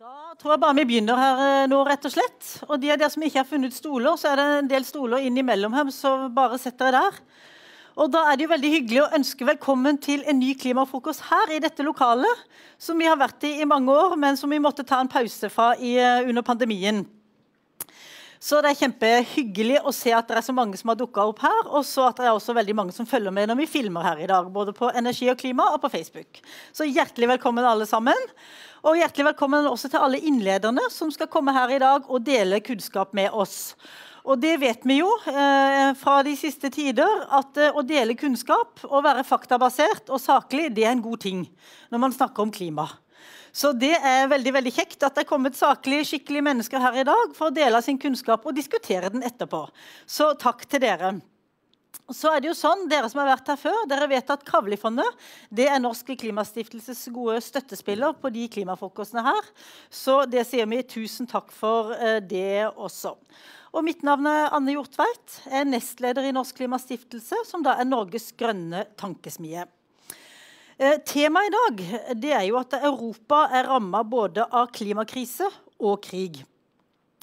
Da tror jeg bare vi begynner her eh, nå, rett og slett. Og de av dere som ikke har funnet stoler, så er det en del stoler innimellom her, så bare sett dere der. Og da er det jo veldig hyggelig å ønske velkommen til en ny klimafrokost her i dette lokalet, som vi har vært i i mange år, men som vi måtte ta en pause fra i, eh, under pandemien. Så det er kjempehyggelig å se at det er så mange som har dukka opp her, og så at det er også veldig mange som følger med når vi filmer her i dag, både på Energi og klima og på Facebook. Så hjertelig velkommen alle sammen. Og hjertelig velkommen også til alle innlederne som skal komme her i dag og dele kunnskap med oss. Og det vet vi jo eh, fra de siste tider, at eh, å dele kunnskap og være faktabasert og saklig, det er en god ting når man snakker om klima. Så det er veldig veldig kjekt at det er kommet saklige, skikkelige mennesker her i dag for å dele sin kunnskap og diskutere den etterpå. Så takk til dere. Så er det jo sånn, Dere som har vært her før, dere vet at Kavli-fondet det er Norsk Klimastiftelses gode støttespiller på de klimafrokostene her. Så det sier vi tusen takk for eh, det også. Og Mitt navn er Anne Hjortveit. Jeg er nestleder i Norsk Klimastiftelse, som da er Norges grønne tankesmie. Eh, temaet i dag det er jo at Europa er ramma både av klimakrise og krig.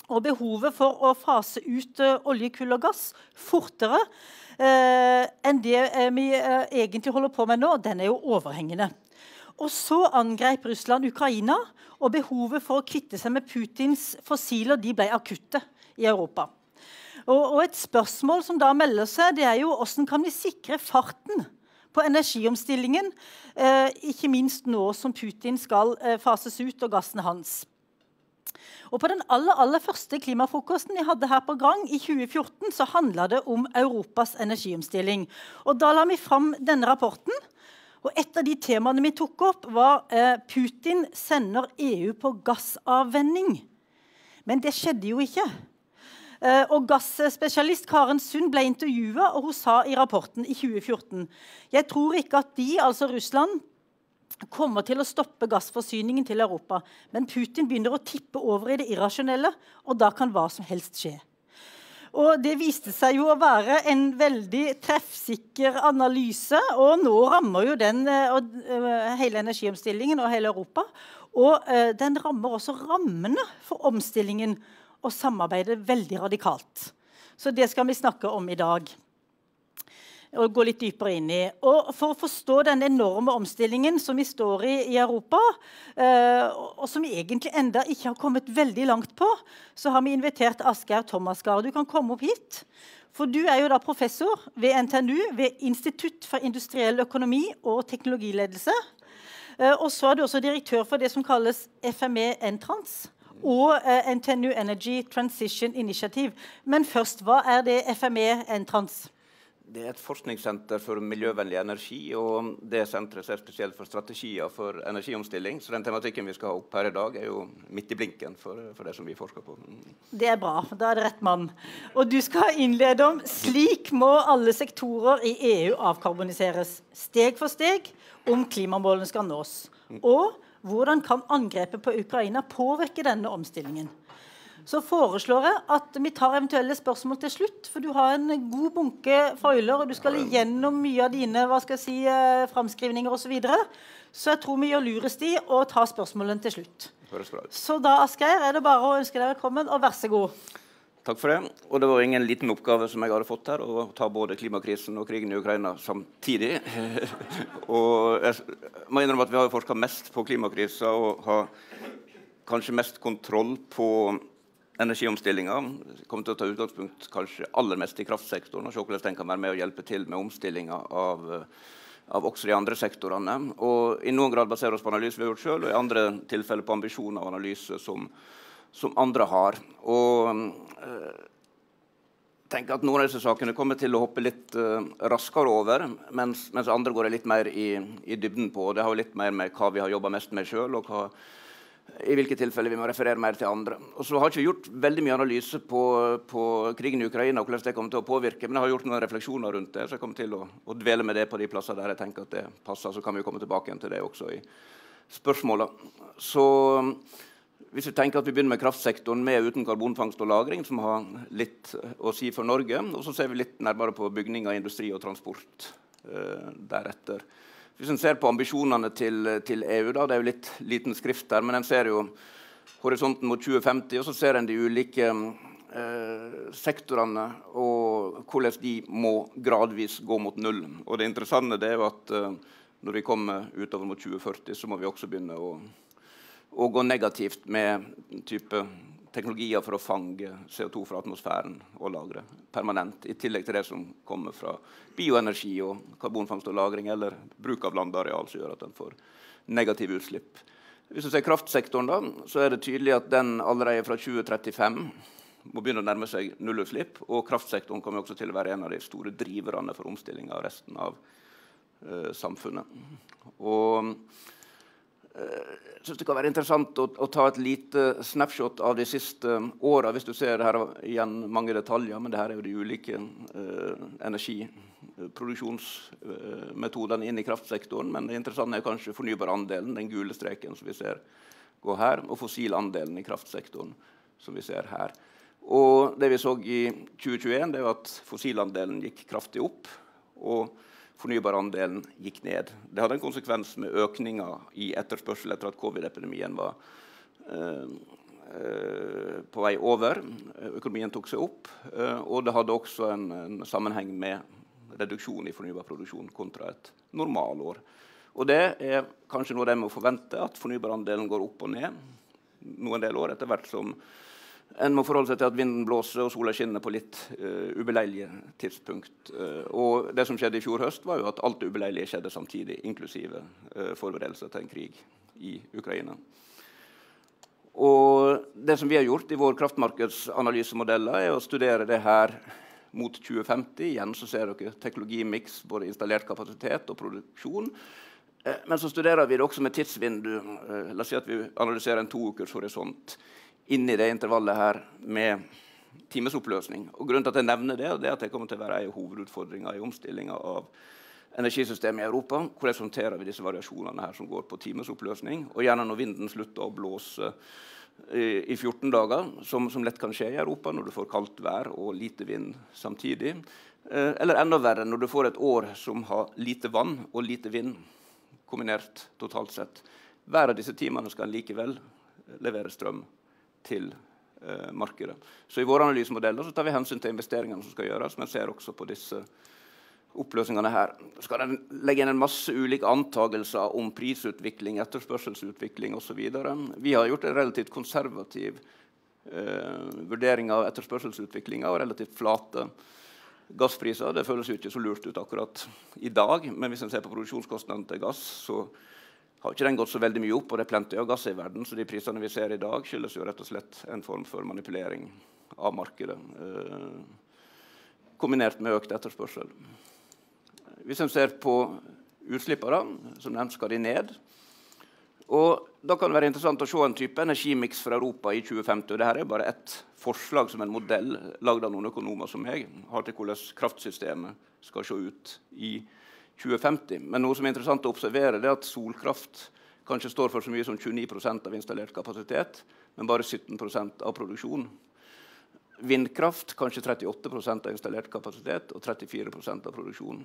Og behovet for å fase ut uh, olje, kull og gass fortere uh, enn det uh, vi egentlig holder på med nå, den er jo overhengende. Og så angrep Russland Ukraina, og behovet for å kvitte seg med Putins fossiler de ble akutte i Europa. Og, og et spørsmål som da melder seg, det er jo hvordan kan vi sikre farten på energiomstillingen, ikke minst nå som Putin skal fases ut og gassen hans. Og På den aller, aller første klimafrokosten vi hadde her på Grang i 2014, så handla det om Europas energiomstilling. Og Da la vi fram denne rapporten. Og Et av de temaene vi tok opp, var eh, Putin sender EU på gassavvenning. Men det skjedde jo ikke. Eh, og Gasspesialist Karen Sund ble intervjua, og hun sa i rapporten i 2014 Jeg tror ikke at de, altså Russland, kommer til å stoppe gassforsyningen til Europa. Men Putin begynner å tippe over i det irrasjonelle, og da kan hva som helst skje. Og Det viste seg jo å være en veldig treffsikker analyse. Og nå rammer jo den uh, hele energiomstillingen og hele Europa. Og uh, den rammer også rammene for omstillingen og samarbeidet veldig radikalt. Så det skal vi snakke om i dag og gå litt dypere inn i. Og For å forstå den enorme omstillingen som vi står i i Europa, eh, og som vi egentlig enda ikke har kommet veldig langt på, så har vi invitert Asgeir Thomasgard. Du kan komme opp hit. For du er jo da professor ved NTNU, ved Institutt for industriell økonomi og teknologiledelse. Eh, og så er du også direktør for det som kalles FME Entrans og eh, NTNU Energy Transition Initiative. Men først, hva er det FME Entrans? Det er et forskningssenter for miljøvennlig energi. og Det senteret ser spesielt for strategier for energiomstilling. Så den tematikken vi skal ha opp her i dag, er jo midt i blinken for, for det som vi forsker på. Det er bra. Da er det rett mann. Og du skal innlede om slik må alle sektorer i EU avkarboniseres. Steg for steg om klimamålene skal nås. Og hvordan kan angrepet på Ukraina påvirke denne omstillingen? Så foreslår jeg at vi tar eventuelle spørsmål til slutt. For du har en god bunke foiler, og du skal igjennom mye av dine hva skal jeg si, eh, framskrivninger osv. Så, videre. så jeg tror vi gjør lurest i å ta spørsmålene til slutt. Så da, Asgeir, er det bare å ønske deg velkommen, og vær så god. Takk for det. Og det var ingen liten oppgave som jeg hadde fått her, å ta både klimakrisen og krigen i Ukraina samtidig. og jeg må innrømme at vi har forska mest på klimakrisa og har kanskje mest kontroll på energiomstillinga kommer til å ta utgangspunkt kanskje aller mest i kraftsektoren. og se hvordan den kan være med å hjelpe til med omstillinga av, av, også de andre sektorene. Og I noen grad baserer oss på analyse vi har gjort sjøl, og i andre tilfeller på ambisjoner og analyse som, som andre har. Og øh, tenker at Noen av disse sakene kommer til å hoppe litt uh, raskere over, mens, mens, andre går litt mer i, i dybden på. Det har litt mer med hva vi har jobba mest med sjøl, og hva i hvilke tilfeller vi må referere mer til andre. Og så har ikke gjort veldig mye analyse på, på, krigen i Ukraina og hvordan det kommer til å påvirke, men jeg har gjort noen refleksjoner rundt det, så jeg kommer til å, å dvele med det på de plasser der jeg tenker at det passer. Så kan vi komme tilbake igjen til det også i spørsmåla. Så hvis vi tenker at vi begynner med kraftsektoren med uten karbonfangst og -lagring, som har litt å si for Norge, og så ser vi litt nærmere på bygninger, industri og transport eh, deretter. Hvis en ser på ambisjonene til, til EU, da, det er jo litt liten skrift der, men en ser jo horisonten mot 2050, og så ser en de ulike eh, sektorene og hvordan de må gradvis gå mot null. Og det interessante det er jo at eh, når vi kommer utover mot 2040, så må vi også begynne å, å gå negativt med type teknologier for å fange CO2 fra atmosfæren og lagre permanent. I tillegg til det som kommer fra bioenergi og karbonfangst og -lagring, eller bruk av landareal som gjør at den får negative utslipp. Hvis du ser kraftsektoren, da, så er det tydelig at den allerede fra 2035 må begynne å nærme seg nullutslipp. Og kraftsektoren kommer også til å være en av de store driverne for omstilling av resten av uh, samfunnet. Og jeg synes det kan være interessant å, å, ta et lite snapshot av de siste åra. Hvis du ser her igjen mange detaljer, men det her er jo de ulike uh, energiproduksjonsmetodene inn i kraftsektoren. Men det interessante er kanskje fornybarandelen, den gule streken som vi ser gå her, og fossilandelen i kraftsektoren, som vi ser her. Og det vi så i 2021, det er at fossilandelen gikk kraftig opp. og fornybarandelen gikk ned. Det hadde en konsekvens med økninga i etterspørsel etter at covid-epidemien var eh, på vei over. Økonomien tok seg opp. Eh, og det hadde også en, en, sammenheng med reduksjon i fornybarproduksjon kontra et normalår. Og det er kanskje noe de må forvente, at fornybarandelen går opp og ned noen del år etter hvert som en må forholde seg til at vinden blåser og sola skinner på litt uh, ubeleilige tidspunkt. Uh, og det som skjedde i fjor høst, var jo at alt det ubeleilige skjedde samtidig, inklusive uh, forberedelser til en krig i Ukraina. Og det som vi har gjort i vår kraftmarkedsanalysemodeller, er å studere det her mot 2050. Igjen så ser dere teknologimiks, både installert kapasitet og produksjon. Men så studerer vi det også med tidsvindu. La oss si at vi analyserer en to ukers horisont inn i det intervallet her med timesoppløsning. Og grunnen til at jeg nevner det, er at det kommer til å være en hovedutfordring i omstillinga av energisystemet i Europa. Hvordan håndterer vi disse variasjonene her som går på timesoppløsning? Og gjerne når vinden slutter å blåse i, i 14 dager, som, som, lett kan skje i Europa når du får kaldt vær og lite vind samtidig. Eh, eller enda verre når du får et år som har lite vann og lite vind kombinert totalt sett. Hver av disse timene skal likevel levere strøm til eh, markedet. Så I våre analysemodeller tar vi hensyn til investeringene som skal gjøres, men ser også på disse oppløsningene her. Så kan en legge inn en masse ulike antakelser om prisutvikling, etterspørselsutvikling osv. Vi har gjort en relativt konservativ eh, vurdering av etterspørselsutviklinga og relativt flate gasspriser. Det føles jo ikke så lurt ut akkurat i dag, men hvis en ser på produksjonskostnadene til gass, så har ikke den gått så veldig mye opp, og det er plenty av gass i verden. Så de prisene vi ser i dag, skyldes jo rett og slett en form for manipulering av markedet. Eh, kombinert med økt etterspørsel. Hvis en ser på utslippene, som nevnt skal de ned. Og Da kan det være interessant å se en type energimiks for Europa i 2050. og Dette er bare ett forslag som en modell lagd av noen økonomer som meg har til hvordan kraftsystemet skal se ut i 2050. 2050. Men noe som er interessant å observere, er at solkraft kanskje står for så mye som 29% av installert kapasitet, men bare 17% av produksjon. Vindkraft kanskje 38% av installert kapasitet og 34% av produksjon.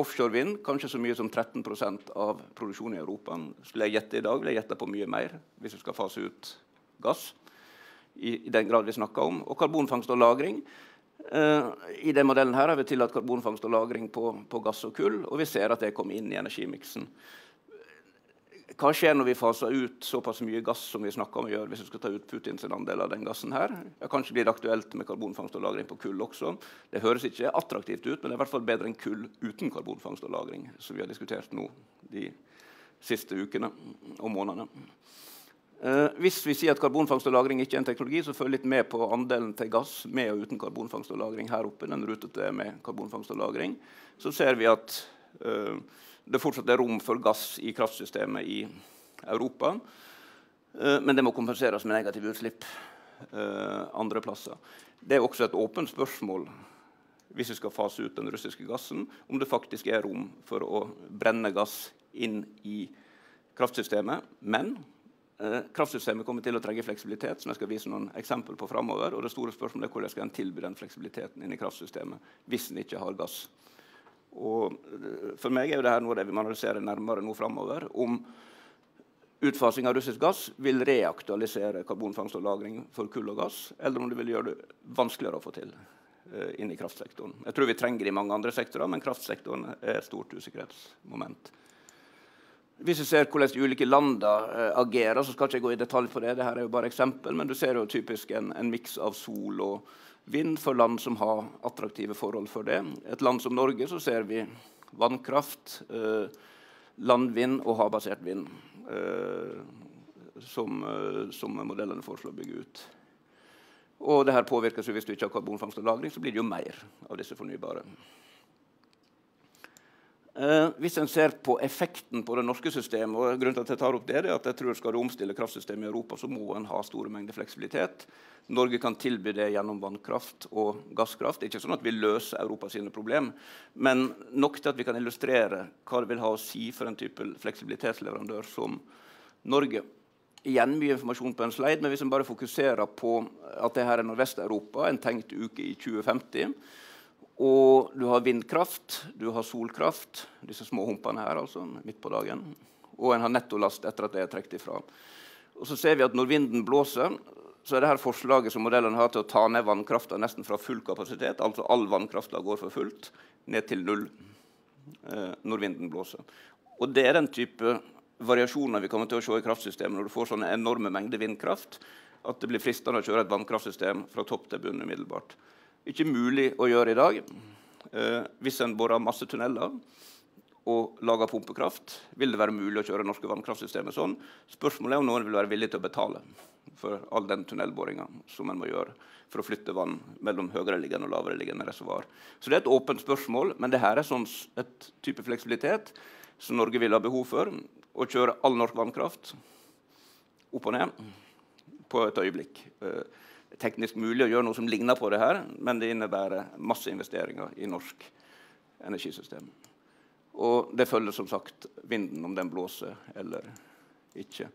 Offshore vind kanskje så mye som 13% av produksjonen i Europa. Skulle jeg gjette i dag, ville jeg gjette på mye mer hvis vi skal fase ut gass. I, i den grad vi snakker om. Og karbonfangst og -lagring I denne modellen her har vi tillatt karbonfangst og -lagring på, på, gass og kull, og vi ser at det kommer inn i energimiksen. Hva skjer når vi faser ut såpass mye gass som vi snakker om å gjøre hvis vi skal ta ut Putins andel av den gassen her? Ja, kanskje blir det aktuelt med karbonfangst og -lagring på kull også. Det høres ikke attraktivt ut, men det er i hvert fall bedre enn kull uten karbonfangst og -lagring, som vi har diskutert nå de siste ukene og månedene. Eh, hvis vi sier at karbonfangst og -lagring ikke er en teknologi, så følg litt med på andelen til gass med og uten karbonfangst og -lagring her oppe. den rutete med karbonfangst og -lagring, Så ser vi at eh, det fortsatt er rom for gass i kraftsystemet i Europa. Eh, men det må kompenseres med negative utslipp eh, andre plasser. Det er også et åpent spørsmål hvis vi skal fase ut den russiske gassen, om det faktisk er rom for å brenne gass inn i kraftsystemet. Men kraftsystemet kommer til å trenge fleksibilitet, som jeg skal vise noen eksempel på fremover. Og det store spørsmålet er hvordan skal en tilby den fleksibiliteten inn i kraftsystemet hvis en ikke har gass. Og eh, for meg er jo dette noe det vi må analysere nærmere nå fremover. Om utfasing av russisk gass vil reaktualisere karbonfangst og -lagring for kull og gass, eller om det vil gjøre det vanskeligere å få til uh, inn i kraftsektoren. Jeg tror vi trenger det i mange andre sektorer, men kraftsektoren er et stort usikkerhetsmoment. Hvis vi ser hvordan de ulike landene uh, agerer, så skal jeg ikke gå i detalj på det. Dette er jo bare eksempel, men du ser jo typisk en, en miks av sol og vind for land som har attraktive forhold for det. Et land som Norge så ser vi vannkraft, eh, landvind og havbasert vind. Eh, som, eh, som, modellene foreslår å bygge ut. Og det her påvirkes jo Hvis du ikke har karbonfangst og -lagring, så blir det jo mer av disse fornybare. Eh, hvis en ser på effekten på det norske systemet og grunnen til at jeg tar opp det, er at jeg tror Skal du omstille kraftsystemet i Europa, så må en ha store mengder fleksibilitet. Norge kan tilby det gjennom vannkraft og gasskraft. Det er ikke sånn at vi løser Europas problem, men nok til at vi kan illustrere hva det vil ha å si for en type fleksibilitetsleverandør som Norge. Igjen mye informasjon på en slide, men hvis en bare fokuserer på at det her er Nordvest-Europa, en tenkt uke i 2050 og du har vindkraft, du har solkraft, disse små humpene her altså, midt på dagen. Og en har nettolast etter at det er trukket ifra. Og så ser vi at når vinden blåser, så er det her forslaget som modellen har til å ta ned vannkrafta nesten fra full kapasitet, altså all vannkrafta går for fullt, ned til null eh, når vinden blåser. Og det er den type variasjoner vi kommer til å se i kraftsystemet når du får sånne enorme mengder vindkraft at det blir fristende å kjøre et vannkraftsystem fra topp til bunn umiddelbart ikke mulig å gjøre i dag. Eh, hvis en borer masse tunneler og lager pumpekraft, vil det være mulig å kjøre norske vannkraftsystemer sånn. Spørsmålet er om noen vil være villig til å betale for all den tunnelboringa som en må gjøre for å flytte vann mellom høyereliggende og lavereliggende reservoar. Så det er et åpent spørsmål, men dette er sånn et type fleksibilitet som Norge vil ha behov for. Å kjøre all norsk vannkraft opp og ned på et øyeblikk. Eh, teknisk mulig å gjøre noe som ligner på det her, men det innebærer masse investeringer i norsk energisystem. Og det følger som sagt vinden, om den blåser eller ikke.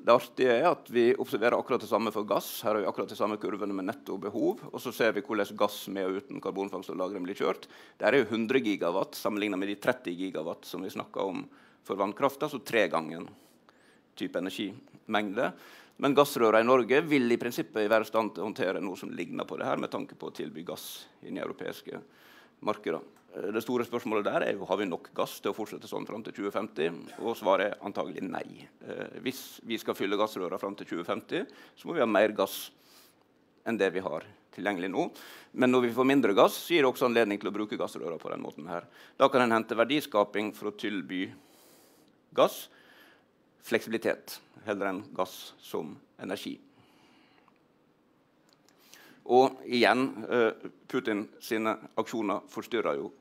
Det artige er at vi observerer akkurat det samme for gass. Her har vi akkurat de samme kurvene med netto behov. Og så ser vi hvordan gass med og uten karbonfangst og -lagring blir kjørt. Det er jo 100 gigawatt sammenlignet med de 30 gigawatt som vi snakka om for vannkrafta, så tre ganger type energimengde. Men gassrøra i Norge vil i prinsippet være i stand til å håndtere noe som ligner på det her, med tanke på å tilby gass inn i europeiske markeder. Eh, det store spørsmålet der er jo har vi nok gass til å fortsette sånn fram til 2050. Og svaret er antagelig nei. Eh, hvis vi skal fylle gassrøra fram til 2050, så må vi ha mer gass enn det vi har tilgjengelig nå. Men når vi får mindre gass, så gir det også anledning til å bruke gassrøra på den måten her. Da kan en hente verdiskaping for å tilby gass. Fleksibilitet heller enn gass som energi. Og igjen, eh, Putin sine aksjoner forstyrrer jo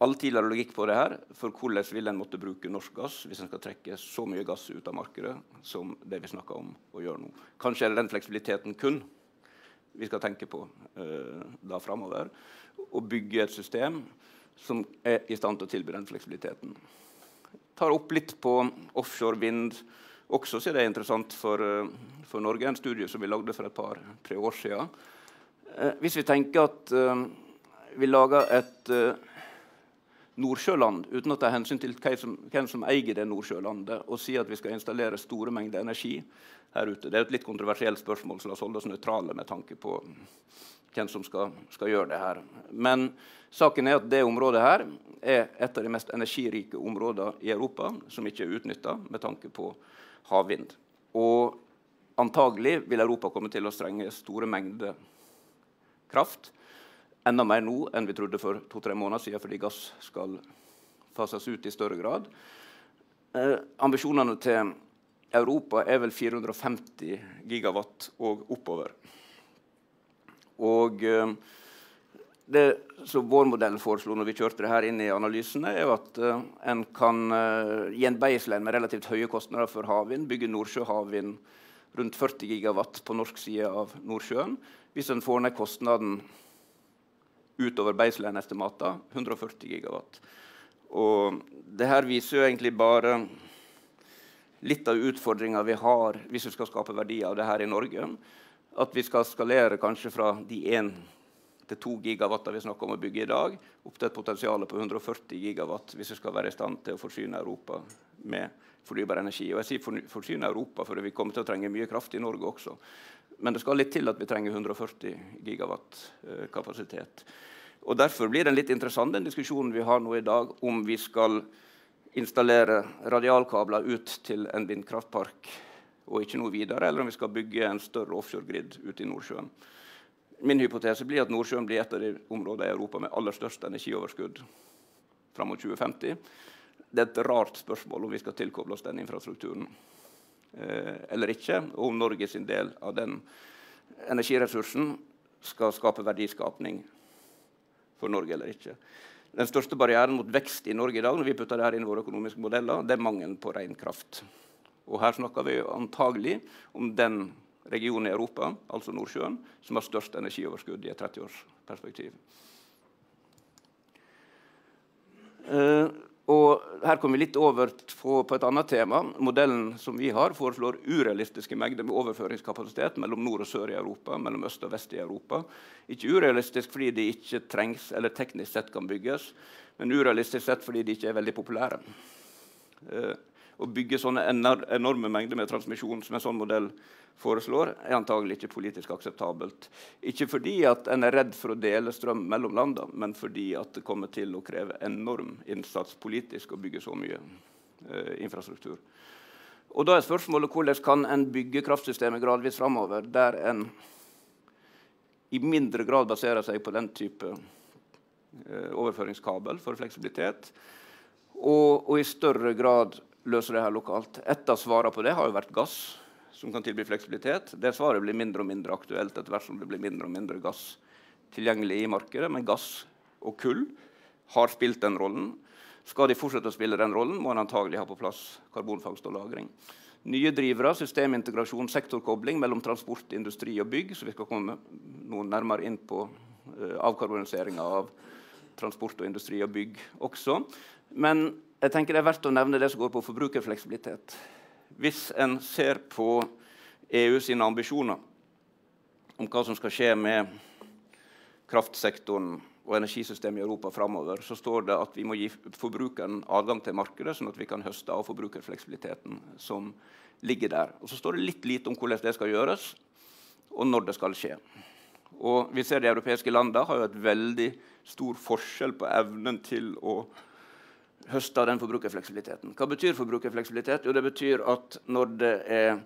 all tidligere logikk på det her. For hvordan vil en måtte bruke norsk gass hvis en skal trekke så mye gass ut av markedet som det vi snakker om å gjøre nå? Kanskje er det den fleksibiliteten kun vi skal tenke på uh, da framover. Å bygge et system som er i stand til å tilby den fleksibiliteten. Tar opp litt på offshore vind også så er det interessant for, eh, for, Norge, en studie som vi lagde for et par-tre år siden. Eh, hvis vi tenker at eh, vi lager et eh, Nordsjøland uten å ta hensyn til hvem som, hvem som, eier det Nordsjølandet, og sier at vi skal installere store mengder energi her ute. Det er et litt kontroversielt spørsmål, så la oss holde oss nøytrale med tanke på hvem som skal, skal, gjøre det her. Men saken er at det området her er et av de mest energirike områdene i Europa som ikke er utnytta med tanke på havvind. Og antagelig vil Europa komme til å strenge store mengder kraft. Enda mer nå enn vi trodde for to-tre måneder siden, fordi gass skal fases ut i større grad. Eh, ambisjonene til Europa er vel 450 gigawatt og oppover. Og eh, det som vår modell foreslo når vi kjørte det her inn i analysene, er at uh, en kan uh, gi en baseline med relativt høye kostnader for havvind, bygge Nordsjø havvind rundt 40 gigawatt på norsk side av Nordsjøen. Hvis en får ned kostnaden utover baseline-estimater, 140 gigawatt. Og det her viser jo egentlig bare litt av utfordringa vi har hvis vi skal skape verdier av det her i Norge. At vi skal skalere kanskje fra de 1 til 2 gigawatt vi snakker om å bygge i dag, opp til et potensial på 140 gigawatt hvis vi skal være i stand til å forsyne Europa med fornybar energi. Og jeg sier forsyne Europa, for vi kommer til å trenge mye kraft i Norge også. Men det skal litt til at vi trenger 140 gigawatt eh, kapasitet. Og Derfor blir det en litt interessant den diskusjonen vi har nå i dag, om vi skal installere radialkabler ut til en vindkraftpark og ikke noe videre, eller om vi skal bygge en større offshore-grid ute i Nordsjøen. Min hypotese blir at Nordsjøen blir et av de områdene i Europa med aller størst energioverskudd fram mot 2050. Det er et rart spørsmål om vi skal tilkoble oss den infrastrukturen eh, eller ikke, og om Norge sin del av den energiressursen skal skape verdiskapning for Norge eller ikke. Den største barrieren mot vekst i Norge i dag når vi putter det inn i våre økonomiske modeller, det er mangelen på ren kraft. Og her snakker vi antagelig om den regionen i Europa, altså Nordsjøen, som har størst energioverskudd i et 30-årsperspektiv. Uh, og her kommer vi litt over på, på, et annet tema. Modellen som vi har, foreslår urealistiske mengder med overføringskapasitet mellom nord og sør i Europa, mellom øst og vest i Europa. Ikke urealistisk fordi de ikke trengs eller teknisk sett kan bygges, men urealistisk sett fordi de ikke er veldig populære. Uh, å bygge sånne enorme mengder med transmisjon som en sånn modell foreslår, er antagelig ikke politisk akseptabelt. Ikke fordi at en er redd for å dele strøm mellom landene, men fordi at det kommer til å kreve enorm innsats politisk å bygge så mye eh, infrastruktur. Og Da er spørsmålet hvordan kan en bygge kraftsystemet gradvis framover, der en i mindre grad baserer seg på den type eh, overføringskabel for fleksibilitet, og, og i større grad løse det her lokalt. Et av svarene på det har jo vært gass, som kan tilby fleksibilitet. Det svaret blir mindre og mindre aktuelt etter hvert som det blir mindre og mindre gass tilgjengelig i markedet. Men gass og kull har spilt den rollen. Skal de fortsette å spille den rollen, må en antagelig ha på plass karbonfangst og -lagring. Nye drivere, systemintegrasjon, sektorkobling mellom transport, industri og bygg. Så vi skal komme noe nærmere inn på uh, avkarboniseringa av transport og industri og bygg også. Men jeg tenker det er verdt å nevne det som går på forbrukerfleksibilitet. Hvis en ser på EU sine ambisjoner om hva som skal skje med kraftsektoren og energisystemet i Europa framover, så står det at vi må gi forbrukeren adgang til markedet, sånn at vi kan høste av forbrukerfleksibiliteten som ligger der. Og Så står det litt lite om hvordan det skal gjøres, og når det skal skje. Og vi ser De europeiske landene har jo et veldig stor forskjell på evnen til å høste av den forbrukerfleksibiliteten. Hva betyr forbrukerfleksibilitet? Jo, det betyr at når det er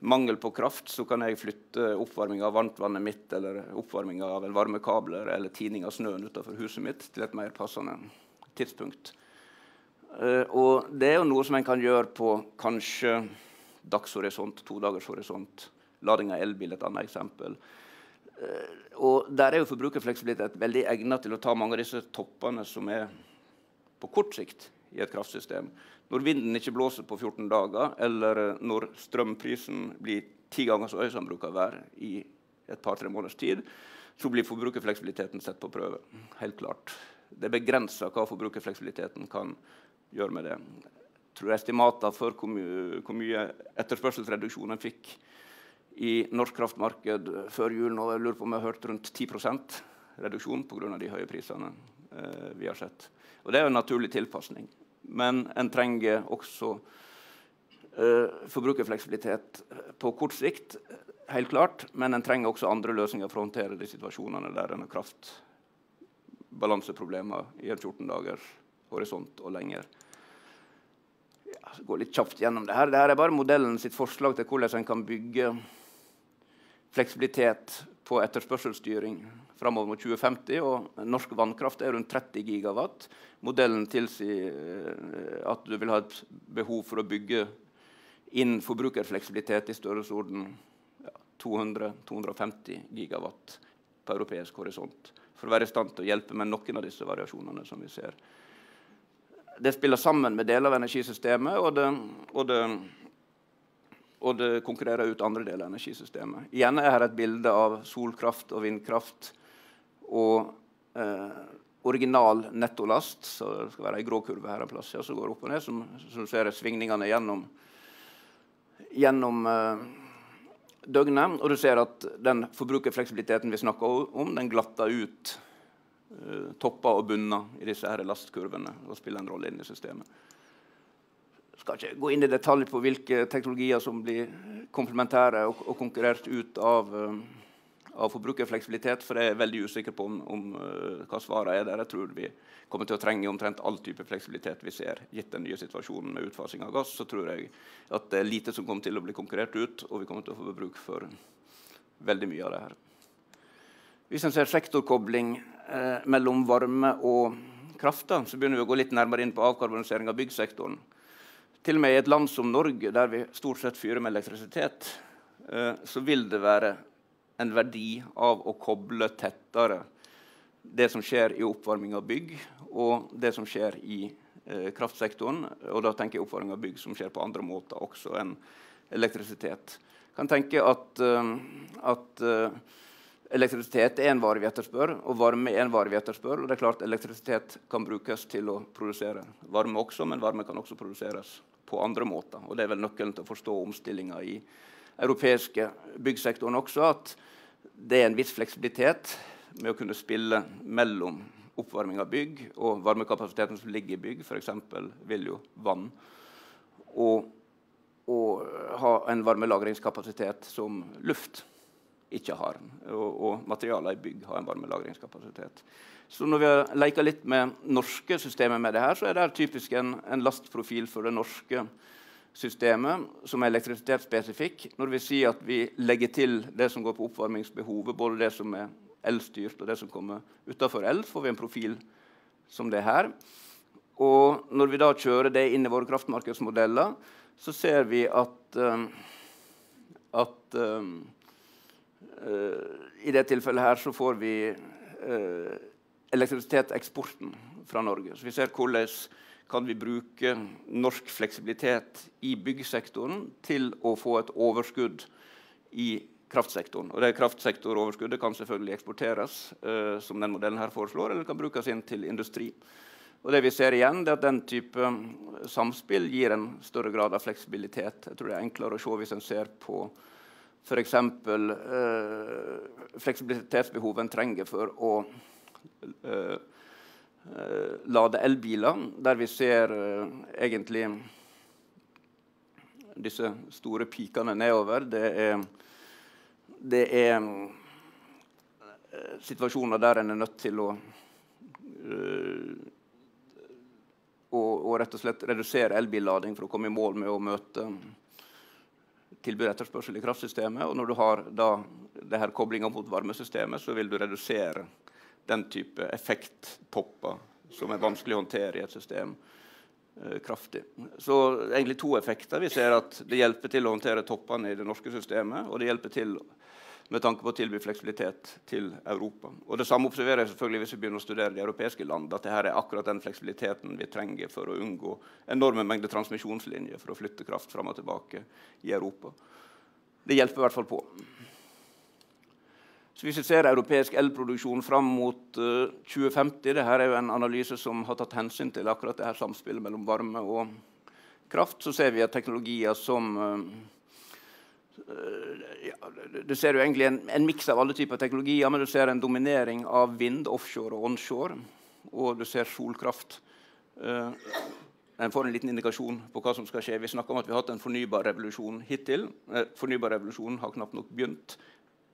mangel på kraft, så kan jeg flytte oppvarming av varmtvannet mitt eller oppvarming av en varmekabler eller tining av snøen utenfor huset mitt til et mer passende tidspunkt. Uh, og det er jo noe som en kan gjøre på kanskje dagshorisont, to dagers. Lading av elbil et annet eksempel. Uh, og Der er jo forbrukerfleksibilitet veldig egnet til å ta mange av disse toppene som er på kort sikt i et kraftsystem. Når vinden ikke blåser på 14 dager, eller eh, når strømprisen blir ti ganger så høy som den bruker å være i et par-tre måneders tid, så blir forbrukerfleksibiliteten sett på prøve. Helt klart. Det er begrensa hva forbrukerfleksibiliteten kan gjøre med det. Jeg tror estimater for hvor mye, hvor mye etterspørselsreduksjon en fikk i norsk kraftmarked før jul nå, jeg lurer på om jeg har hørt rundt 10 reduksjon pga. de høye prisene vi har sett. Og Det er jo en naturlig tilpasning. Men en trenger også uh, forbrukerfleksibilitet på kort sikt, helt klart. Men en trenger også andre løsninger for å håndtere de situasjonene der en har kraftbalanseproblemer i en 14 dagers horisont og lenger. Ja, gå litt kjapt gjennom det her. Dette er bare modellen sitt forslag til hvordan en kan bygge fleksibilitet på etterspørselsstyring framover mot 2050. og Norsk vannkraft er rundt 30 gigawatt. Modellen tilsier eh, at du vil ha et behov for å bygge inn forbrukerfleksibilitet i størrelsesorden ja, 200-250 gigawatt på europeisk horisont for å være i stand til å hjelpe med noen av disse variasjonene som vi ser. Det spiller sammen med deler av energisystemet, og det, og det og det konkurrerer ut andre deler av energisystemet. Igjen er her et bilde av solkraft og vindkraft og eh, original nettolast. Så det skal være ei grå kurve her en plass ja, som går opp og ned, som, som ser svingningene gjennom, gjennom eh, døgnet. Og du ser at den forbrukerfleksibiliteten vi snakker om, den glatter ut eh, topper og bunner i disse her lastkurvene og spiller en rolle inn i systemet. Jeg skal ikke gå inn i detalj på hvilke teknologier som blir komplementære og, og konkurrert ut av, uh, av forbrukerfleksibilitet, for jeg er veldig usikker på om, om uh, hva svarene er der. Jeg tror vi kommer til å trenge omtrent all type fleksibilitet vi ser. Gitt den nye situasjonen med utfasing av gass, så tror jeg at det er lite som kommer til å bli konkurrert ut, og vi kommer til å få bruk for veldig mye av det her. Hvis en ser sektorkobling eh, mellom varme og kraft, så begynner vi å gå litt nærmere inn på avkarbonisering av byggsektoren. Til og med i et land som Norge, der vi stort sett fyrer med elektrisitet, eh, så vil det være en verdi av å koble tettere det som skjer i oppvarming av bygg, og det som skjer i eh, kraftsektoren. Og da tenker jeg oppvarming av bygg som skjer på andre måter også enn elektrisitet. Jeg kan tenke at, uh, at uh, elektrisitet er en vare vi etterspør, og varme er en vare vi etterspør. Og det er klart Elektrisitet kan brukes til å produsere varme også, men varme kan også produseres på andre måter. Og Det er vel nøkkelen til å forstå omstillinga i europeiske byggsektoren også. At det er en viss fleksibilitet med å kunne spille mellom oppvarming av bygg og varmekapasiteten som ligger i bygg, f.eks. vil jo vann og, og, ha en varmelagringskapasitet som luft ikke har. Og, og materialer i bygg har en varmelagringskapasitet. Så når vi har leka litt med norske systemer med det her, så er det typisk en, en lastprofil for det norske systemet som er elektrisitetsspesifikk. Når vi sier at vi legger til det som går på oppvarmingsbehovet, både det som er elstyrt, og det som kommer utafor el, får vi en profil som det her. Og når vi da kjører det inn i våre kraftmarkedsmodeller, så ser vi at, um, at um, uh, i det tilfellet her så får vi uh, elektrisitetseksporten fra Norge. Så vi ser hvordan kan vi bruke norsk fleksibilitet i byggsektoren til å få et overskudd i kraftsektoren. Og det Kraftsektoroverskuddet kan selvfølgelig eksporteres, uh, som den modellen her foreslår, eller kan brukes inn til industri. Og det vi ser igjen, er at Den type mm, samspill gir en større grad av fleksibilitet. Jeg tror det er enklere å se hvis en ser på f.eks. Uh, fleksibilitetsbehovet en trenger for å uh, lade elbiler, der vi ser uh, egentlig disse store pikene nedover. Det er det er uh, situasjoner der en er nødt til å, å, å rett og slett redusere elbillading for å komme i mål med å møte tilbud og etterspørsel i kraftsystemet. Og når du har da det her koblinga mot varmesystemet, så vil du redusere den type effekttopper som er vanskelig å håndtere i et system. eh, kraftig. Så egentlig to effekter. Vi ser at Det hjelper til å håndtere toppene i det norske systemet, og det hjelper til med tanke på å tilby fleksibilitet til Europa. Og Det samme observerer jeg selvfølgelig hvis vi begynner å studere de europeiske land, at dette er akkurat den fleksibiliteten vi trenger for å unngå enorme mengder transmisjonslinjer for å flytte kraft fram og tilbake i Europa. Det hjelper i hvert fall på. Så Hvis vi ser europeisk elproduksjon fram mot uh, 2050 her er jo en analyse som har tatt hensyn til akkurat det her samspillet mellom varme og kraft. Så ser vi at teknologier som uh, ja, Du ser jo egentlig en, en miks av alle typer teknologier, men du ser en dominering av vind, offshore og onshore. Og du ser solkraft. Uh, en får en liten indikasjon på hva som skal skje. Vi snakker om at vi har hatt en fornybar revolusjon hittil. Fornybar revolusjon har knapt nok begynt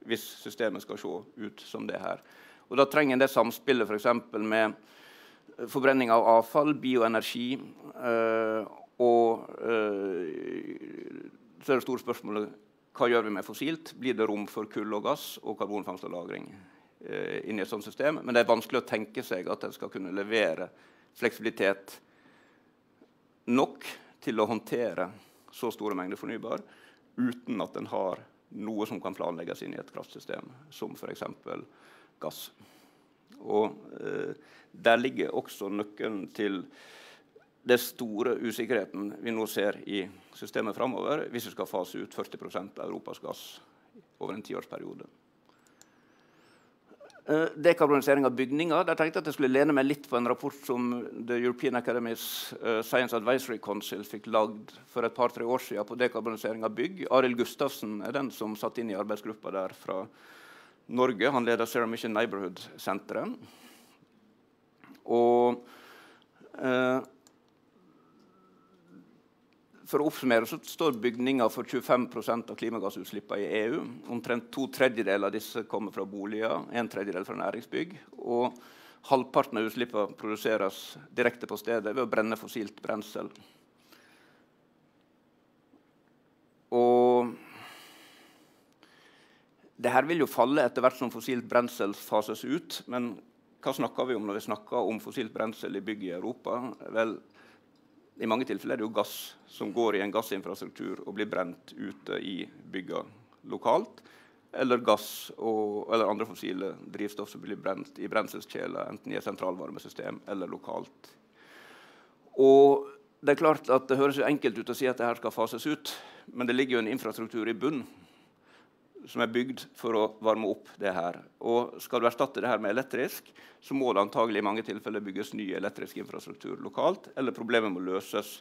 hvis systemet skal se ut som det her. Og Da trenger en det samspillet f.eks. med forbrenning av avfall, bioenergi øh, og så er det store spørsmålet hva gjør vi med fossilt? Blir det rom for kull og gass og karbonfangst og -lagring øh, inni et sånt system? Men det er vanskelig å tenke seg at den skal kunne levere fleksibilitet nok til å håndtere så store mengder fornybar uten at den har noe som kan planlegges inn i et kraftsystem, som f.eks. gass. Og eh, Der ligger også nøkkelen til den store usikkerheten vi nå ser i systemet framover, hvis vi skal fase ut 40% av Europas gass over en tiårsperiode. Uh, dekarbonisering av bygninger. Der tenkte jeg at jeg skulle lene meg litt på en rapport som The European Academy's uh, Science Advisory Council fikk lagd for et par-tre år siden på dekarbonisering av bygg. Arild Gustavsen er den som satt inn i arbeidsgruppa der fra Norge. Han leder Zero Mission Neighborhood-senteret. Og uh, for å oppsummere så står bygninger for 25% av klimagassutslippene i EU. Omtrent to tredjedeler av disse kommer fra boliger, en tredjedel fra næringsbygg. Og halvparten av utslippene produseres direkte på stedet ved å brenne fossilt brensel. Og det her vil jo falle etter hvert som fossilt brensel fases ut. Men hva snakker vi om når vi snakker om fossilt brensel i bygg i Europa? Vel, i mange tilfeller er det jo gass som går i en gassinfrastruktur og blir brent ute i bygga lokalt. Eller gass og, eller andre fossile drivstoff som blir brent i brenselskjeler, enten i et sentralvarmesystem eller lokalt. Og Det er klart at det høres jo enkelt ut å si at dette skal fases ut, men det ligger jo en infrastruktur i bunn som er bygd for å varme opp det her. Og skal du erstatte det her med elektrisk, så må det antagelig i mange tilfeller bygges ny elektrisk infrastruktur lokalt, eller problemet må løses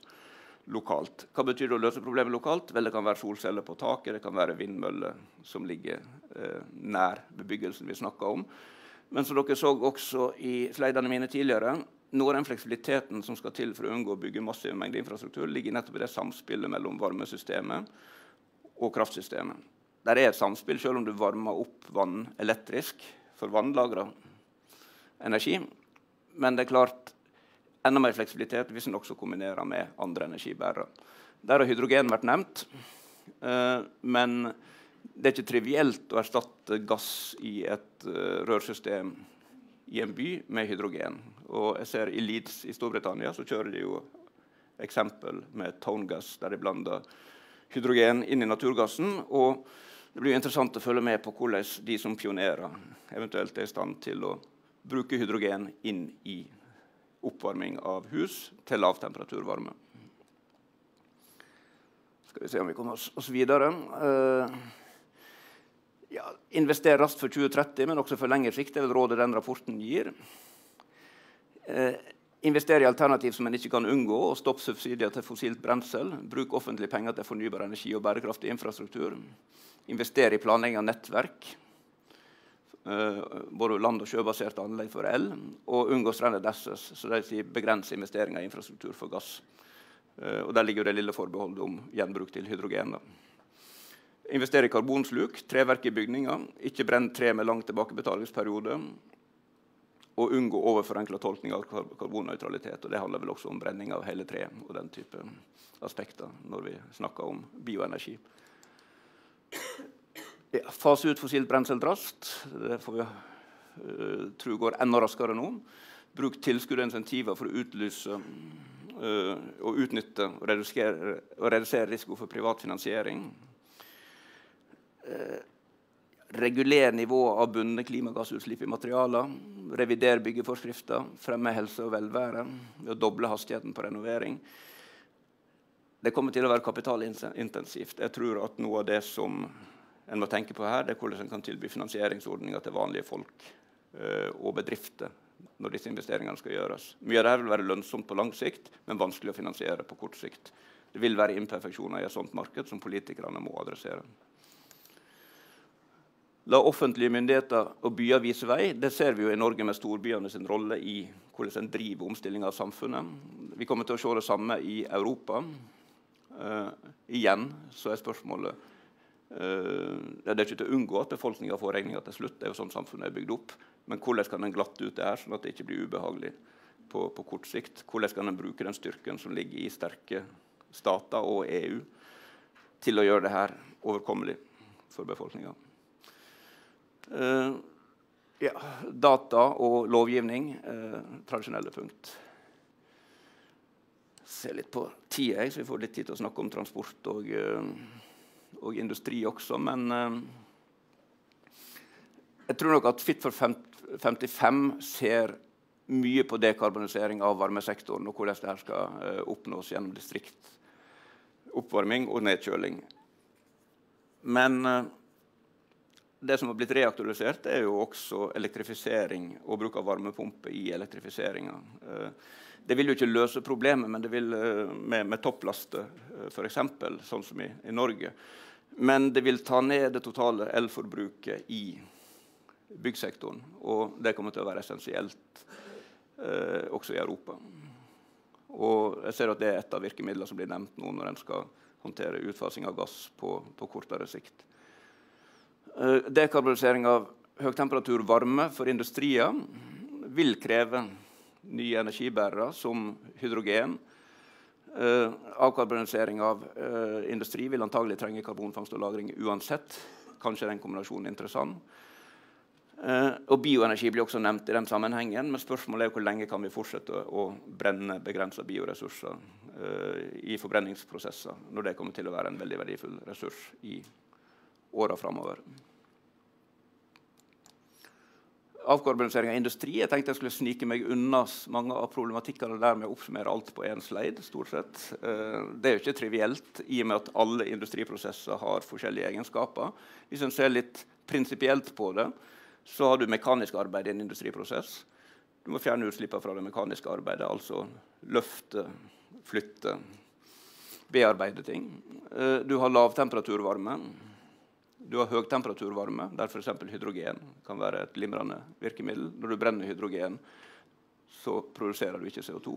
lokalt. Hva betyr det å løse problemet lokalt? Vel, Det kan være solceller på taket, det kan være vindmøller som ligger eh, nær bebyggelsen vi snakker om. Men som dere så også i slidene mine tidligere, noe av den fleksibiliteten som skal til for å unngå å bygge massiv mengde infrastruktur, ligger nettopp i det samspillet mellom varmesystemet og kraftsystemet. Der er et samspill, selv om du varmer opp vann elektrisk. For vann lagrer energi. Men det er klart enda mer fleksibilitet hvis en også kombinerer med andre energibærere. Der har hydrogen vært nevnt. Uh, men det er ikke trivielt å erstatte gass i et uh, rørsystem i en by med hydrogen. Og jeg ser I Leeds i Storbritannia så kjører de jo eksempel med tone gas, der de blander hydrogen inn i naturgassen. og det blir interessant å følge med på hvordan de som pionerer eventuelt er i stand til å bruke hydrogen inn i oppvarming av hus til lavtemperaturvarme. Skal vi se om vi kommer oss, videre. Uh, ja, invester raskt for 2030, men også for lengre sikt. Det vel rådet den rapporten gir. Uh, Invester i alternativ som en ikke kan unngå, og stopp subsidier til fossilt brensel. Bruk offentlige penger til fornybar energi og bærekraftig infrastruktur investere i planlegging av nettverk, uh, både land- og sjøbaserte anlegg for el, og unngå stranded assets, så det vil begrense investeringer i infrastruktur for gass. Uh, og Der ligger det lille forbeholdet om gjenbruk til hydrogen. Investere i karbonsluk, treverk i bygninger, ikke brenn tre med lang tilbakebetalingsperiode. Og unngå overforenkla tolkning av karbonnøytralitet. Og det handler vel også om brenning av hele tre og den type aspekter når vi snakker om bioenergi. Fase ut fossilt brensel raskt. Det får vi uh, tro går enda raskere nå. Bruk tilskudd og insentiver for å utlyse uh, og utnytte og redusere, og redusere, risiko for privat finansiering. Uh, reguler nivået av bundne klimagassutslipp i materialer. Revider byggeforskrifter. Fremme helse og velvære ved å doble hastigheten på renovering. Det kommer til å være kapitalintensivt. Jeg tror at noe av det som en må tenke på her, det er hvordan en kan tilby finansieringsordninger til vanlige folk uh, og bedrifter når disse investeringene skal gjøres. Mye av dette vil være lønnsomt på lang sikt, men vanskelig å finansiere på kort sikt. Det vil være imperfeksjoner i et sånt marked som politikerne må adressere. La offentlige myndigheter og byer vise vei. Det ser vi jo i Norge med storbyene sin rolle i hvordan en driver omstilling av samfunnet. Vi kommer til å se det samme i Europa. Uh, igjen så er spørsmålet det er ikke til å unngå at befolkninga får regninga til slutt. Det er jo sånn samfunnet er bygd opp. Men hvordan kan en glatte ut det her, sånn at det ikke blir ubehagelig på, på, kort sikt? Hvordan kan en bruke den styrken som ligger i sterke stater og EU, til å gjøre det her overkommelig for befolkninga? Uh, ja, data og lovgivning, uh, tradisjonelle punkt. Se litt på tida, så vi får litt tid til å snakke om transport og og industri også. Men eh, jeg tror nok at Fit for 55 ser mye på dekarbonisering av varmesektoren og hvordan dette skal eh, oppnås gjennom distriktoppvarming og nedkjøling. Men eh, det som har blitt reaktualisert, er jo også elektrifisering og bruk av varmepumpe i elektrifiseringa. Eh, det vil jo ikke løse problemet men det vil, eh, med, med topplaster, eh, f.eks., sånn som i, i, Norge. Men det vil ta ned det totale elforbruket i byggsektoren. Og det kommer til å være essensielt eh, også i Europa. Og jeg ser at det er et av virkemidlene som blir nevnt nå når en skal håndtere utfasing av gass på, på kortere sikt. Eh, dekarbonisering av høytemperatur varme for industrier vil kreve nye energibærere som hydrogen. Uh, avkarbonisering av uh, industri vil antagelig trenge karbonfangst og -lagring uansett. Kanskje den kombinasjonen er interessant. Uh, og Bioenergi blir også nevnt i den sammenhengen, men spørsmålet er hvor lenge kan vi fortsette å brenne begrensa bioressurser i forbrenningsprosesser, når det kommer til å være en veldig verdifull ressurs i åra framover avkarbonisering av industri. Jeg tenkte jeg skulle snike meg unna mange av problematikkene der med å oppsummere alt på én slide. stort sett. Eh, det er jo ikke trivielt i og med at alle industriprosesser har forskjellige egenskaper. Hvis en ser litt prinsipielt på det, så har du mekanisk arbeid i en industriprosess. Du må fjerne utslippene fra det mekaniske arbeidet, altså løfte, flytte, bearbeide ting. Eh, du har lavtemperaturvarme du har høytemperaturvarme, der f.eks. hydrogen kan være et glimrende virkemiddel. Når du brenner hydrogen, så produserer du ikke CO2.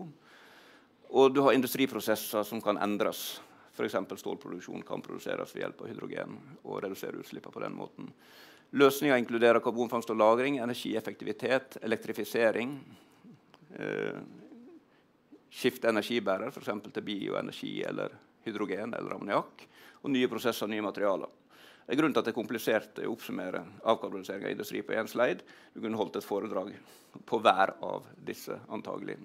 Og du har industriprosesser som kan endres. F.eks. stålproduksjon kan produseres ved hjelp av hydrogen og redusere utslippene på den måten. Løsninger inkluderer karbonfangst og -lagring, energieffektivitet, elektrifisering. Eh, skifte energibærer, f.eks. til bioenergi eller hydrogen eller ammoniakk. Og nye prosesser og nye materialer. Det er grunnen til at det er komplisert å oppsummere avkarbonisering av industri på én slide. Du kunne holdt et foredrag på hver av disse, antagelig.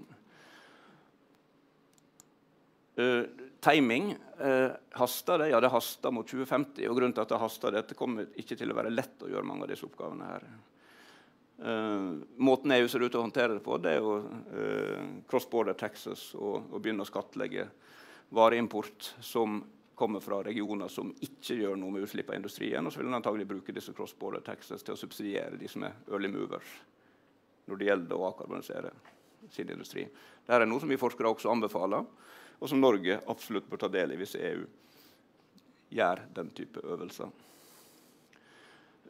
Uh, timing. Uh, haster det? Ja, det haster mot 2050. og grunnen til at Det haster det, det kommer ikke til å være lett å gjøre mange av disse oppgavene. her. Uh, måten EU ser ut til å håndtere det på, det er jo cross border Texas og, og begynne å skattlegge vareimport som kommer fra regioner som ikke gjør noe med utslipp av industrien. Og så vil en antagelig bruke disse cross-border taxes til å subsidiere de som er early movers når det gjelder å akarbonisere sin industri. Dette er noe som vi forskere også anbefaler, og som Norge absolutt bør ta del i hvis EU gjør den type øvelser.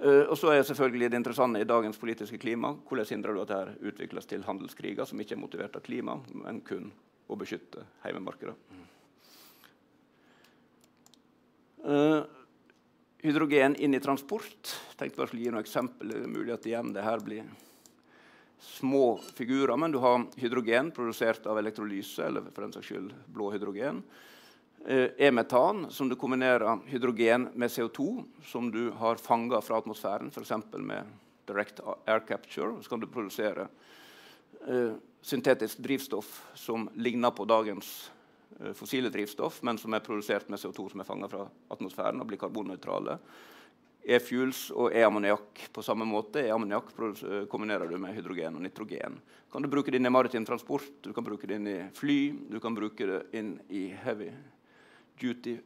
Uh, og så er selvfølgelig det interessante i dagens politiske klima hvordan hindrer du at dette utvikles til handelskriger som ikke er motivert av klima, men kun å beskytte heimemarkedet. Uh, hydrogen inn i transport. Tenkte bare å gi noen eksempler. Det er mulig at igjen det her blir små figurer, men du har hydrogen produsert av elektrolyse, eller for den saks skyld blå hydrogen. Uh, E-metan, som du kombinerer hydrogen med CO2, som du har fanga fra atmosfæren, f.eks. med direct air capture. Så kan du produsere uh, syntetisk drivstoff som ligner på dagens Eh, fossile drivstoff, men som er produsert med CO2 som er fanga fra atmosfæren og blir karbonnøytrale. E-fuels og e-ammoniakk på samme måte. E-ammoniakk eh, kombinerer du med hydrogen og nitrogen. Kan du bruke det inn i maritim transport, du kan bruke det inn i fly, du kan bruke det inn i heavy duty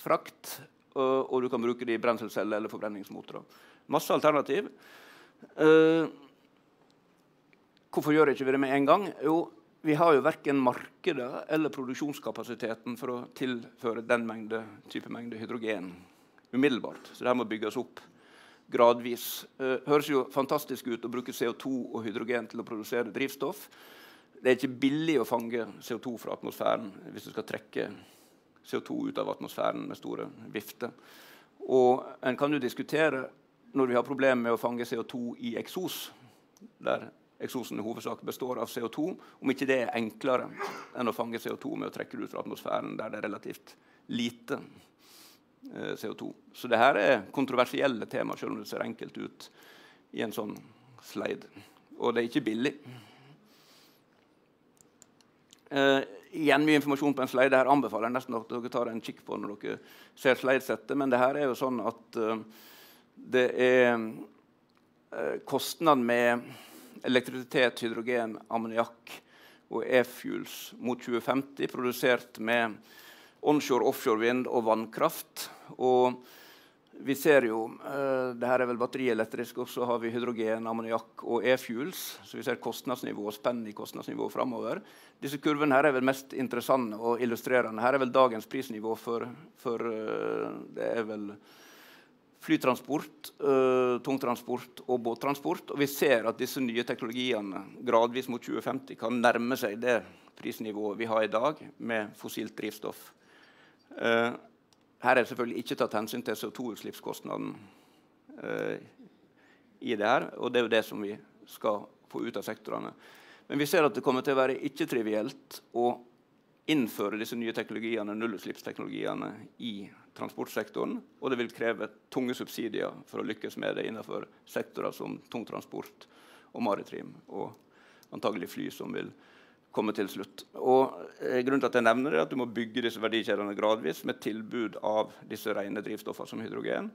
frakt, og, du kan bruke det i brenselceller eller forbrenningsmotorer. Masse alternativ. Uh, hvorfor gjør ikke vi det med en gang? Jo, vi har jo verken markedet eller produksjonskapasiteten for å tilføre den mengde, type mengde hydrogen umiddelbart. Så det må bygges opp gradvis. Uh, høres jo fantastisk ut å bruke CO2 og hydrogen til å produsere drivstoff. Det er ikke billig å fange CO2 fra atmosfæren hvis du skal trekke CO2 ut av atmosfæren med store vifter. Og en kan jo diskutere når vi har problemer med å fange CO2 i eksos, der eksosen i hovedsak består av CO2, om ikke det er enklere enn å fange CO2 med å trekke det ut fra atmosfæren, der det er relativt lite eh, CO2. Så det her er kontroversielle tema, selv om det ser enkelt ut i en sånn slide. Og det er ikke billig. Eh, igjen mye informasjon på en slide. Dette anbefaler jeg nesten at dere tar en kikk på når dere ser slidesettet. Men det her er jo sånn at uh, det er uh, kostnaden med elektrisitet, hydrogen, ammoniakk og e-fuels mot 2050, produsert med onshore, offshore vind og vannkraft. Og vi ser jo uh, det her er vel batterielektrisk, og så har vi hydrogen, ammoniakk og e-fuels. Så vi ser kostnadsnivå og spenn i kostnadsnivået framover. Disse kurvene her er vel mest interessante og illustrerende. Her er vel dagens prisnivå for, for uh, det er vel flytransport, uh, tungtransport og båttransport. Og vi ser at disse nye teknologiene gradvis mot 2050 kan nærme seg det prisnivået vi har i dag med fossilt drivstoff. Uh, her er det selvfølgelig ikke tatt hensyn til CO2-utslippskostnaden uh, i det her. Og det er jo det som vi skal få ut av sektorene. Men vi ser at det kommer til å være ikke-trivielt å innføre disse nye teknologiene, nullutslippsteknologiene i transportsektoren. Og det vil kreve tunge subsidier for å lykkes med det innenfor sektorer som tungtransport og maritim, og antagelig fly, som vil komme til slutt. Og eh, grunnen til at jeg nevner det er at Du må bygge disse verdikjedene gradvis med tilbud av disse rene drivstoffene som hydrogen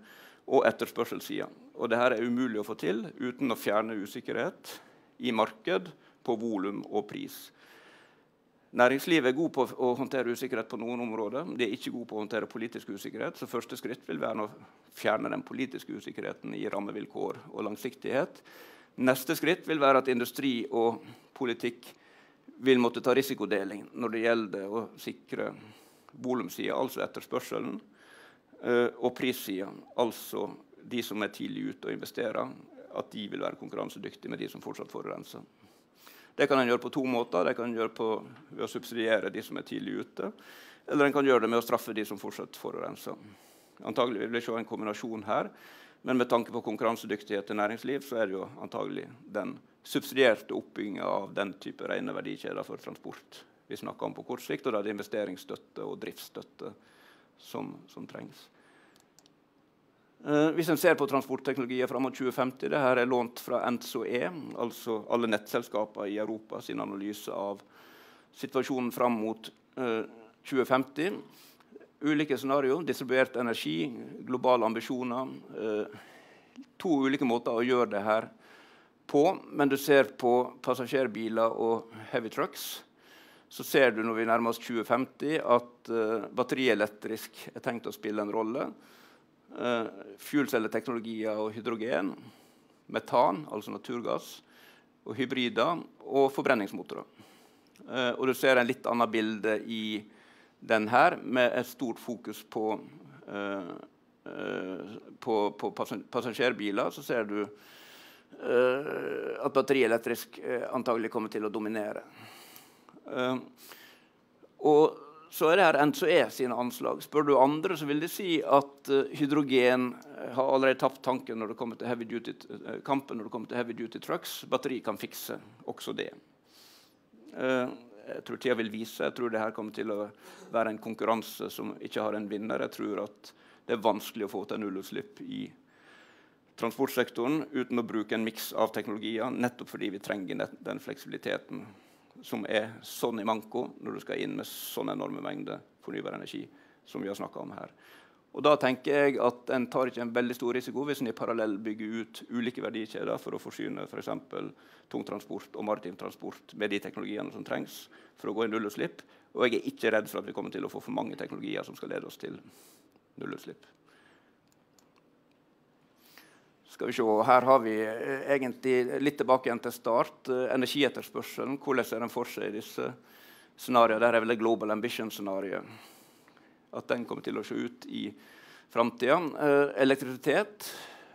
og etterspørselssida. Og dette er umulig å få til uten å fjerne usikkerhet i marked på volum og pris. Næringslivet er god på å håndtere usikkerhet på noen områder. De er ikke gode på å håndtere politisk usikkerhet. Så første skritt vil være å fjerne den politiske usikkerheten i rammevilkår og langsiktighet. Neste skritt vil være at industri og politikk vil måtte ta risikodeling når det gjelder å sikre volumsida, altså etterspørselen, eh, og prissida, altså de som er tidlig ute og investerer, at de vil være konkurransedyktige med de som fortsatt forurenser. Det kan en gjøre på to måter. Det kan en gjøre på, ved å subsidiere de som er tidlig ute, eller en kan gjøre det med å straffe de som fortsatt forurenser. Antagelig vil vi se en kombinasjon her, men med tanke på konkurransedyktighet til næringsliv så er det jo antagelig den subsidierte oppbygginga av den type rene verdikjeder for transport vi snakker om på kort sikt, og da er det investeringsstøtte og driftsstøtte som, som trengs. Uh, hvis en ser på transportteknologier fram mot 2050 det her er lånt fra NSOE, altså alle nettselskaper i Europa sin analyse av situasjonen fram mot uh, 2050. Ulike scenarioer, distribuert energi, globale ambisjoner. Uh, to ulike måter å gjøre det her på, men du ser på passasjerbiler og heavy trucks, så ser du når vi nærmer oss 2050, at uh, batterielektrisk er tenkt å spille en rolle. Uh, Fuelcelleteknologier og hydrogen, metan, altså naturgass, og hybrider og forbrenningsmotorer. Uh, og du ser en litt annet bilde i den her, med et stort fokus på, uh, på, på passasjerbiler. Så ser du Eh, at batterielektrisk uh, antagelig kommer til å dominere. Og så er det her NCE sine anslag. Spør du andre, så vil de si at hydrogen har allerede tapt tanken når det kommer til heavy duty, kampen når det kommer til heavy duty trucks. Batteri kan fikse også det. jeg tror tida vil vise. Jeg tror det her kommer til å være en konkurranse som ikke har en vinner. Jeg tror at det er vanskelig å få til nullutslipp i transportsektoren uten å bruke en miks av teknologier, nettopp fordi vi trenger den fleksibiliteten som er sånn i manko når du skal inn med sånne enorme mengder fornybar energi som vi har snakka om her. Og da tenker jeg at En tar ikke en veldig stor risiko hvis en i parallell bygger ut ulike verdikjeder for å forsyne f.eks. For tungtransport og maritim transport med de teknologiene som trengs for å gå i nullutslipp. Og jeg er ikke redd for at vi kommer til å få for mange teknologier som skal lede oss til nullutslipp. Skal vi se, Her har vi eh, egentlig litt tilbake igjen til start. Eh, energietterspørselen. Hvordan ser den for seg i disse scenarioene? Der er vel det Global Ambition-scenarioet. At den kommer til å se ut i framtida. Eh, elektrisitet.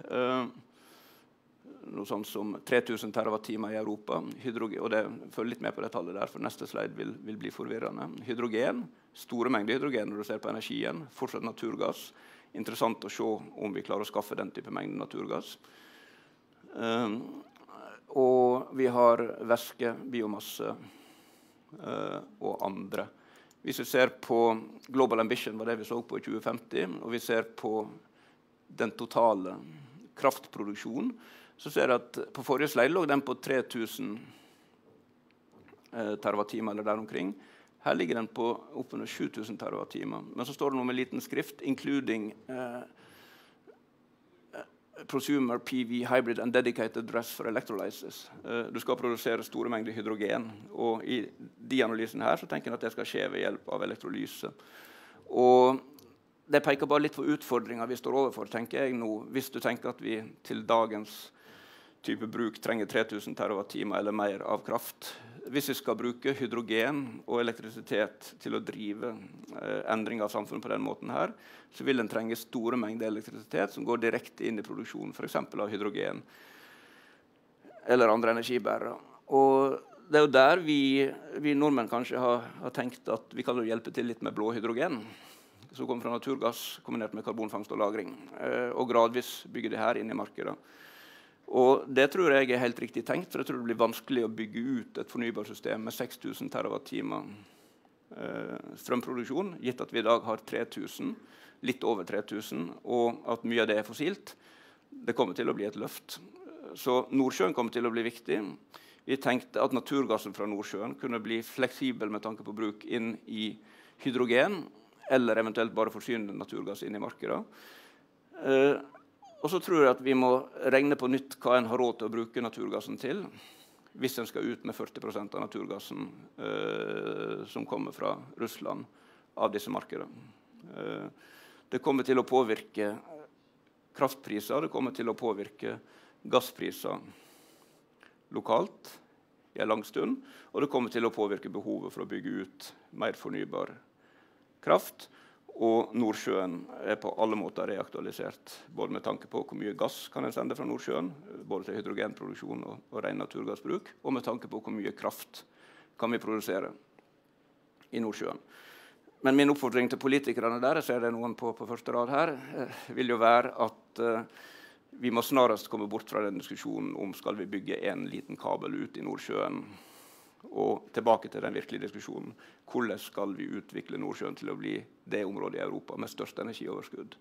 Noe sånt som 3000 TWh i Europa. Hydrogen, og det følger litt med på det tallet der, for neste slide vil, vil bli forvirrende. Hydrogen. Store mengder hydrogen når du ser på energien. Fortsatt naturgass interessant å se om vi klarer å skaffe den type mengde naturgass. Um, og vi har væske, biomasse uh, og andre. Hvis vi ser på Global Ambition, var det vi så på i 2050, og vi ser på den totale kraftproduksjonen, så ser vi at på forrige slide lå den på 3000 eh, TWh eller der omkring. Her ligger den på oppunder 7000 TWh. Men så står det noe med liten skrift 'including eh, prosumer, PV, hybrid and dedicated dress for electrolysis'. Eh, du skal produsere store mengder hydrogen. Og i de analysene her så tenker jeg at det skal skje ved hjelp av elektrolyse. Og det peker bare litt på utfordringa vi står overfor, tenker jeg nå. Hvis du tenker at vi til dagens type bruk trenger 3000 TWh eller mer av kraft. Hvis vi skal bruke hydrogen og elektrisitet til å drive eh, endring av samfunnet på den måten, her, så vil en trenge store mengder elektrisitet som går direkte inn i produksjonen, f.eks. av hydrogen eller andre energibærere. Og det er jo der vi, vi nordmenn kanskje har, har, tenkt at vi kan hjelpe til litt med blå hydrogen. Som kommer fra naturgass kombinert med karbonfangst og -lagring. Eh, og gradvis bygge det her inn i markedet. Og Det tror jeg er helt riktig tenkt, for jeg tror det blir vanskelig å bygge ut et fornybarsystem med 6000 TWh eh, strømproduksjon, gitt at vi i dag har 3000, litt over 3000, og at mye av det er fossilt. Det kommer til å bli et løft. Så Nordsjøen kommer til å bli viktig. Vi tenkte at naturgassen fra Nordsjøen kunne bli fleksibel med tanke på bruk inn i hydrogen, eller eventuelt bare forsyne naturgass inn i markedet. Eh, og så tror jeg at vi må regne på nytt hva en har råd til å bruke naturgassen til hvis en skal ut med 40 av naturgassen eh, som kommer fra Russland av disse markedene. Eh, det kommer til å påvirke kraftpriser, det kommer til å påvirke gasspriser lokalt i en lang stund. Og det kommer til å påvirke behovet for å bygge ut mer fornybar kraft. Og Nordsjøen er på alle måter reaktualisert, både med tanke på hvor mye gass kan en sende fra Nordsjøen, både til hydrogenproduksjon og, og ren naturgassbruk, og med tanke på hvor mye kraft kan vi produsere i Nordsjøen. Men min oppfordring til politikerne der, jeg ser det noen på, på første rad her, eh, vil jo være at uh, vi må snarest komme bort fra den diskusjonen om skal vi bygge en liten kabel ut i Nordsjøen. Og tilbake til den virkelige diskusjonen. Hvordan skal vi utvikle Nordsjøen til å bli det området i Europa med størst energioverskudd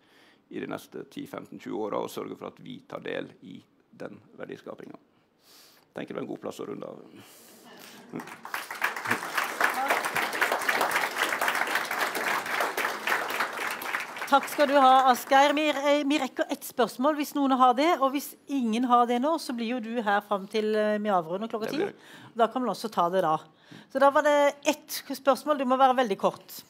i de neste 10-15-20 åra, og sørge for at vi tar del i den verdiskapinga? Tenker det er en god plass å runde av. Takk skal du ha, Asgeir. Vi, eh, vi, rekker ett spørsmål hvis noen har det. Og hvis ingen har det nå, så blir jo du her fram til eh, vi avrunder klokka ti. Da kan vi også ta det da. Så da var det ett spørsmål. Du må være veldig kort.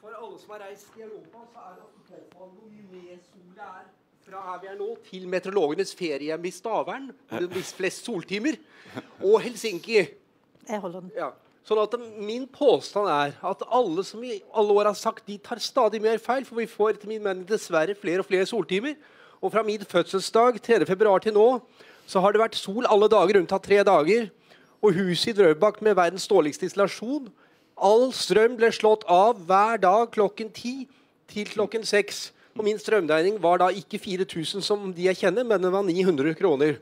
For alle som har reist i Europa, så er det påfallende hvor mye mer sol det er fra her vi er nå, til meteorologenes feriehjem i Stavern, hvor det blir flest soltimer, og Helsinki. Jeg holder den. Ja. Sånn at Min påstand er at alle som i alle år har sagt de tar stadig mer feil, for vi får etter min mening dessverre flere og flere soltimer. Og fra min fødselsdag 3.2 til nå så har det vært sol alle dager unntatt tre dager. Og huset i Drøbak med verdens dårligste installasjon. All strøm ble slått av hver dag klokken ti til klokken seks. Og min strømregning var da ikke 4000 som de jeg kjenner, men det var 900 kroner.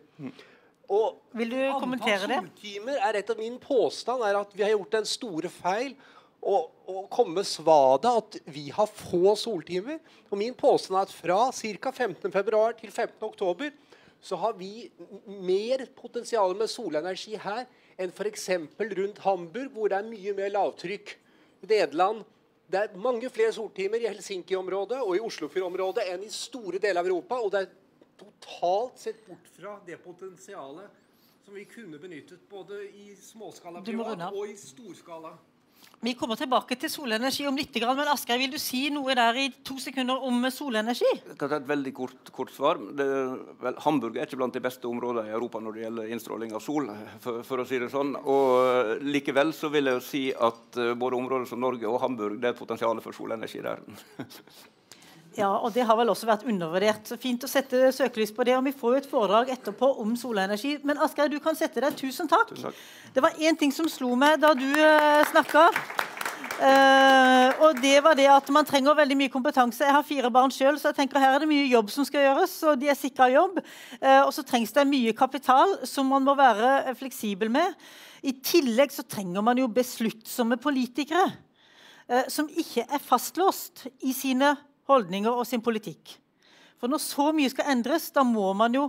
Og Vil du kommentere det? Soltimer er et av Min påstand er at vi har gjort en store feil å komme svadet at vi har få soltimer. Og min påstand er at fra ca. 15.2 til 15.10 så har vi mer potensial med solenergi her enn f.eks. rundt Hamburg, hvor det er mye mer lavtrykk. Nederland det er mange flere soltimer i Helsinki-området og i Oslofjord-området enn i store deler av Europa. Og det er totalt sett bort fra det potensialet som vi kunne benyttet både i småskala privat og i storskala. Vi kommer tilbake til solenergi om litt, men Asgeir, vil du si noe der i to sekunder om solenergi? Jeg kan ta et veldig kort, kort svar. Det, vel, Hamburg er ikke blant de beste områdene i Europa når det gjelder innstråling av sol. For, for, å si det sånn. Og eh, Likevel så vil jeg si at eh, både områder som Norge og Hamburg det er et potensial for solenergi der. Ja, og det har vel også vært undervurdert. Så Fint å sette søkelys på det. og Vi får jo et foredrag etterpå om solenergi. Men Asgeir, du kan sette deg. Tusen takk. Tusen takk. Det var én ting som slo meg da du uh, snakka. Uh, og det var det at man trenger veldig mye kompetanse. Jeg har fire barn sjøl, så jeg tenker her er det mye jobb som skal gjøres. og de er sikra jobb. Uh, og så trengs det mye kapital som man må være fleksibel med. I tillegg så trenger man jo besluttsomme politikere. Uh, som ikke er fastlåst i sine holdninger og sin politikk. For når så mye skal endres, da må man jo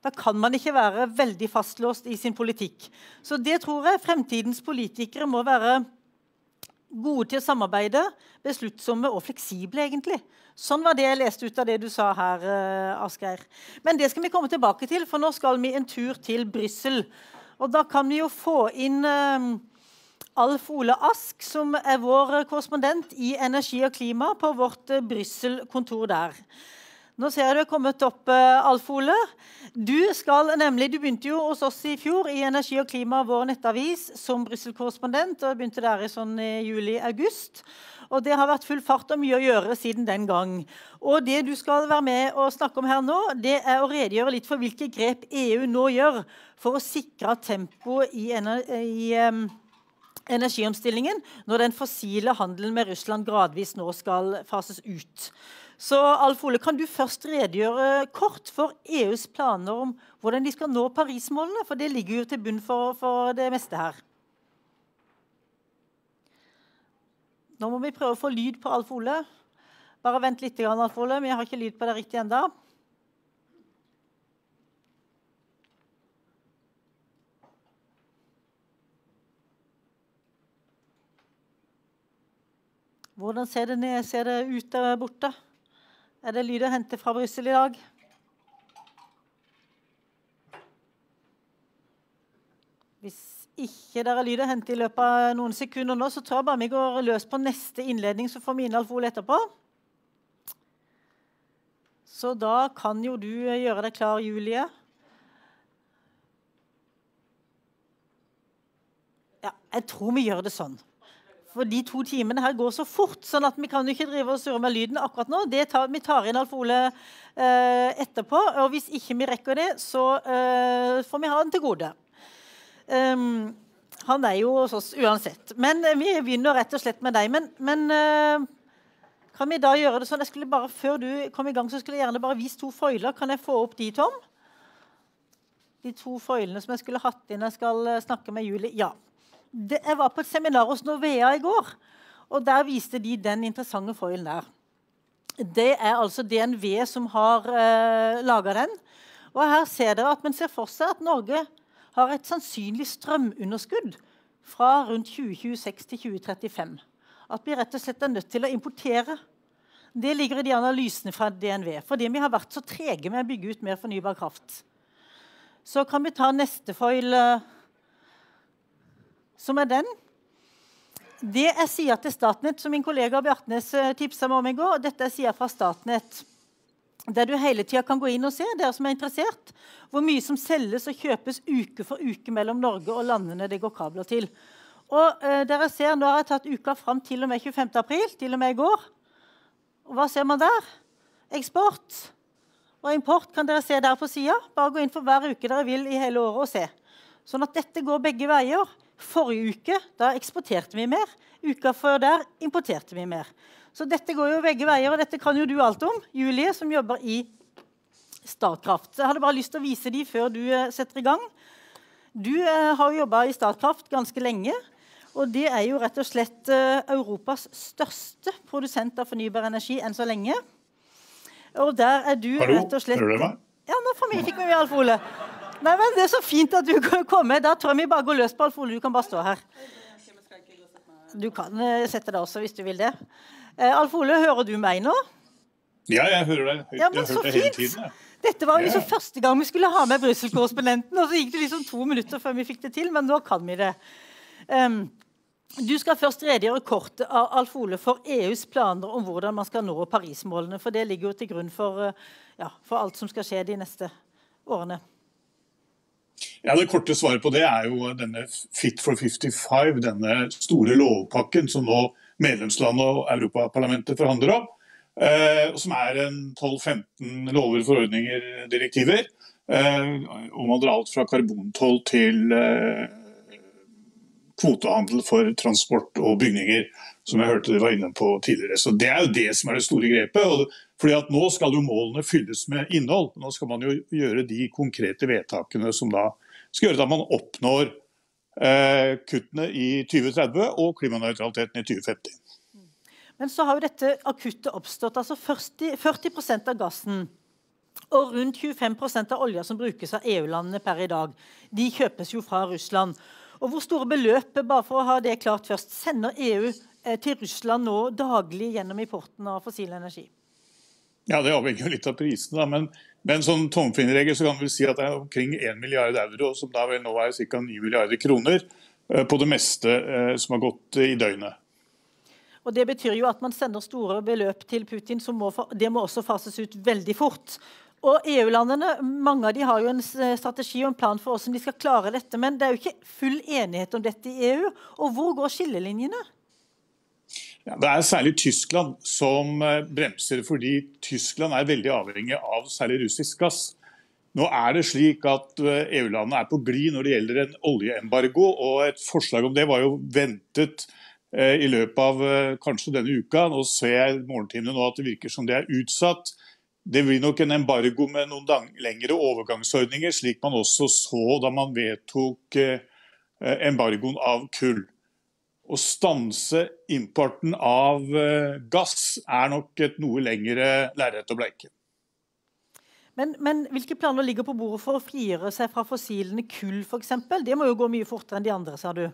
da kan man ikke være veldig fastlåst i sin politikk. Så det tror jeg fremtidens politikere må være Gode til å samarbeide, besluttsomme og fleksible, egentlig. Sånn var det jeg leste ut av det du sa her, uh, Asgeir. Men det skal vi komme tilbake til, for nå skal vi en tur til Brussel. Og da kan vi jo få inn uh, Alf Ole Ask, som er vår korrespondent i Energi og klima på vårt uh, Brussel-kontor der. Nå ser jeg du er kommet opp, uh, Alf Ole. Du, skal, nemlig, du begynte jo hos oss i fjor i Energi og klima, vår nettavis, som Brussel-korrespondent. og begynte der i sånn juli-august. Og det har vært full fart og mye å gjøre siden den gang. Og det du skal være med og snakke om her nå, det er å redegjøre litt for hvilke grep EU nå gjør for å sikre tempoet i, i um, energiomstillingen når den fossile handelen med Russland gradvis nå skal fases ut. Så Alf Ole, kan du først redegjøre kort for EUs planer om hvordan de skal nå Paris-målene? For det ligger jo til bunn for, for, det meste her. Nå må vi prøve å få lyd på Alf Ole. Bare vent litt, Alf Ole. Vi har ikke lyd på det riktig ennå. Hvordan ser det, ned, ser det ut der borte? Er det lyd å hente fra Brussel i dag? Hvis ikke det er lyd å hente i løpet av noen sekunder nå, så tror jeg bare vi går løs på neste innledning, så får vi Alf Ole etterpå. Så da kan jo du gjøre deg klar, Julie. Ja, jeg tror vi gjør det sånn. For de to timene her går så fort, sånn at vi kan jo ikke drive og surre med lyden akkurat nå. Tar, vi tar inn Alf Ole eh, etterpå. Og hvis ikke vi rekker det, så eh, får vi ha den til gode. Um, han er jo hos oss uansett. Men eh, vi begynner rett og slett med deg. Men, men uh, kan vi da gjøre det sånn jeg skulle bare, Før du kom i gang, så skulle jeg gjerne bare vist to foiler. Kan jeg få opp de, Tom? De to foilene som jeg skulle hatt inn jeg skal eh, snakke med Julie. Ja det, jeg var på et seminar hos Novea i går, og der viste de den interessante foilen der. Det er altså DNV som har eh, laga den. Og her ser dere at man ser for seg at Norge har et sannsynlig strømunderskudd fra rundt 2026 til 2035. At vi rett og slett er nødt til å importere. Det ligger i de analysene fra DNV. Fordi vi har vært så trege med å bygge ut mer fornybar kraft. Så kan vi ta neste foil. Eh, som er den. Det er sida til Statnett, som min kollega Bjartnes eh, tipsa meg om i går. Dette er sida fra Statnett. Der du hele tida kan gå inn og se, dere som er interessert, hvor mye som selges og kjøpes uke for uke mellom Norge og landene det går kabler til. Og eh, dere ser, Nå har jeg tatt uka fram til og med 25. april, til og med i går. Og hva ser man der? Eksport og import kan dere se der på sida. Bare gå inn for hver uke dere vil i hele året og se. Sånn at dette går begge veier. Forrige uke da eksporterte vi mer. Uka før der importerte vi mer. Så dette går jo begge veier, og dette kan jo du alt om, Julie, som jobber i Statkraft. Så jeg hadde bare lyst til å vise de før du eh, setter i gang. Du eh, har jo jobba i Statkraft ganske lenge. Og det er jo rett og slett eh, Europas største produsent av fornybar energi enn så lenge. Og der er du Hallo, rett og slett Hallo, hører du meg? Ja, nå får vi, fikk vi med Alf Ole. Nei, men Det er så fint at du kan komme. Da tror jeg vi bare går løs på Alf Ole. Du kan bare stå her. Du kan eh, sette deg også hvis du vil det. Uh, Alf Ole, hører du meg nå? Ja, jeg hører deg. Jeg ja, men så fint. Tiden, Dette var liksom ja. første gang vi skulle ha med Brussel-korrespondenten. Og så gikk det liksom to minutter før vi fikk det til, men nå kan vi det. Um, du skal først redegjøre kort Alf Ole, for EUs planer om hvordan man skal nå Paris-målene. For det ligger jo til grunn for, eh, ja, for alt som skal skje de neste årene. Ja, Det korte svaret på det er jo denne Fit for 55, denne store lovpakken som nå medlemslandet og Europaparlamentet forhandler om. Eh, som er en 12-15 lover, forordninger, direktiver. Eh, om man drar alt fra karbontoll til eh, kvotehandel for transport og bygninger, som jeg hørte dere var inne på tidligere. Så Det er jo det som er det store grepet. og fordi at Nå skal jo målene fylles med innhold. Nå skal man jo gjøre de konkrete vedtakene som da skal gjøre at man oppnår eh, kuttene i 2030 og klimanøytraliteten i 2050. Men så har jo dette akutte oppstått. altså 40, 40 av gassen og rundt 25% av olja som brukes av EU-landene per i dag, de kjøpes jo fra Russland. Og Hvor store beløp bare for å ha det klart først, sender EU eh, til Russland nå daglig gjennom importen av fossil energi? Ja, Det avhenger jo litt av prisene. da, men en sånn så kan vi si at det er omkring 1 milliard euro, som da vel nå er ca. 9 milliarder kroner, eh, på det meste eh, som har gått i døgnet. Og Det betyr jo at man sender store beløp til Putin, så må, det må også fases ut veldig fort. Og EU-landene mange av de har jo en strategi og en plan for hvordan de skal klare dette. Men det er jo ikke full enighet om dette i EU. Og hvor går skillelinjene? Ja, det er særlig Tyskland som eh, bremser, fordi Tyskland er veldig avhengig av særlig russisk gass. Nå er det slik at eh, EU-landene er på glid når det gjelder en oljeembargo. og Et forslag om det var jo ventet eh, i løpet av kanskje denne uka. Nå ser jeg morgentimene nå at det virker som det er utsatt. Det blir nok en embargo med noen lengre overgangsordninger, slik man også så da man vedtok embargoen av kull å stanse importen av eh, gass er nok et noe lengre lerret å bleike. Men, men, hvilke planer ligger på bordet for å frigjøre seg fra fossilene kull f.eks.? Det må jo gå mye fortere enn de andre, sa du?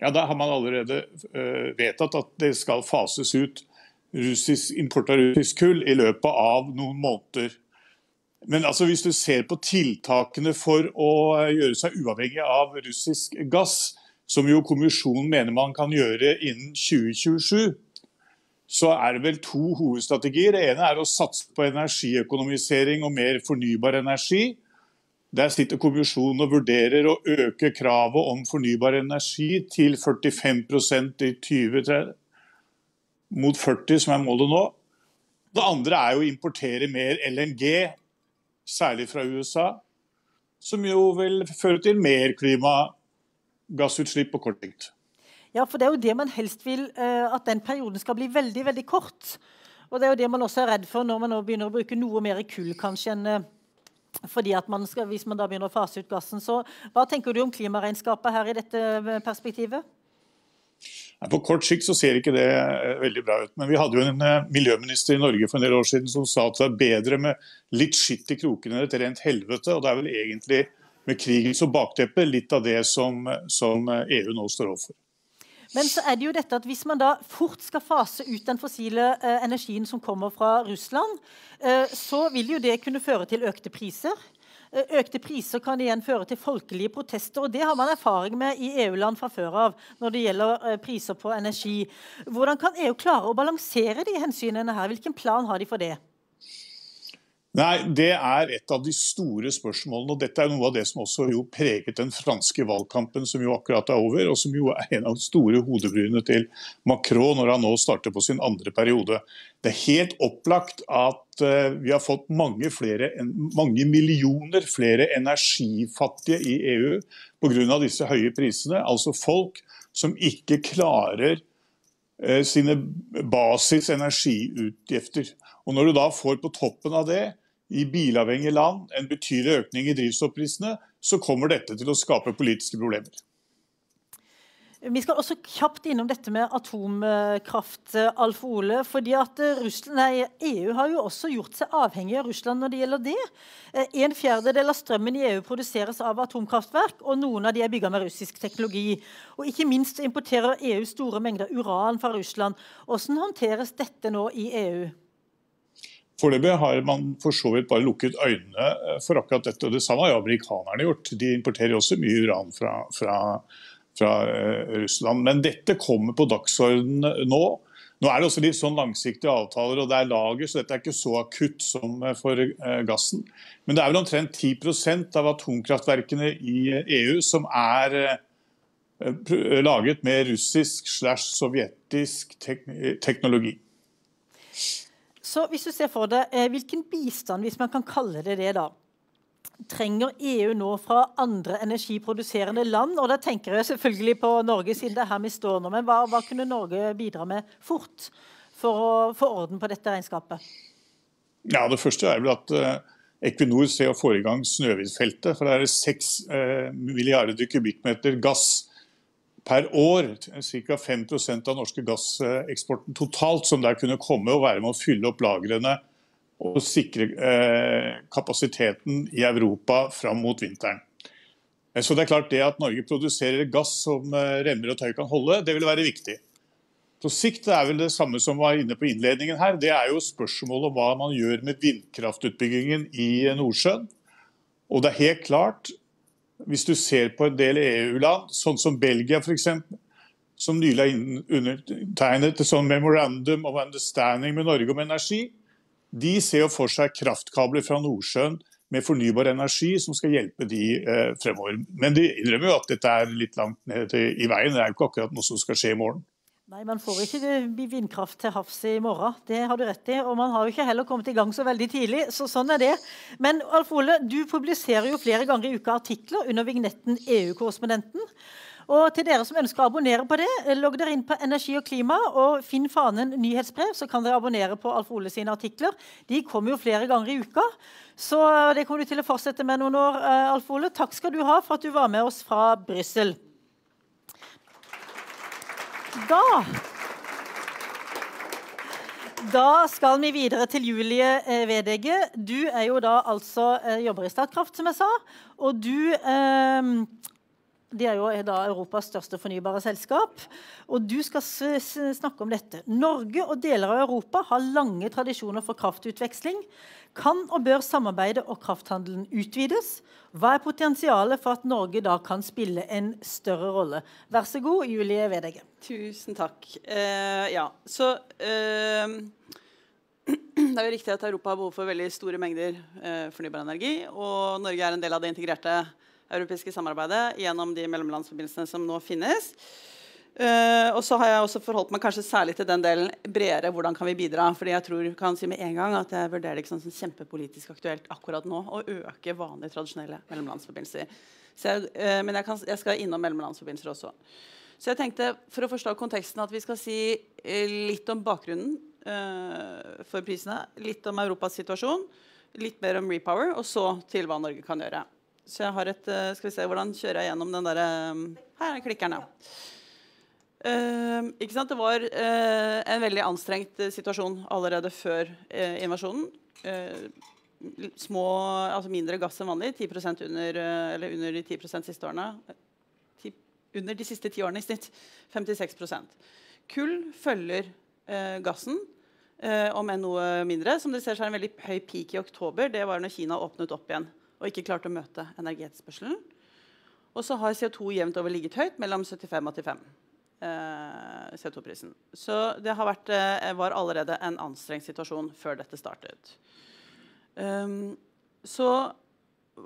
Ja, Da har man allerede uh, vedtatt at det skal fases ut russisk, import av russisk kull i løpet av noen måneder. Men altså, hvis du ser på tiltakene for å gjøre seg uavhengig av russisk gass, som jo kommisjonen mener man kan gjøre innen 2027, så er det vel to hovedstrategier. Det ene er å satse på energiøkonomisering og mer fornybar energi. Der sitter kommisjonen og vurderer å øke kravet om fornybar energi til 45% i 2030, mot 40 som er målet nå. Det andre er å importere mer LNG, særlig fra USA, som jo vil føre til mer klima gassutslipp på kort sikt. Ja, for det er jo det man helst vil, eh, at den perioden skal bli veldig, veldig kort. Og det er jo det man også er redd for når man nå begynner å bruke noe mer kull kanskje enn eh, fordi at man skal, Hvis man da begynner å fase ut gassen. Så hva tenker du om klimaregnskapet her i dette eh, perspektivet? På kort sikt så ser ikke det veldig bra ut. Men vi hadde jo en miljøminister i Norge for en del år siden som sa at det er bedre med litt skitt i krokene enn et rent helvete. Og det er vel egentlig med krigen som bakteppe litt av det som, som, EU nå står overfor. Men så er det jo dette at hvis man da fort skal fase ut den fossile eh, energien som kommer fra Russland, eh, så vil jo det kunne føre til økte priser. Eh, økte priser kan igjen føre til folkelige protester, og det har man erfaring med i EU-land fra før av når det gjelder eh, priser på energi. Hvordan kan EU klare å balansere de hensynene her? Hvilken plan har de for det? Nei, Det er et av de store spørsmålene. og Dette er noe av det som også jo preget den franske valgkampen som jo akkurat er over, og som jo er en av de store hodebryene til Macron når han nå starter på sin andre periode. Det er helt opplagt at uh, vi har fått mange, flere, mange millioner flere energifattige i EU pga. disse høye prisene. Altså folk som ikke klarer uh, sine basis energiutgifter. Og Når du da får på toppen av det i bilavhengige land en betydelig økning i drivstoffprisene, så kommer dette til å skape politiske problemer. Vi skal også kjapt innom dette med atomkraft, Alf Ole. fordi at Russland, nei, EU har jo også gjort seg avhengig av Russland når det gjelder det. En fjerdedel av strømmen i EU produseres av atomkraftverk, og noen av de er bygga med russisk teknologi. Og ikke minst importerer EU store mengder uran fra Russland. Hvordan håndteres dette nå i EU? Foreløpig har man for så vidt bare lukket øynene eh, for akkurat dette. og Det samme har amerikanerne gjort. De importerer også mye uran fra, fra, fra uh, Russland. Men dette kommer på dagsordenen nå. Nå er det også litt sånn langsiktige avtaler, og det er lager, så dette er ikke så akutt som eh, for gassen. Men det er vel omtrent 10% av atomkraftverkene i EU som er laget med russisk slash sovjetisk tek teknologi. Så hvis du ser for deg, eh, Hvilken bistand, hvis man kan kalle det det, da, trenger EU nå fra andre energiproduserende land? Og da tenker jeg selvfølgelig på Norge, siden det er her vi står nå. Men hva, hva kunne Norge bidra med fort for å få orden på dette regnskapet? Ja, Det første er vel at uh, Equinor ser å få i gang Snøhvitfeltet. For det er seks uh, milliarder kubikkmeter gass per år ca. 5% av norske gasseksporten totalt som der kunne komme og være med å fylle opp lagrene og sikre eh, kapasiteten i Europa fram mot vinteren. Så det er klart det at Norge produserer gass som eh, remmer og tøy kan holde, det vil være viktig. På sikt er vel det samme som var inne på innledningen her. Det er jo spørsmålet om hva man gjør med vindkraftutbyggingen i Nordsjøen. Og det er helt klart, hvis du ser på en del EU-land, sånn som Belgia f.eks., som nylig har undertegnet et sånn memorandum of understanding med Norge om energi, de ser jo for seg kraftkabler fra Nordsjøen med fornybar energi som skal hjelpe de eh, fremover. Men de innrømmer jo at dette er litt langt ned i veien. Det er jo ikke akkurat noe som skal skje i morgen. Nei, Man får ikke vindkraft til havs i morgen, det har du rett i. Og man har jo ikke heller kommet i gang så veldig tidlig, så sånn er det. Men Alf Ole, du publiserer jo flere ganger i uka artikler under vignetten EU-korrespondenten. Og til dere som ønsker å abonnere på det, logg dere inn på Energi og klima og finn fanen nyhetsbrev, så kan dere abonnere på Alf Ole sine artikler. De kommer jo flere ganger i uka, så det kommer du til å fortsette med noen år. Eh, Alf Ole. Takk skal du ha for at du var med oss fra Brussel. Da da skal vi videre til Julie eh, Vedegge. Du er jo da altså eh, jobber i Statkraft, som jeg sa. Og du eh, de er jo da Europas største fornybare selskap. Og du skal snakke om dette. Norge og deler av Europa har lange tradisjoner for kraftutveksling. Kan og bør samarbeidet og krafthandelen utvides? Hva er potensialet for at Norge da kan spille en større rolle? Vær så god, Julie Vedegge. Tusen takk. Uh, ja, så uh, Det er jo riktig at Europa har behov for veldig store mengder uh, fornybar energi. Og Norge er en del av det integrerte europeiske samarbeidet gjennom de mellomlandsforbindelsene som nå finnes. Uh, og så har jeg også forholdt meg kanskje særlig til den delen bredere. Hvordan kan vi bidra? Fordi jeg tror kan si med en gang at jeg vurderer det ikke sånn som kjempepolitisk aktuelt akkurat nå å øke vanlige, tradisjonelle mellomlandsforbindelser. Jeg, uh, men jeg, kan, jeg, skal innom mellomlandsforbindelser også. Så jeg tenkte for å forstå konteksten at vi skal si uh, litt om bakgrunnen for prisene. Litt om Europas situasjon. Litt mer om Repower, og så til hva Norge kan gjøre. Så jeg har et eh, Skal vi se, hvordan kjører jeg gjennom den derre eh, Her er klikkeren, ja. Uh, ikke sant? Det var uh, en veldig anstrengt uh, situasjon allerede før invasjonen. små, altså mindre gass enn vanlig. 10% under, eller under de 10 siste årene. 10, under de siste ti årene i snitt. 56% Kull følger gassen, om enn noe mindre. Som dere ser, så er det en veldig høy peak i oktober. Det var når Kina åpnet opp igjen og ikke klarte å møte energietterspørselen. Og så har CO2 jevnt over ligget høyt, mellom 75 og 85. Eh, CO2-prisen. Så det vært, eh, var allerede en anstrengt situasjon før dette startet. Um, så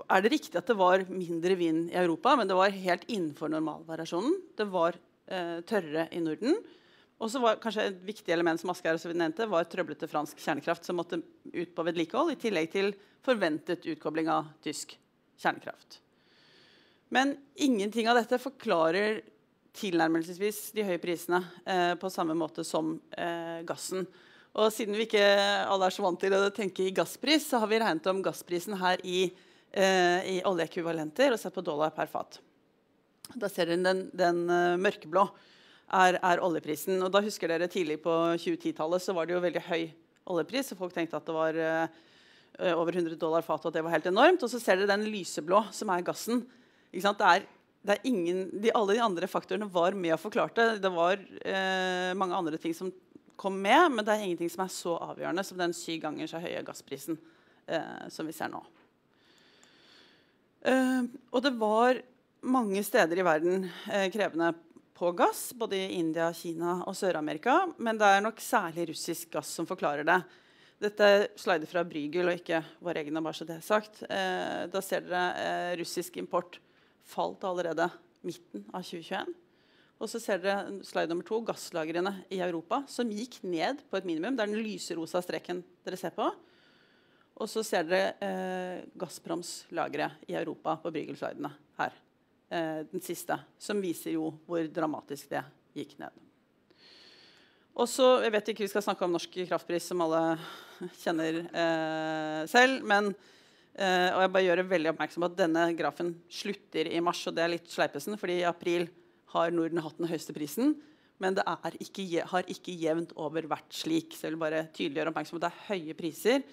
er det riktig at det var mindre vind i Europa, men det var helt innenfor normalvariasjonen. Det var eh, tørrere i Norden. Og så var kanskje Et viktig element som Asgeir nevnte, var trøblete fransk kjernekraft som måtte ut på vedlikehold, i tillegg til forventet utkobling av tysk kjernekraft. Men ingenting av dette forklarer tilnærmelsesvis de høye prisene eh, på samme måte som eh, gassen. Og siden vi ikke alle er så vant til å tenke i gasspris, så har vi regnet om gassprisen her i, eh, i oljeekvivalenter og sett på dollar per fat. Da ser dere den, den den mørkeblå er, er, oljeprisen. Og da husker dere Tidlig på 2010-tallet så var det jo veldig høy oljepris. og Folk tenkte at det var uh, over 100 dollar fatet, og at det var helt enormt. Og så ser dere den lyseblå, som er gassen. Det er, det er ingen, de, alle de andre faktorene var med og forklarte. Det var uh, mange andre ting som kom med, men det er ingenting som er så avgjørende som den syv ganger så høye gassprisen uh, som vi ser nå. og det var mange steder i verden krevende på gass, både i India, Kina og Sør-Amerika. Men det er nok særlig russisk gass som forklarer det. Dette er slider fra Brygel og ikke vår egen. bare så det er sagt. Eh, da ser dere eh, russisk import falt allerede midten av 2021. Og så ser dere slide nummer to, gasslagrene i Europa, som gikk ned på et minimum. Det er den lyserosa streken dere ser på. Og så ser dere eh, Gazproms i Europa på Brygel-slidene her den siste, som viser jo hvor dramatisk det gikk ned. Og Jeg vet ikke vi skal snakke om norsk kraftpris, som alle kjenner eh, selv. men eh, og jeg bare gjør veldig oppmerksom på at denne grafen slutter i mars. og det er litt sleipesen, fordi I april har Norden hatt den høyeste prisen. Men det ikke, har ikke jevnt over vært slik. Så jeg vil bare tydeliggjøre oppmerksom på at det er høye priser.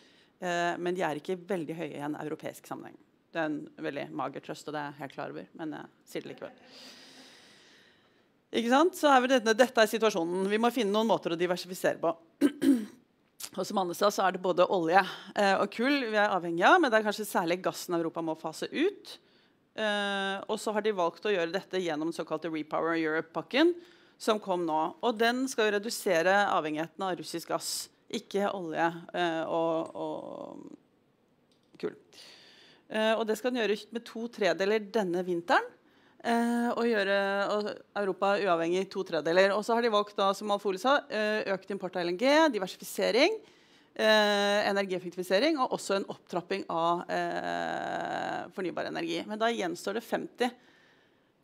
Eh, men de er ikke veldig høye i en europeisk sammenheng. Det er en veldig mager trøst, og det er jeg klar over, men jeg sier det likevel. Ikke sant? Så er dette, dette er situasjonen. Vi må finne noen måter å diversifisere på. og som Anne sa, så er det både olje eh, og kull vi er avhengig av, men det er kanskje særlig gassen Europa må fase ut. Eh, og så har de valgt å gjøre dette gjennom den såkalte Repower Europe-pakken, som kom nå. Og den skal jo redusere avhengigheten av russisk gass, ikke olje eh, og, og kull. Eh, og det skal den gjøre med to tredeler denne vinteren eh, og gjøre Europa uavhengig to tredeler. Og så har de valgt da, som Alf Ole sa, eh, økt import av LNG, diversifisering, energieffektivisering og også en opptrapping av fornybar energi. Men da gjenstår det 50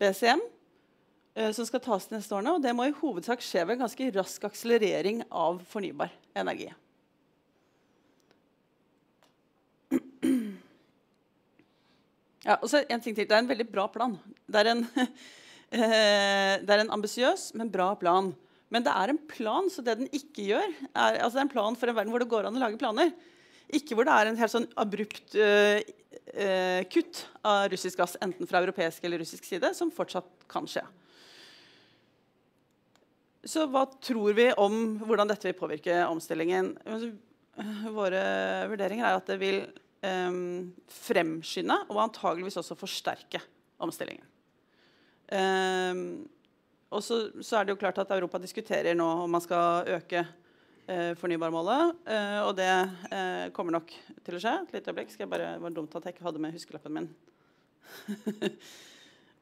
BCM som skal tas neste årene. Og det må i hovedsak skje ved en ganske rask akselerering av fornybar energi. Ja, og så en ting til. Det er en veldig bra plan. Det er en, eh, det er en ambisiøs, men bra plan. Men det er en plan, så det den ikke gjør er, altså det er en plan for en verden hvor det går an å lage planer. Ikke hvor det er en helt sånn abrupt uh, uh, kutt av russisk gass, enten fra europeisk eller russisk side, som fortsatt kan skje. Så hva tror vi om hvordan dette vil påvirke omstillingen? Altså, våre vurderinger er at det vil fremskynde og antageligvis også forsterke omstillingen. Um, og så, så, er det jo klart at Europa diskuterer nå om man skal øke uh, fornybarmålet. Uh, og det uh, kommer nok til å skje. Et lite øyeblikk. Skal jeg bare, var dumt at jeg ikke hadde med huskelappen min.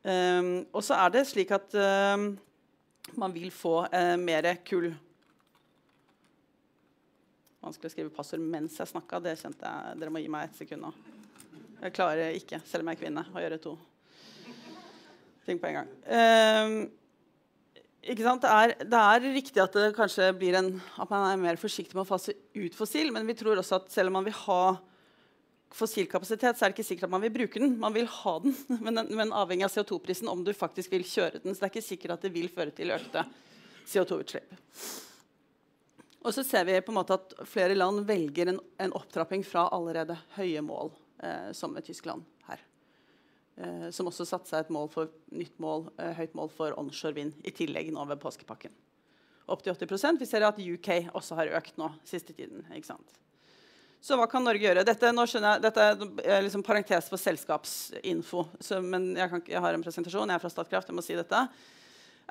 um, og så er det slik at man vil få mer kull Vanskelig å skrive passord mens jeg snakka. Det kjente jeg. Dere må gi meg ett sekund nå. Jeg klarer ikke, selv om jeg er kvinne, å gjøre to ting på en gang. Um, ikke sant? Det er, det er, riktig at det kanskje blir en, at man er mer forsiktig med å fase ut fossil, men vi tror også at selv om man vil ha fossilkapasitet, så er det ikke sikkert at man vil bruke den. Man vil ha den, men, men avhengig av CO2-prisen om du faktisk vil kjøre den. Så det er ikke sikkert at det vil føre til økte CO2-utslipp. Og så ser vi på en måte at flere land velger en, en opptrapping fra allerede høye mål, eh, som med Tyskland her. Eh, som også satte seg et mål for, nytt mål, eh, høyt mål for onshore vind i tillegg nå ved påskepakken. Opp til 80 Vi ser at UK også har økt nå siste tiden. ikke sant? Så hva kan Norge gjøre? Dette, jeg, dette er liksom parentes for selskapsinfo. Så, men jeg, kan, jeg, har en presentasjon. Jeg er fra Statkraft. jeg må si dette.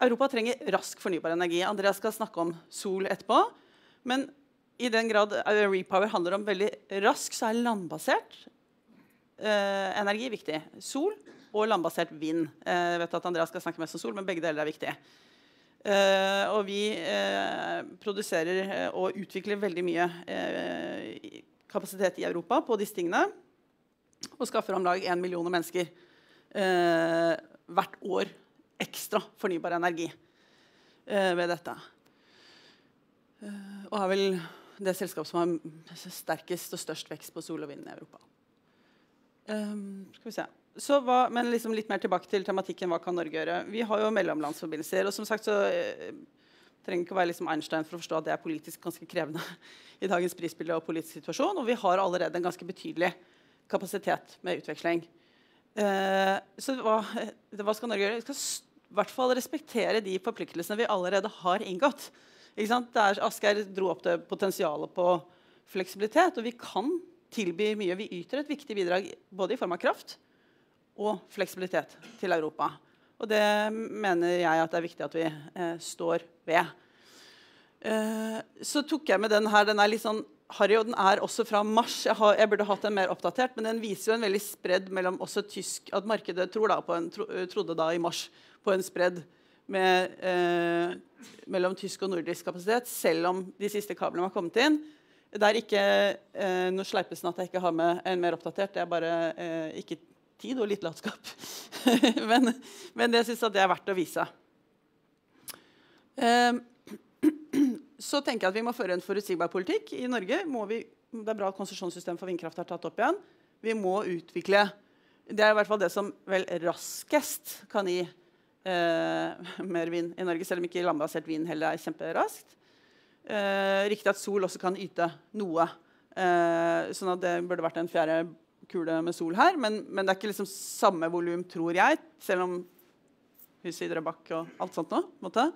Europa trenger rask fornybar energi. Andreas skal snakke om sol etterpå. Men i den grad repower handler om veldig rask, så er landbasert eh, energi viktig. Sol og landbasert vind. Eh, jeg vet at Andreas skal snakke mest om sol, men begge deler er viktig. Eh, og vi eh, produserer eh, og utvikler veldig mye eh, kapasitet i Europa på disse tingene. Og skaffer om lag 1 million mennesker hvert år ekstra fornybar energi ved dette. Eh, og er vel det selskapet som har sterkest og størst vekst på sol og vind i Europa. Um, skal vi se. Hva, men liksom litt mer tilbake til tematikken hva kan Norge gjøre. Vi har jo mellomlandsforbindelser. og som sagt så eh, trenger ikke å være liksom Einstein for å forstå at det er politisk ganske krevende i dagens prisbilde og politisk situasjon. Og vi har allerede en ganske betydelig kapasitet med utveksling. Eh, så hva, hva, skal Norge gjøre? Vi skal i hvert fall respektere de forpliktelsene vi allerede har inngått. Der Asgeir dro opp det potensialet på fleksibilitet. Og vi kan tilby mye. Vi yter et viktig bidrag både i form av kraft og fleksibilitet til Europa. Og det mener jeg at det er viktig at vi eh, står ved. Eh, så tok jeg med den her. Den er litt sånn harry, og den er også fra mars. Jeg, har, jeg, burde hatt den mer oppdatert, men den viser jo en veldig spredd mellom også tysk At markedet da en, tro, trodde da i mars på en spredd med, eh, mellom tysk og nordisk kapasitet, selv om de siste kablene har kommet inn. Det er ikke eh, noe sleipesen at jeg ikke har med en mer oppdatert. Det er bare eh, ikke tid og litt latskap. men, men jeg syns det er verdt å vise. Eh, så tenker jeg at vi må føre en forutsigbar politikk. I Norge vi, Det er bra at konsesjonssystemet for vindkraft er tatt opp igjen. Vi må utvikle Det er i hvert fall det som vel raskest kan gi mer vind i Norge, selv om ikke landbasert vind heller er kjemperaskt. Eh, riktig at sol også kan yte noe. Eh, sånn at det burde vært en fjerde kule med sol her. Men, men det er ikke liksom samme volum, tror jeg. Selv om huset i Drøbak og alt sånt nå. måte.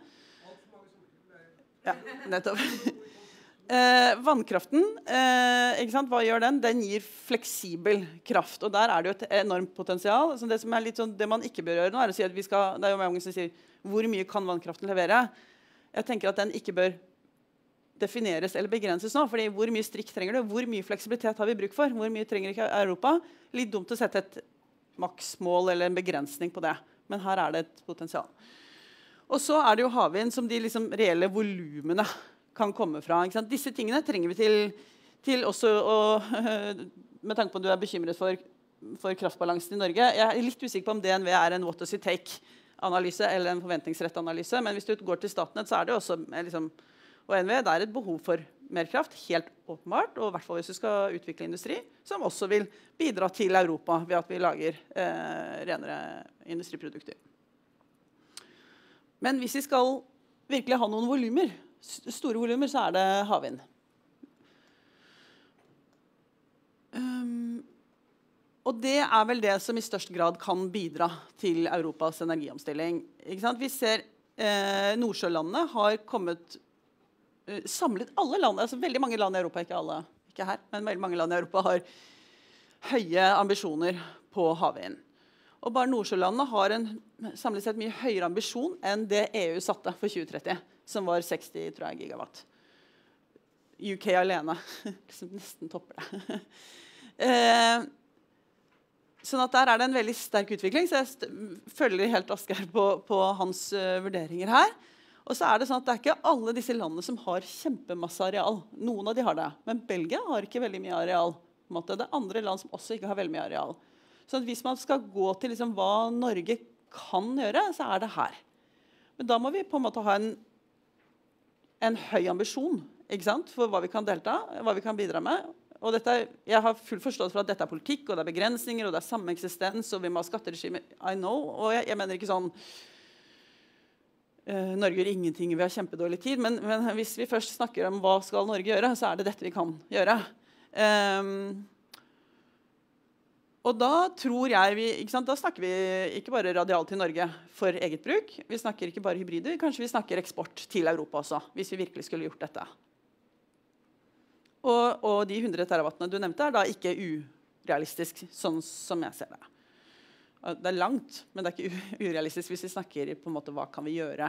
Ja, nettopp. Eh, vannkraften, eh, hva gjør den? Den gir fleksibel kraft. Og der er det jo et enormt potensial. Så det, som er litt sånn, det man ikke bør gjøre nå, er å si at vi skal Det er jo mange som sier hvor mye kan vannkraften levere? Jeg tenker at den ikke bør defineres eller begrenses nå. fordi Hvor mye strikk trenger du? Hvor mye fleksibilitet har vi bruk for? Hvor mye trenger ikke Europa? Litt dumt å sette et maksmål eller en begrensning på det. Men her er det et potensial. Og så er det jo havvind som de liksom reelle volumene kan komme fra. Disse tingene trenger vi til, til også å Med tanke på at du er bekymret for, for, kraftbalansen i Norge. Jeg er litt usikker på om DNV er en what does it take-analyse eller en forventningsrettanalyse. Men hvis du går til Statnett, så er det også liksom, og NV, det er et behov for mer kraft. Helt åpenbart. Og i hvert fall hvis du skal utvikle industri, som også vil bidra til Europa ved at vi lager eh, renere industriprodukter. Men hvis vi skal virkelig ha noen volumer, store volumer, så er det havvind. Um, og det er vel det som i størst grad kan bidra til Europas energiomstilling. Vi ser eh, Nordsjølandene har kommet eh, samlet alle land, altså Veldig mange land i Europa, ikke alle, ikke her, men veldig mange land i Europa har høye ambisjoner på havvind. Og bare Nordsjølandene har en samlet sett mye høyere ambisjon enn det EU satte for 2030 som var 60 tror jeg, gigawatt. UK alene liksom nesten topper det. eh, sånn at Der er det en veldig sterk utvikling. så Jeg følger helt Asgeir på, hans uh, vurderinger her. Og så er Det sånn at det er ikke alle disse landene som har kjempemasse areal. Noen av de har det, Men Belgia har ikke veldig mye areal. Det er andre land som også ikke har veldig mye areal. Så Hvis man skal gå til liksom hva Norge kan gjøre, så er det her. Men da må vi på en måte ha en en høy ambisjon for hva vi kan delta, hva vi kan bidra med. Og dette, jeg har full forståelse for at dette er politikk, og det er begrensninger, og det er sameksistens, og vi må ha skatteregime. I know, og jeg, jeg mener ikke sånn uh, Norge gjør ingenting, vi har kjempedårlig tid. Men, men, hvis vi først snakker om hva skal Norge gjøre, så er det dette vi kan gjøre. Um, og da tror jeg vi, da snakker vi ikke bare radialt til Norge for eget bruk. Vi snakker ikke bare hybrider, kanskje vi snakker eksport til Europa også. hvis vi virkelig skulle gjort dette. Og, og de 100 terawattene du nevnte, er da ikke urealistisk, sånn som jeg ser det. Det er langt, men det er ikke urealistisk hvis vi snakker på en måte hva kan vi gjøre.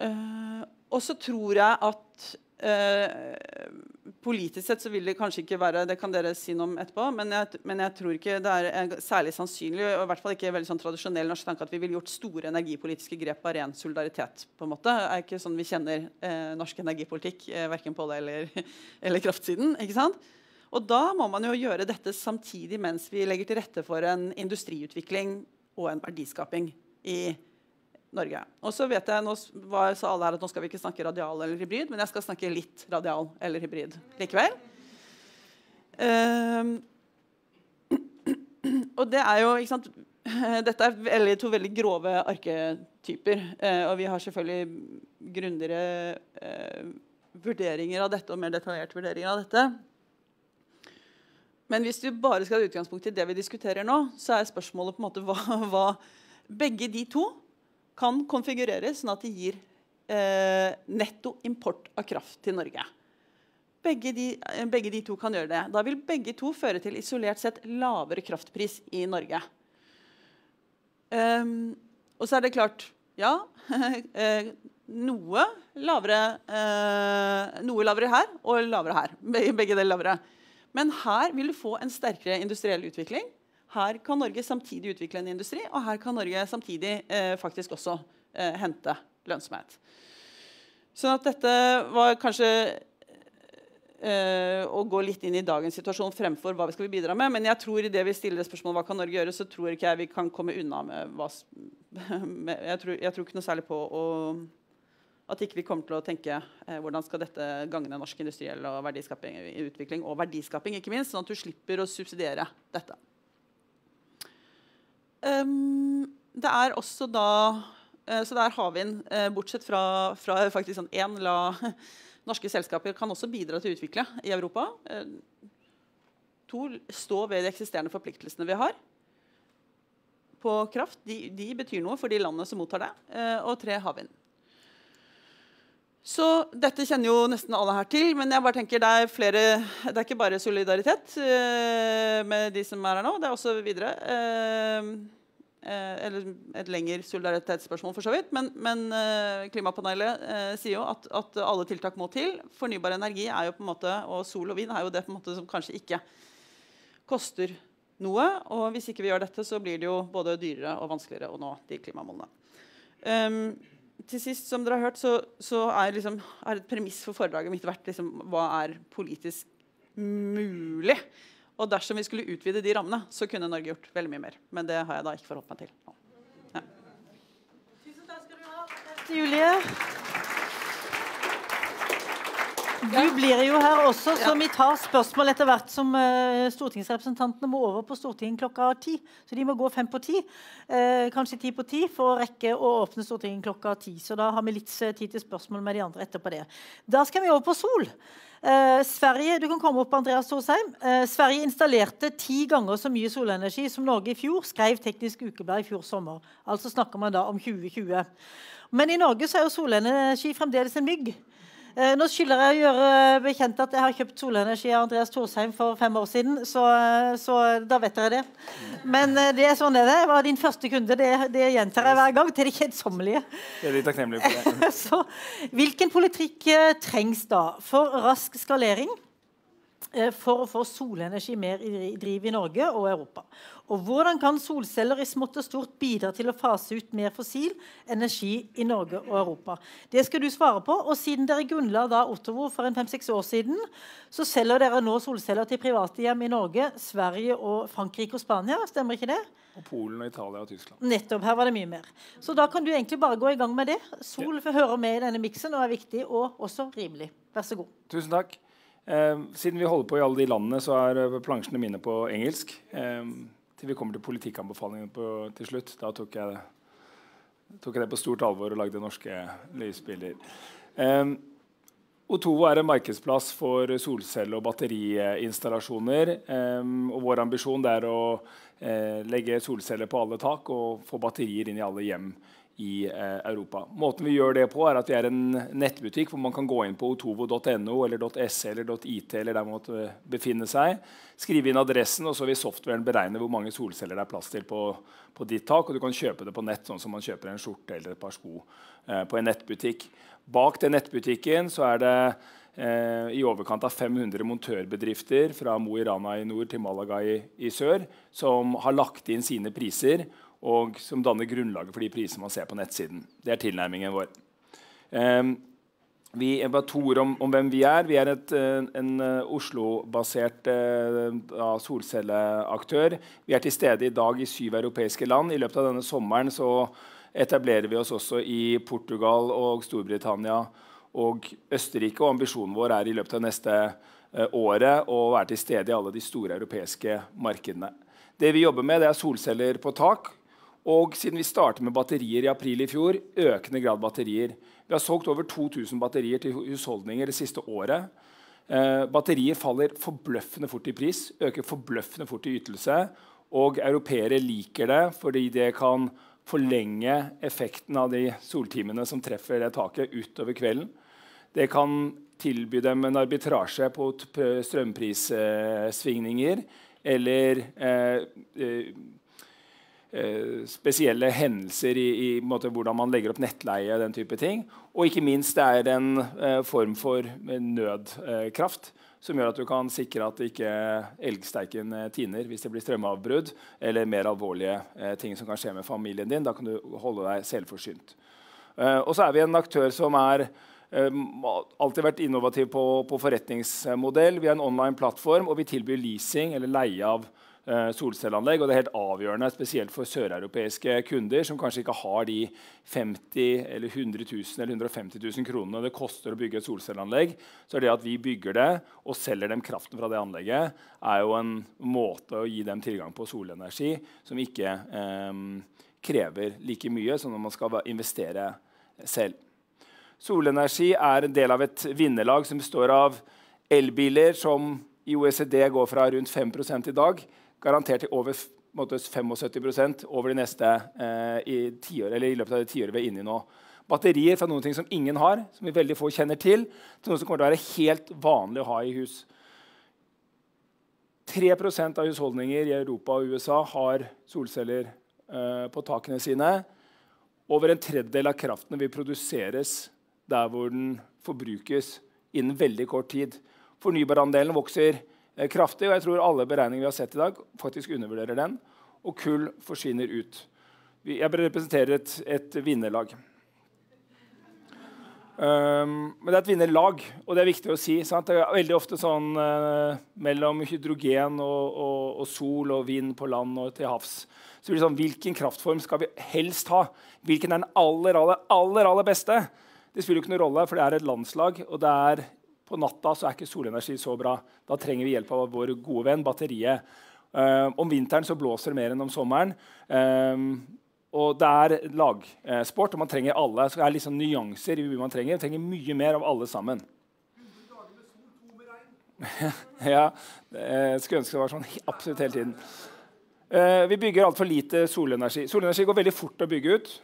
Uh, og så tror jeg at uh, politisk sett så vil det kanskje ikke være Det kan dere si noe om etterpå. Men jeg, men jeg tror ikke det er særlig sannsynlig og i hvert fall ikke veldig sånn tradisjonell norsk tanke at vi ville gjort store energipolitiske grep av ren solidaritet. på en måte. Det er ikke sånn vi kjenner eh, norsk energipolitikk, eh, verken på det eller, eller kraftsiden. ikke sant? Og da må man jo gjøre dette samtidig mens vi legger til rette for en industriutvikling og en verdiskaping i Norge Norge. Og så vet jeg, nå sa alle her at nå skal vi ikke snakke radial eller hybrid, men jeg skal snakke litt radial eller hybrid likevel. Um, og det er jo ikke sant, Dette er to veldig grove arketyper. Uh, og vi har selvfølgelig grundigere uh, vurderinger av dette og mer detaljerte vurderinger av dette. Men hvis du bare skal ha utgangspunkt i det vi diskuterer nå, så er spørsmålet på en måte hva begge de to kan konfigureres sånn at de gir eh, netto import av kraft til Norge. Begge de, eh, begge de, to kan gjøre det. Da vil begge to føre til isolert sett lavere kraftpris i Norge. Um, og så er det klart Ja, eh, eh, noe lavere her og lavere her. Begge deler lavere. Men her vil du få en sterkere industriell utvikling her kan Norge samtidig utvikle en industri, og her kan Norge samtidig eh, faktisk også eh, hente lønnsomhet. Så dette var kanskje eh, å gå litt inn i dagens situasjon fremfor hva vi skal bidra med. Men jeg tror i det vi stiller spørsmålet hva kan Norge gjøre, så tror ikke jeg vi kan komme unna med hva med, jeg, tror, jeg, tror, ikke noe særlig på å, at ikke vi kommer til å tenke eh, hvordan skal dette gagne norsk industriell og verdiskaping, utvikling og verdiskaping, ikke minst, sånn at du slipper å subsidiere dette. Um, det er også da uh, Så det er havvind, uh, bortsett fra, fra faktisk sånn én la Norske selskaper kan også bidra til å utvikle i Europa. Uh, to, stå ved de eksisterende forpliktelsene vi har. på kraft. De, de, betyr noe for de landene som mottar det. Eh, og tre havvind. Så dette kjenner jo nesten alle her til, men jeg bare tenker det er flere Det er ikke bare solidaritet uh, med de som er her nå, det er også videre. Uh, uh, eller et lengre solidaritetsspørsmål, for så vidt. Men, klimapanelet sier jo at, alle tiltak må til. Fornybar energi er jo på en måte, og sol og vind er jo det på en måte som kanskje ikke koster noe. Og hvis ikke vi gjør dette, så blir det jo både dyrere og vanskeligere å nå de klimamålene. Um, til sist, som dere har hørt, så, så er, liksom, er, et premiss for foredraget mitt vært liksom, hva er politisk mulig. Og dersom vi skulle utvide de rammene, så kunne Norge gjort veldig mye mer. Men det har jeg da ikke forholdt meg til. Ja. Tusen takk skal du ha, Julie. Du blir jo her også, så vi tar spørsmål etter hvert som uh, stortingsrepresentantene må over på Stortinget klokka ti. Så de må gå fem på ti, uh, kanskje ti på ti, for å rekke å åpne Stortinget klokka ti. Så da har vi litt uh, tid til spørsmål med de andre etterpå det. Da skal vi over på sol. Sverige du kan komme opp, Andreas Torsheim. Sverige installerte ti ganger så mye solenergi som Norge i fjor, skrev Teknisk Ukeblad i fjor sommer. Altså snakker man da om 2020. Men i Norge så er jo solenergi fremdeles en mygg. Eh, nå skylder jeg å gjøre bekjent at jeg har kjøpt solenergi av Andreas Thorsheim for fem år siden. Så, så da vet dere det. Men eh, det er sånn det er. Jeg var din første kunde. Det, det gjentar jeg hver gang til det kjedsommelige. Det er litt takknemlig for så, hvilken politikk eh, trengs da for rask skalering? For å få solenergi mer i driv i Norge og Europa. Og hvordan kan solceller i smått og stort bidra til å fase ut mer fossil energi i Norge og Europa? Det skal du svare på. Og siden dere grunnla da Ottovo for en fem-seks år siden, så selger dere nå solceller til private hjem i Norge, Sverige og Frankrike og Spania. Stemmer ikke det? Og Polen og Italia og Tyskland. Nettopp. Her var det mye mer. Så da kan du egentlig bare gå i gang med det. Sol ja. hører med i denne miksen og er viktig, og også rimelig. Vær så god. Tusen takk. Eh, siden vi holder på i alle de landene, så er plansjene mine på engelsk. Eh, til vi kommer til politikkanbefalingene til slutt. Da tok jeg, tok jeg, det på stort alvor og lagde norske lysbilder. Otovo er en markedsplass for solcelle- og batteriinstallasjoner. Og vår ambisjon er å legge solceller på alle tak og få batterier inn i alle hjem i eh, Europa. Måten vi gjør det på, er at vi er en nettbutikk hvor man kan gå inn på otovo.no eller .se eller .it eller der man måtte befinne seg. Skrive inn adressen, og så vil softwaren beregne hvor mange solceller det er plass til på, på ditt tak. Og du kan kjøpe det på nett, sånn som man kjøper en skjorte eller et par sko eh, på en nettbutikk. Bak den nettbutikken så er det eh, i overkant av 500 montørbedrifter fra Mo i Rana i nord til Malaga i, i sør som har lagt inn sine priser og som danner grunnlaget for de prisene man ser på nettsiden. Det er tilnærmingen vår. Vi vi, bare to ord om, om, hvem vi er. Vi er et, eh, en uh, Oslo-basert uh, solcelleaktør. Vi er til stede i dag i syv europeiske land. I løpet av denne sommeren etablerer vi oss også i Portugal og Storbritannia og Østerrike. Og ambisjonen vår er i løpet av neste året å være til stede i alle de store europeiske markedene. Det vi jobber med, er solceller på tak og siden vi startet med batterier i april i fjor, økende grad batterier. Vi har solgt over 2000 batterier til husholdninger det siste året. Eh, batterier faller forbløffende fort i pris, øker forbløffende fort i ytelse. Og europeere liker det fordi det kan forlenge effekten av de soltimene som treffer det taket, utover kvelden. Det kan tilby dem en arbitrasje på strømprissvingninger eller eh, eh spesielle hendelser i, i måte, hvordan man legger opp nettleie. den type ting. Og ikke minst det er en eh, form for nødkraft som gjør at du kan sikre at ikke elgsteiken eh, tiner hvis det blir strømavbrudd eller mer alvorlige eh, ting som kan skje med familien din. Da kan du holde deg selvforsynt. Eh, og så er vi en aktør som er alltid vært innovativ på, på forretningsmodell. Vi er en online plattform, og vi tilbyr leasing eller leie av Eh, solcelleanlegg. Og det er helt avgjørende, spesielt for søreuropeiske kunder som kanskje ikke har de 50 eller 100 000 eller 150 000 kronene det koster å bygge et solcelleanlegg. Så er det at vi bygger det og selger dem kraften fra det anlegget, er jo en måte å gi dem tilgang på solenergi som ikke eh, krever like mye som når man skal investere selv. Solenergi er en del av et vinnerlag som består av elbiler som i OECD går fra rundt 5 i dag garantert til over måte 75% over de neste eh, i, tiår, i løpet av det tiåret vi er inne i nå. Batterier fra noen ting som ingen har, som vi veldig få kjenner til, til noe som kommer til å være helt vanlig å ha i hus. 3% av husholdninger i Europa og USA har solceller eh, på takene sine. Over en tredjedel av kraften vil produseres der hvor den forbrukes innen veldig kort tid. Fornybarandelen vokser kraftig, og jeg tror alle beregninger vi har sett i dag, faktisk undervurderer den. Og kull forsvinner ut. Jeg representerer et, et vinnerlag. Um, men det er et vinnerlag, og det er viktig å si. Sant? Det er veldig ofte sånn uh, mellom hydrogen og, og, og, sol og vind på land og til havs. Så blir det sånn, Hvilken kraftform skal vi helst ha? Hvilken er den aller, aller, aller, aller beste? Det spiller jo ikke noen rolle, for det er et landslag. og det er på natta så er ikke solenergi så bra. Da trenger vi hjelp av vår gode venn batteriet. Uh, om vinteren så blåser det mer enn om sommeren. Uh, og det er lagsport, og man trenger alle. Så det er liksom nyanser i hva man trenger. Man trenger mye mer av alle sammen. ja, jeg skulle ønske det var sånn absolutt hele tiden. Uh, vi bygger altfor lite solenergi. Solenergi går veldig fort å bygge ut.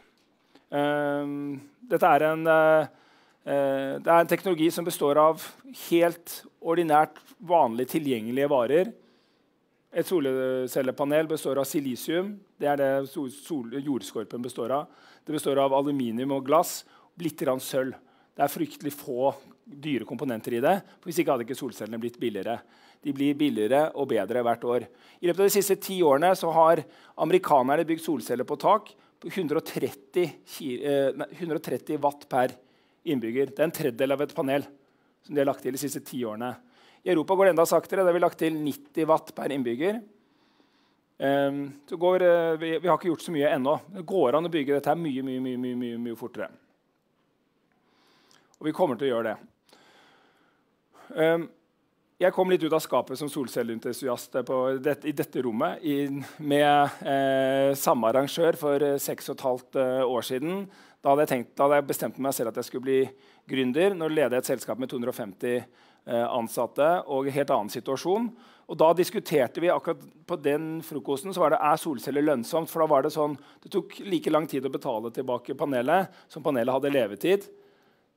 Dette er en, det er en teknologi som består av helt ordinært, vanlig tilgjengelige varer et solcellepanel består av silisium. Det er det jordskorpen består av. Det består av aluminium og glass litt sølv. Det er fryktelig få dyre komponenter i det. for Hvis ikke hadde ikke solcellene blitt billigere. De blir billigere og bedre hvert år. I løpet av de siste ti årene har amerikanerne bygd solceller på tak på 130, 130 eh, watt per innbygger. Det er en tredjedel av et panel som de har lagt til de siste ti årene. I Europa går det enda saktere. Det har vi lagt til 90 watt per innbygger. Um, går, uh, vi, har ikke gjort så mye ennå. Det går an å bygge dette mye, mye, mye, mye, mye, mye fortere. Og vi kommer til å gjøre det. Um, jeg kom litt ut av skapet som solcelleentusiast i dette rommet i, med eh, samme arrangør for eh, seks og et halvt eh, år siden. Da hadde, jeg tenkt, da hadde jeg bestemt meg selv at jeg skulle bli gründer. Når jeg ledet et selskap med 250 Eh, ansatte og en helt annen situasjon. Og da diskuterte vi akkurat på den frokosten så var det er solceller lønnsomt. For da var det sånn, det tok like lang tid å betale tilbake panelet som panelet hadde levetid.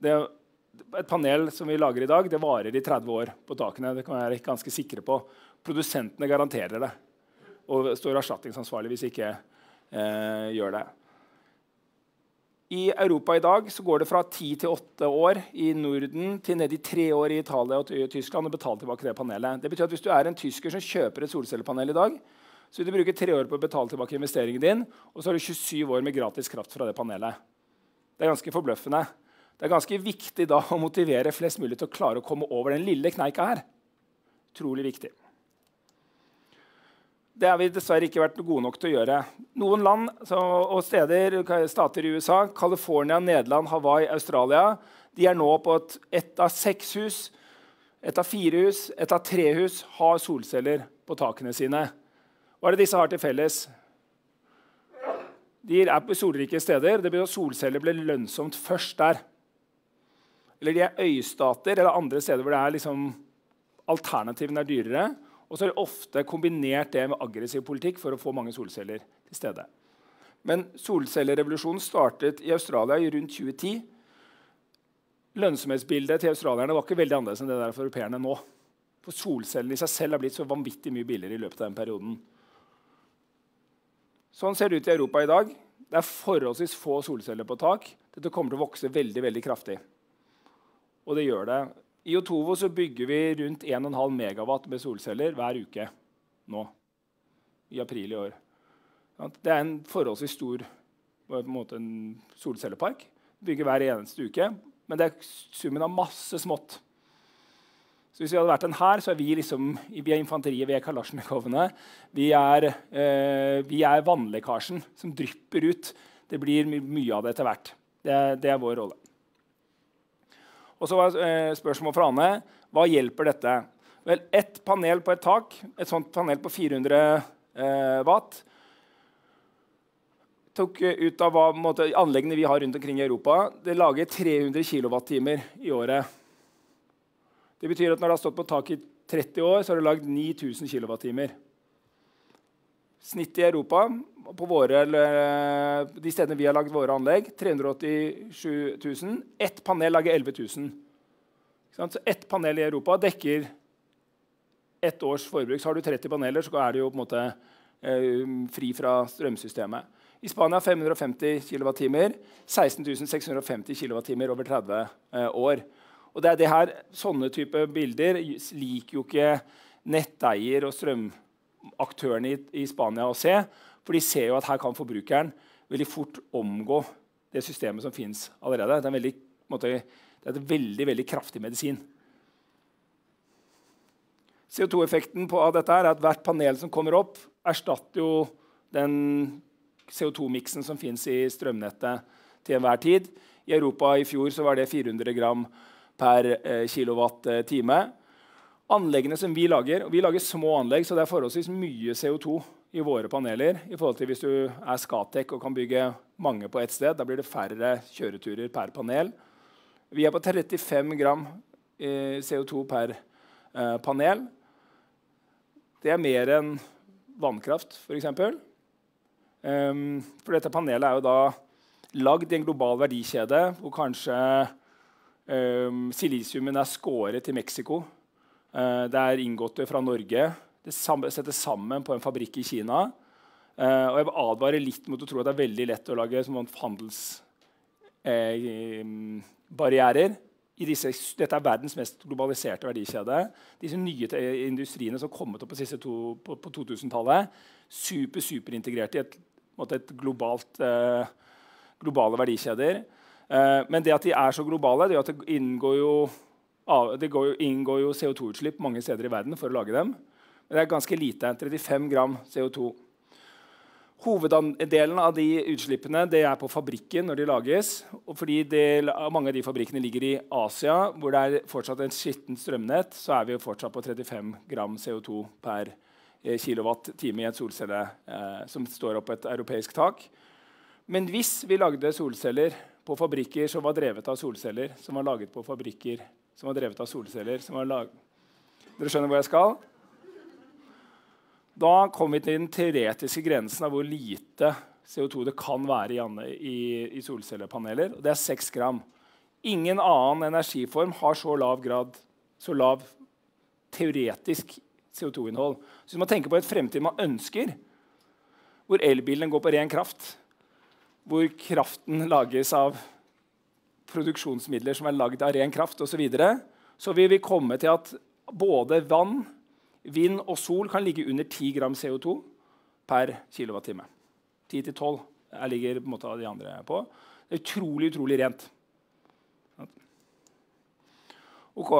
Det, et panel som vi lager i dag, det varer i 30 år på takene. Det kan vi være ganske sikre på. Produsentene garanterer det og står erstatningsansvarlig hvis ikke eh, gjør det. I Europa i dag så går det fra ti til åtte år i Norden til ned i tre år i Italia og Tyskland og betale tilbake det panelet. Det betyr at Hvis du er en tysker som kjøper et solcellepanel i dag, så vil du bruke tre år på å betale tilbake investeringen din, og så har du 27 år med gratis kraft fra det panelet. Det er ganske forbløffende. Det er ganske viktig da å motivere flest mulig til å klare å komme over den lille kneika her. Utrolig viktig. Det har vi dessverre ikke vært gode nok til å gjøre. Noen land og steder, stater i USA, California, Nederland, Hawaii, Australia, de er nå på at ett av seks hus, ett av fire hus, ett av tre hus har solceller på takene sine. Hva er det disse har til felles? De er på solrike steder. Det betyr at solceller ble lønnsomt først der. Eller de er øystater eller andre steder hvor det er liksom, alternativene er dyrere. Og så er det ofte kombinert det med aggressiv politikk for å få mange solceller til stede. Men solcellerevolusjonen startet i Australia i rundt 2010. Lønnsomhetsbildet til australierne var ikke veldig annerledes enn det der for europeerne nå. For solcellene i seg selv har blitt så vanvittig mye billigere i løpet av den perioden. Sånn ser det ut i Europa i dag. Det er forholdsvis få solceller på tak. Dette kommer til å vokse veldig veldig kraftig. Og det gjør det i Otovo så bygger vi rundt 1,5 megawatt med solceller hver uke nå. I april i år. Det er en forholdsvis stor en, måte, en solcellepark. Bygger hver eneste uke. Men det er summen av masse smått. Så hvis vi hadde vært en her, så er vi liksom, vi er infanteriet, vi er kalasjnikovene. Vi eh, er vannlekkasjen som drypper ut. Det blir mye av det etter hvert. Det, det er vår rolle. Og så var eh, spørsmålet fra Anne hva hjelper dette. Vel, Ett panel på et tak, et sånt panel på 400 eh, watt, tok ut av hva, måte, anleggene vi har rundt omkring i Europa. Det lager 300 kWt i året. Det betyr at når det har stått på tak i 30 år, så har det lagd 9000 kWt. Snittet i Europa på våre, de stedene vi har lagd våre anlegg, 387 000. Ett panel lager 11 000. Så ett panel i Europa dekker ett års forbruk. Så har du 30 paneler, så er du jo på en måte eh, fri fra strømsystemet. I Spania 550 kWt. 16 650 kWt over 30 eh, år. Og det er det her, Sånne type bilder liker jo ikke netteier og strømaktørene i, i, Spania å se. For de ser jo at her kan forbrukeren veldig fort omgå det systemet som finnes allerede. Det er, veldig, måte, det er et veldig, veldig kraftig medisin. CO2-effekten av dette er at hvert panel som kommer opp, erstatter jo den CO2-miksen som fins i strømnettet til enhver tid. I Europa i fjor var det 400 gram per eh, kilowatt-time. Anleggene som Vi lager, og vi lager små anlegg, så det er forholdsvis mye CO2 i våre paneler. i forhold til Hvis du er Scatec og kan bygge mange på ett sted, da blir det færre kjøreturer per panel. Vi er på 35 gram eh, CO2 per eh, panel. Det er mer enn vannkraft, f.eks. eksempel. for dette panelet er jo da lagd i en global verdikjede hvor kanskje um, silisiumen er skåret til Mexico. Uh, det er inngått fra Norge. Det settes sammen på en fabrikk i Kina. Uh, og jeg vil advare litt mot å tro at det er veldig lett å lage handelsbarrierer. Uh, disse, dette er verdens mest globaliserte verdikjede. Disse nye industriene som har kommet opp to, på, på 2000-tallet, super, superintegrerte i et et globalt, eh, globale verdikjeder. Eh, men det at de er så globale, det, at det inngår jo, det inngår jo CO2-utslipp mange steder i verden for å lage dem. Men det er ganske lite. 35 gram CO2. Hoveddelen av de utslippene er på fabrikken når de lages. og fordi det, Mange av de fabrikkene ligger i Asia, hvor det er fortsatt et skittent strømnett, så er vi jo fortsatt på 35 gram CO2 per Eh, kilowatt-time i et solcelle eh, som står opp et europeisk tak. Men hvis vi lagde solceller på fabrikker som var drevet av solceller, som var laget på fabrikker som var drevet av solceller. Dere skjønner hvor jeg skal? Da kom vi til den teoretiske grensen av hvor lite CO2 det kan være i, i solcellepaneler. og Det er 6 gram. Ingen annen energiform har så lav grad, så lav teoretisk CO2-innhold. Så hvis man tenker på et fremtid man ønsker, hvor elbilen går på ren kraft, hvor kraften lages av produksjonsmidler som er lagd av ren kraft osv., så, videre, så vil vi komme til at både vann, vind og sol kan ligge under 10 gram CO2 per kWt. 10-12 ligger på en måte av de andre på. Det er utrolig, utrolig rent. Ok.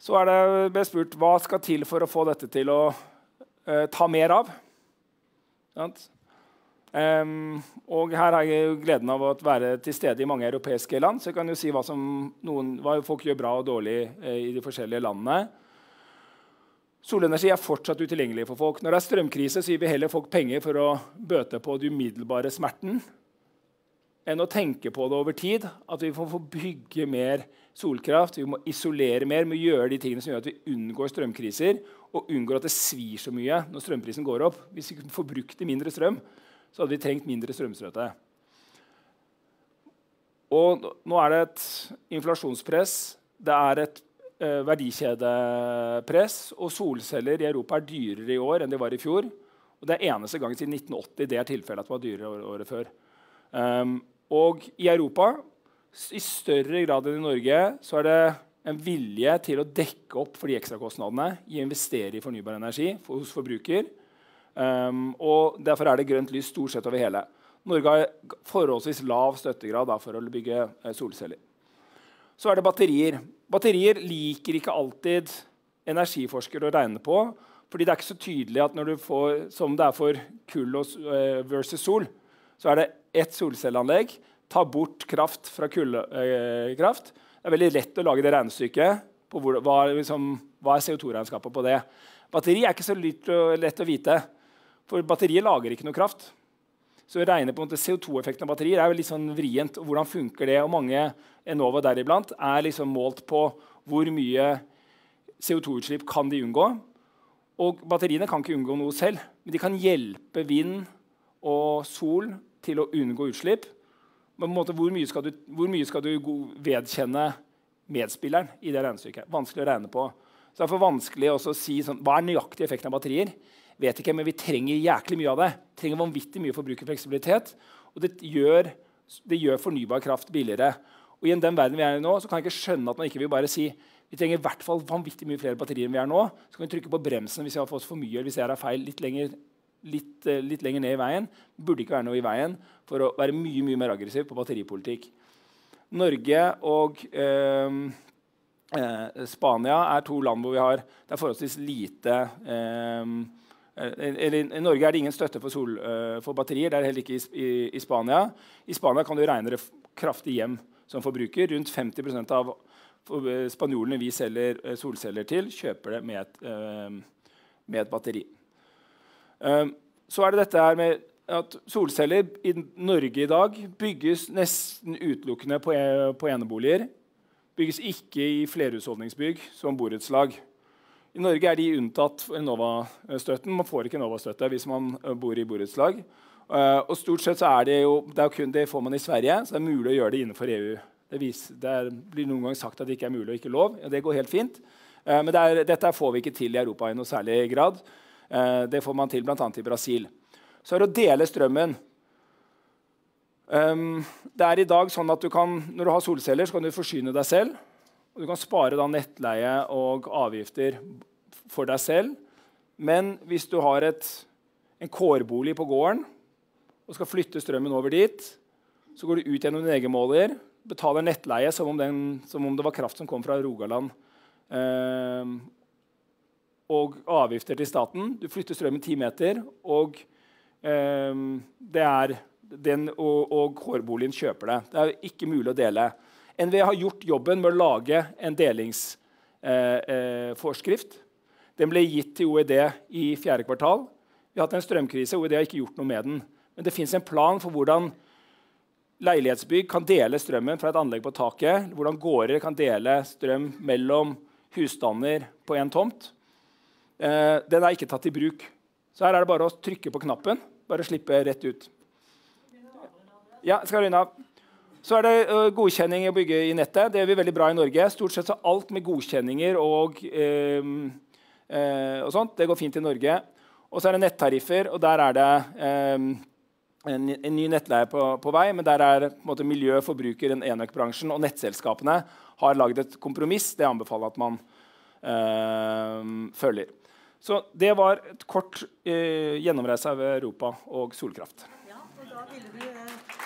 Så er det ble spurt hva skal til for å få dette til å uh, ta mer av. Um, og her har jeg gleden av å være til stede i mange europeiske land. Så jeg kan jo si hva, noen, hva folk gjør bra og dårlig uh, i de forskjellige landene. Solenergi er fortsatt utilgjengelig for folk. Når det er strømkrise, så gir vi heller folk penger for å bøte på den umiddelbare smerten enn å tenke på det over tid. At vi får få bygge mer solkraft, vi må isolere mer, vi må gjøre de tingene som gjør at vi unngår strømkriser og unngår at det svir så mye når strømprisen går opp. Hvis vi får brukt mindre strøm, så hadde vi trengt mindre strømstøtte. Og nå er det et inflasjonspress, det er et eh, verdikjedepress, og solceller i Europa er dyrere i år enn de var i fjor. Og det er eneste gang siden 1980 det er tilfellet at det var dyrere året før. Um, og i Europa, i større grad enn i Norge, så er det en vilje til å dekke opp for de ekstrakostnadene i å investere i fornybar energi for, hos forbruker. Um, og Derfor er det grønt lys stort sett over hele. Norge har forholdsvis lav støttegrad da, for å bygge eh, solceller. Så er det batterier. Batterier liker ikke alltid energiforskere å regne på. fordi det er ikke så tydelig at når du får, som det er for kull uh, versus sol, så er det ett solcelleanlegg, ta bort kraft fra kullkraft. Det er veldig lett å lage det regnestykket. hva, liksom, hva, er CO2-regnskapet på det? Batteri er ikke så lett å vite, for batteriet lager ikke noe kraft. Så å regne på CO2-effekten av batterier er litt sånn vrient. og Hvordan funker det? Og mange Enova deriblant er liksom målt på hvor mye CO2-utslipp kan de unngå. Og batteriene kan ikke unngå noe selv, men de kan hjelpe vind og sol til å unngå utslipp. Men hvor, mye du, hvor, mye skal du, vedkjenne medspilleren i det regnestykket? Vanskelig å regne på. Så det er for vanskelig å si sånn, hva er nøyaktig effekten av batterier. Vet ikke, men Vi trenger jæklig mye av det. trenger vanvittig mye forbrukerfleksibilitet. Og det gjør, det gjør fornybar kraft billigere. Og i den verden vi er i nå, så kan jeg ikke skjønne at man ikke vil bare si vi trenger i hvert fall vanvittig mye flere batterier enn vi er nå. Så kan vi trykke på bremsen hvis vi har fått for mye eller hvis jeg har feil litt lenger, litt, eh, litt lenger ned i veien. Burde ikke være noe i veien for å være mye mye mer aggressiv på batteripolitikk. Norge og eh, Spania er to land hvor vi har det er forholdsvis lite eh i Norge er det ingen støtte for, sol, eh, for batterier. Det er heller ikke i, i, i, Spania. I Spania kan du regne det kraftig hjem som forbruker. Rundt 50 av eh, spanjolene vi selger eh, solceller til, kjøper det med et, eh, med et batteri. Så er det dette her med at solceller i Norge i dag bygges nesten utelukkende på, på eneboliger. Bygges ikke i flerhusholdningsbygg som borettslag. I Norge er de unntatt Enova-støtten. Man får ikke Enova-støtte hvis man bor i borettslag. Uh, og stort sett så er det jo det, er kun det får man i Sverige, så det er mulig å gjøre det innenfor EU. Det, viser, det blir noen ganger sagt at det ikke er mulig og ikke lov. Ja, det går helt fint. Uh, men det er, dette får vi ikke til i Europa i noe særlig grad. Det får man til bl.a. i Brasil. Så er det å dele strømmen. Um, det er i dag sånn at du kan, Når du har solceller, så kan du forsyne deg selv. Du kan spare da nettleie og avgifter for deg selv. Men hvis du har et, en kårbolig på gården og skal flytte strømmen over dit. Så går du ut gjennom din egen måler, betaler nettleie som om, den, som om, det var kraft som kom fra Rogaland. Eh, og avgifter til staten. Du flytter strømmen ti meter, og eh, det er den og, og kårboligen kjøper det. Det er ikke mulig å dele. NVE har gjort jobben med å lage en delingsforskrift. Den ble gitt til OED i fjerde kvartal. Vi har hatt en strømkrise. OED har ikke gjort noe med den. Men det fins en plan for hvordan leilighetsbygg kan dele strømmen fra et anlegg på taket. Hvordan gårder kan dele strøm mellom husstander på én tomt. Eh, den er ikke tatt i bruk. Så her er det bare å trykke på knappen. Bare slippe rett ut. Ja, skal runde av. Så er det godkjenning å bygge i nettet. Det gjør vi veldig bra i Norge. Stort sett så alt med godkjenninger og, uh, uh, og sånt, det går fint i Norge. Og så er det nettariffer, og der er det en, en, ny nettleie på, på, vei, men der er måte, miljø, forbruker, enøkbransjen og nettselskapene har lagd et kompromiss. Det anbefaler at man følger. Så det var et kort gjennomreise av Europa og solkraft. Ja, og da ville du, øh...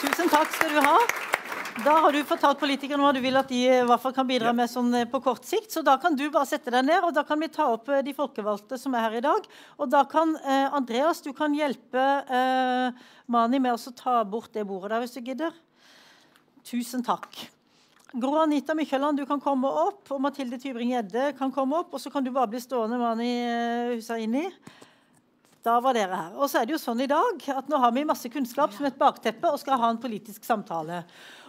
Tusen takk skal du ha. Da har du fortalt politikerne hva du vil at de i hvert fall kan bidra med sånn eh, på kort sikt. Så da kan du bare sette deg ned, og da kan vi ta opp eh, de folkevalgte som er her i dag. Og da kan eh, Andreas du kan hjelpe eh, Mani med å ta bort det bordet der, hvis du gidder. Tusen takk. Gro Anita Mykjåland, du kan komme opp. Og Mathilde Tybring-Gjedde kan komme opp. Og så kan du bare bli stående, Mani Hussaini. Da var dere her. Og så er det jo sånn i dag at Nå har vi masse kunnskap som et bakteppe og skal ha en politisk samtale.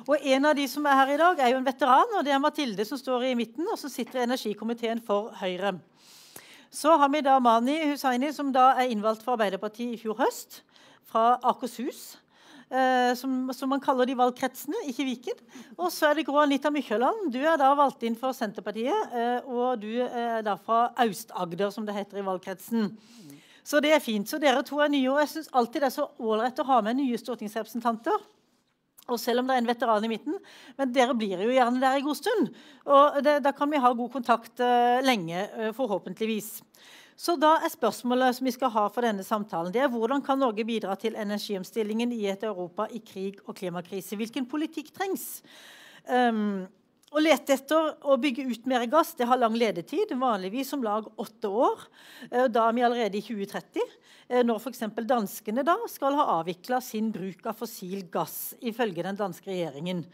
Og En av de som er her i dag, er jo en veteran, og det er Mathilde som står i midten. Og så sitter energikomiteen for Høyre. Så har vi da Mani Hussaini, som da er innvalgt for Arbeiderpartiet i fjor høst. Fra Akershus. Eh, som, som, man kaller de valgkretsene, ikke Viken. Og så er det Gro Anita Mykjåland. Du er da valgt inn for Senterpartiet. Eh, og du er da fra Aust-Agder, som det heter i valgkretsen. Så det er fint. Så dere to er nye. Og jeg syns alltid det er så ålreit å ha med nye stortingsrepresentanter. Og selv om det er en veteran i midten. Men dere blir jo gjerne der en god stund. Og det, da kan vi ha god kontakt uh, lenge, uh, forhåpentligvis. Så da er spørsmålet som vi skal ha for denne samtalen, det er hvordan kan Norge bidra til energiomstillingen i et Europa i krig og klimakrise? Hvilken politikk trengs? Um, å lete etter å bygge ut mer gass det har lang ledetid, vanligvis om lag åtte år. Eh, da er vi allerede i 2030, eh, når f.eks. danskene da skal ha avvikla sin bruk av fossil gass, ifølge den danske regjeringen.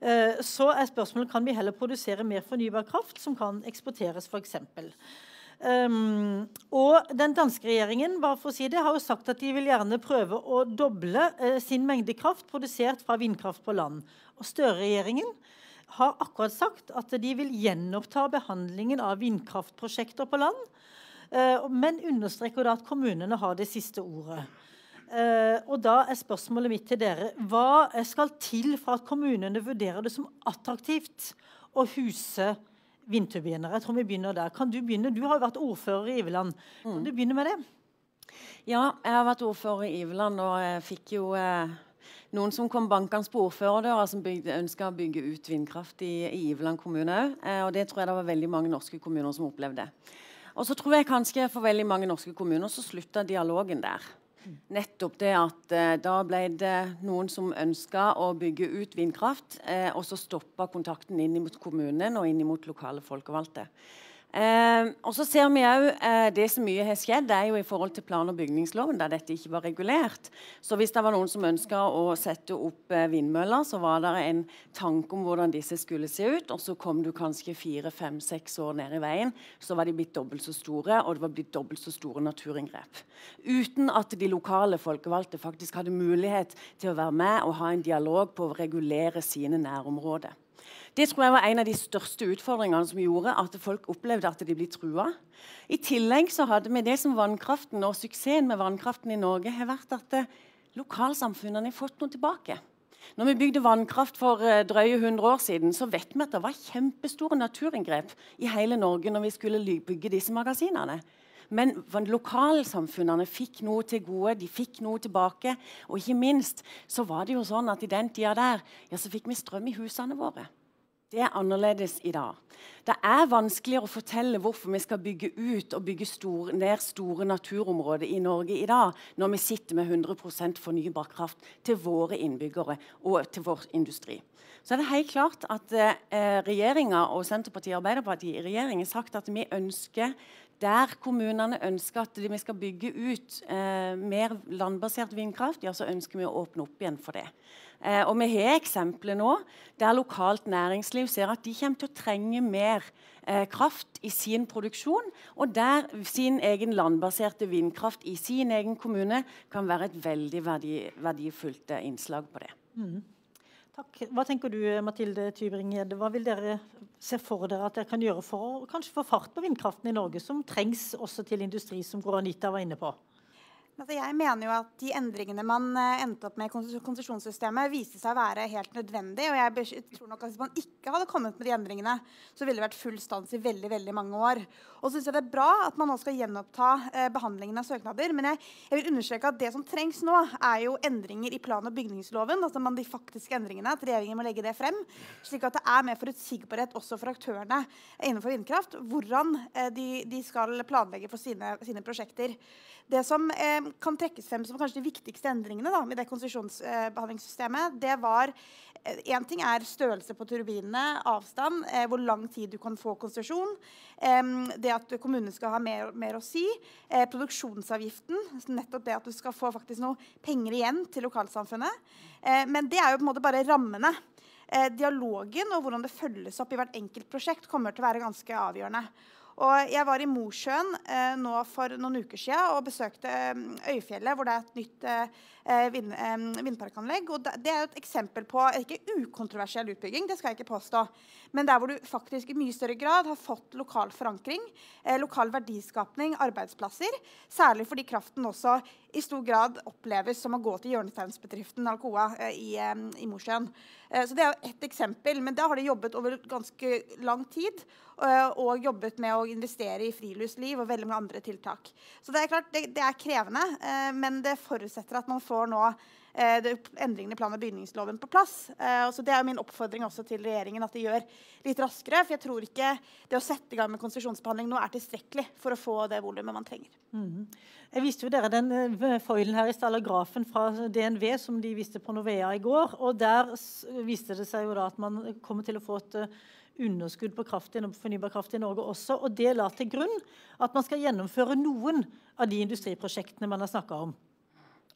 Eh, så er spørsmålet kan vi heller produsere mer fornybar kraft som kan eksporteres, f.eks. Um, og den danske regjeringen bare for å si det, har jo sagt at de vil gjerne prøve å doble uh, sin mengde kraft produsert fra vindkraft på land. Og Støre-regjeringen har akkurat sagt at de vil gjenoppta behandlingen av vindkraftprosjekter på land, eh, men understreker da at kommunene har det siste ordet. Eh, og da er spørsmålet mitt til dere Hva skal til for at kommunene vurderer det som attraktivt å huse vindturbiner? Jeg tror vi begynner der. Kan du begynne? Du har jo vært ordfører i Iveland. Kan du begynne med det? Ja, jeg har vært ordfører i Iveland, og jeg fikk jo eh, noen som kom bankende på ordførerdøra, som ønska å bygge ut vindkraft i, i Iveland kommune òg. Eh, og det tror jeg det var veldig mange norske kommuner som opplevde. Og så tror jeg kanskje for veldig mange norske kommuner så slutta dialogen der. Nettopp det at eh, da ble det noen som ønska å bygge ut vindkraft, eh, og så stoppa kontakten inn mot kommunen og inn mot lokale folkevalgte. Eh, og så ser vi jo, eh, Det som mye har skjedd, er jo i forhold til plan- og bygningsloven, der dette ikke var regulert. Så hvis det var noen som ønska å sette opp eh, vindmøller, så var det en tanke om hvordan disse skulle se ut. Og så kom du kanskje fire, fem, seks år ned i veien, så var de blitt dobbelt så store, og det var blitt dobbelt så store naturinngrep. Uten at de lokale folkevalgte faktisk hadde mulighet til å være med og ha en dialog på å regulere sine nærområder. Det tror jeg var en av de største utfordringene som gjorde at folk opplevde at de ble trua. I tillegg så hadde vi det som vannkraften og suksessen med vannkraften i Norge har vært at eh, lokalsamfunnene har fått noe tilbake. Når vi bygde vannkraft for uh, drøye 100 år siden, så vet vi at det var kjempestore naturinngrep i hele Norge når vi skulle bygge disse magasinene. Men lokalsamfunnene fikk noe til gode, de fikk noe tilbake. Og ikke minst så var det jo sånn at i den tida der ja, så fikk vi strøm i husene våre. Det er annerledes i dag. Det er vanskeligere å fortelle hvorfor vi skal bygge ut og bygge store, ned store naturområder i Norge i dag, når vi sitter med 100% fornybar kraft til våre innbyggere og til vår industri. Så er det helt klart at eh, regjeringa og Senterpartiet og Arbeiderpartiet i regjering har sagt at vi ønsker der kommunene ønsker at vi skal bygge ut eh, mer landbasert vindkraft, ja, så ønsker vi å åpne opp igjen for det. Eh, og Vi har eksempler nå der lokalt næringsliv ser at de kommer til å trenge mer eh, kraft i sin produksjon, og der sin egen landbaserte vindkraft i sin egen kommune kan være et veldig verdi, verdifullt eh, innslag på det. Mm. Takk. Hva tenker du, Mathilde Tybring-Gjedde? Hva vil dere se for dere at dere kan gjøre for å kanskje få fart på vindkraften i Norge, som trengs også til industri, som Anita var inne på? Altså jeg mener jo at De endringene man uh, endte opp med i konsesjonssystemet, viste seg å være helt nødvendig. og jeg tror nok at Hvis man ikke hadde kommet med de endringene, så ville det vært full stans i veldig veldig mange år. Og så synes jeg Det er bra at man nå skal gjenoppta uh, behandlingen av søknader. Men jeg, jeg, vil understreke at det som trengs nå, er jo endringer i plan- og bygningsloven. altså man de faktiske endringene, At regjeringen må legge det frem. Slik at det er mer forutsigbarhet også for aktørene innenfor vindkraft. Hvordan uh, de, de, skal planlegge for sine, sine prosjekter. Det som eh, kan trekkes frem som kanskje de viktigste endringene da, i det konsesjonsbehandlingssystemet, det var Én eh, ting er størrelse på turbinene, avstand, eh, hvor lang tid du kan få konsesjon. Eh, det at kommunene skal ha mer, mer å si. Eh, produksjonsavgiften. Nettopp det at du skal få faktisk noe penger igjen til lokalsamfunnet. Eh, men det er jo på en måte bare rammene. dialogen og hvordan det følges opp i hvert enkelt prosjekt, kommer til å være ganske avgjørende. Og jeg var i Mosjøen eh, nå for noen uker siden og besøkte eh, Øyfjellet, hvor det er et nytt eh, eh vind, eh, vindparkanlegg. Og det er et eksempel på ikke ukontroversiell utbygging, det skal jeg ikke påstå, men der hvor du faktisk i mye større grad har fått lokal forankring, eh, lokal verdiskapning, arbeidsplasser. Særlig fordi kraften også i stor grad oppleves som å gå til hjørnesteinsbedriften Alcoa i, i Mosjøen. så det er jo ett eksempel, men da har de jobbet over ganske lang tid. Eh, og jobbet med å investere i friluftsliv og veldig mange andre tiltak. Så det er klart, det, det er krevende, eh, men det forutsetter at man får nå eh, endringene i plan- og bygningsloven på plass. så Det er min oppfordring også til regjeringen at de gjør litt raskere. For jeg tror ikke det å sette i gang med konsesjonsbehandling nå er tilstrekkelig for å få det volumet man trenger. Mm. Jeg viste jo dere den foilen her i stallagrafen fra DNV som de viste på Novea i går. og Der viste det seg jo da at man kommer til å få et underskudd på kraft, fornybar kraft i Norge også. Og det la til grunn at man skal gjennomføre noen av de industriprosjektene man har snakka om.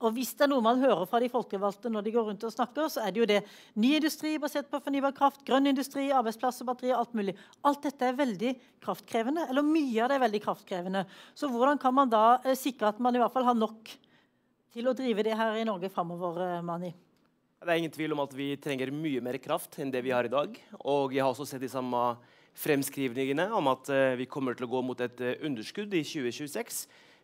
Og hvis det er noe man hører fra de folkevalgte når de går rundt og snakker, så er det jo det. Ny industri basert på fornybar kraft, grønn industri, arbeidsplasser, batterier, alt mulig. Alt dette er veldig kraftkrevende, eller mye av det er veldig kraftkrevende. Så hvordan kan man da eh, sikre at man i hvert fall har nok til å drive det her i Norge framover, eh, Mani? Det er ingen tvil om at vi trenger mye mer kraft enn det vi har i dag. Og jeg har også sett de samme fremskrivningene om at uh, vi kommer til å gå mot et underskudd i 2026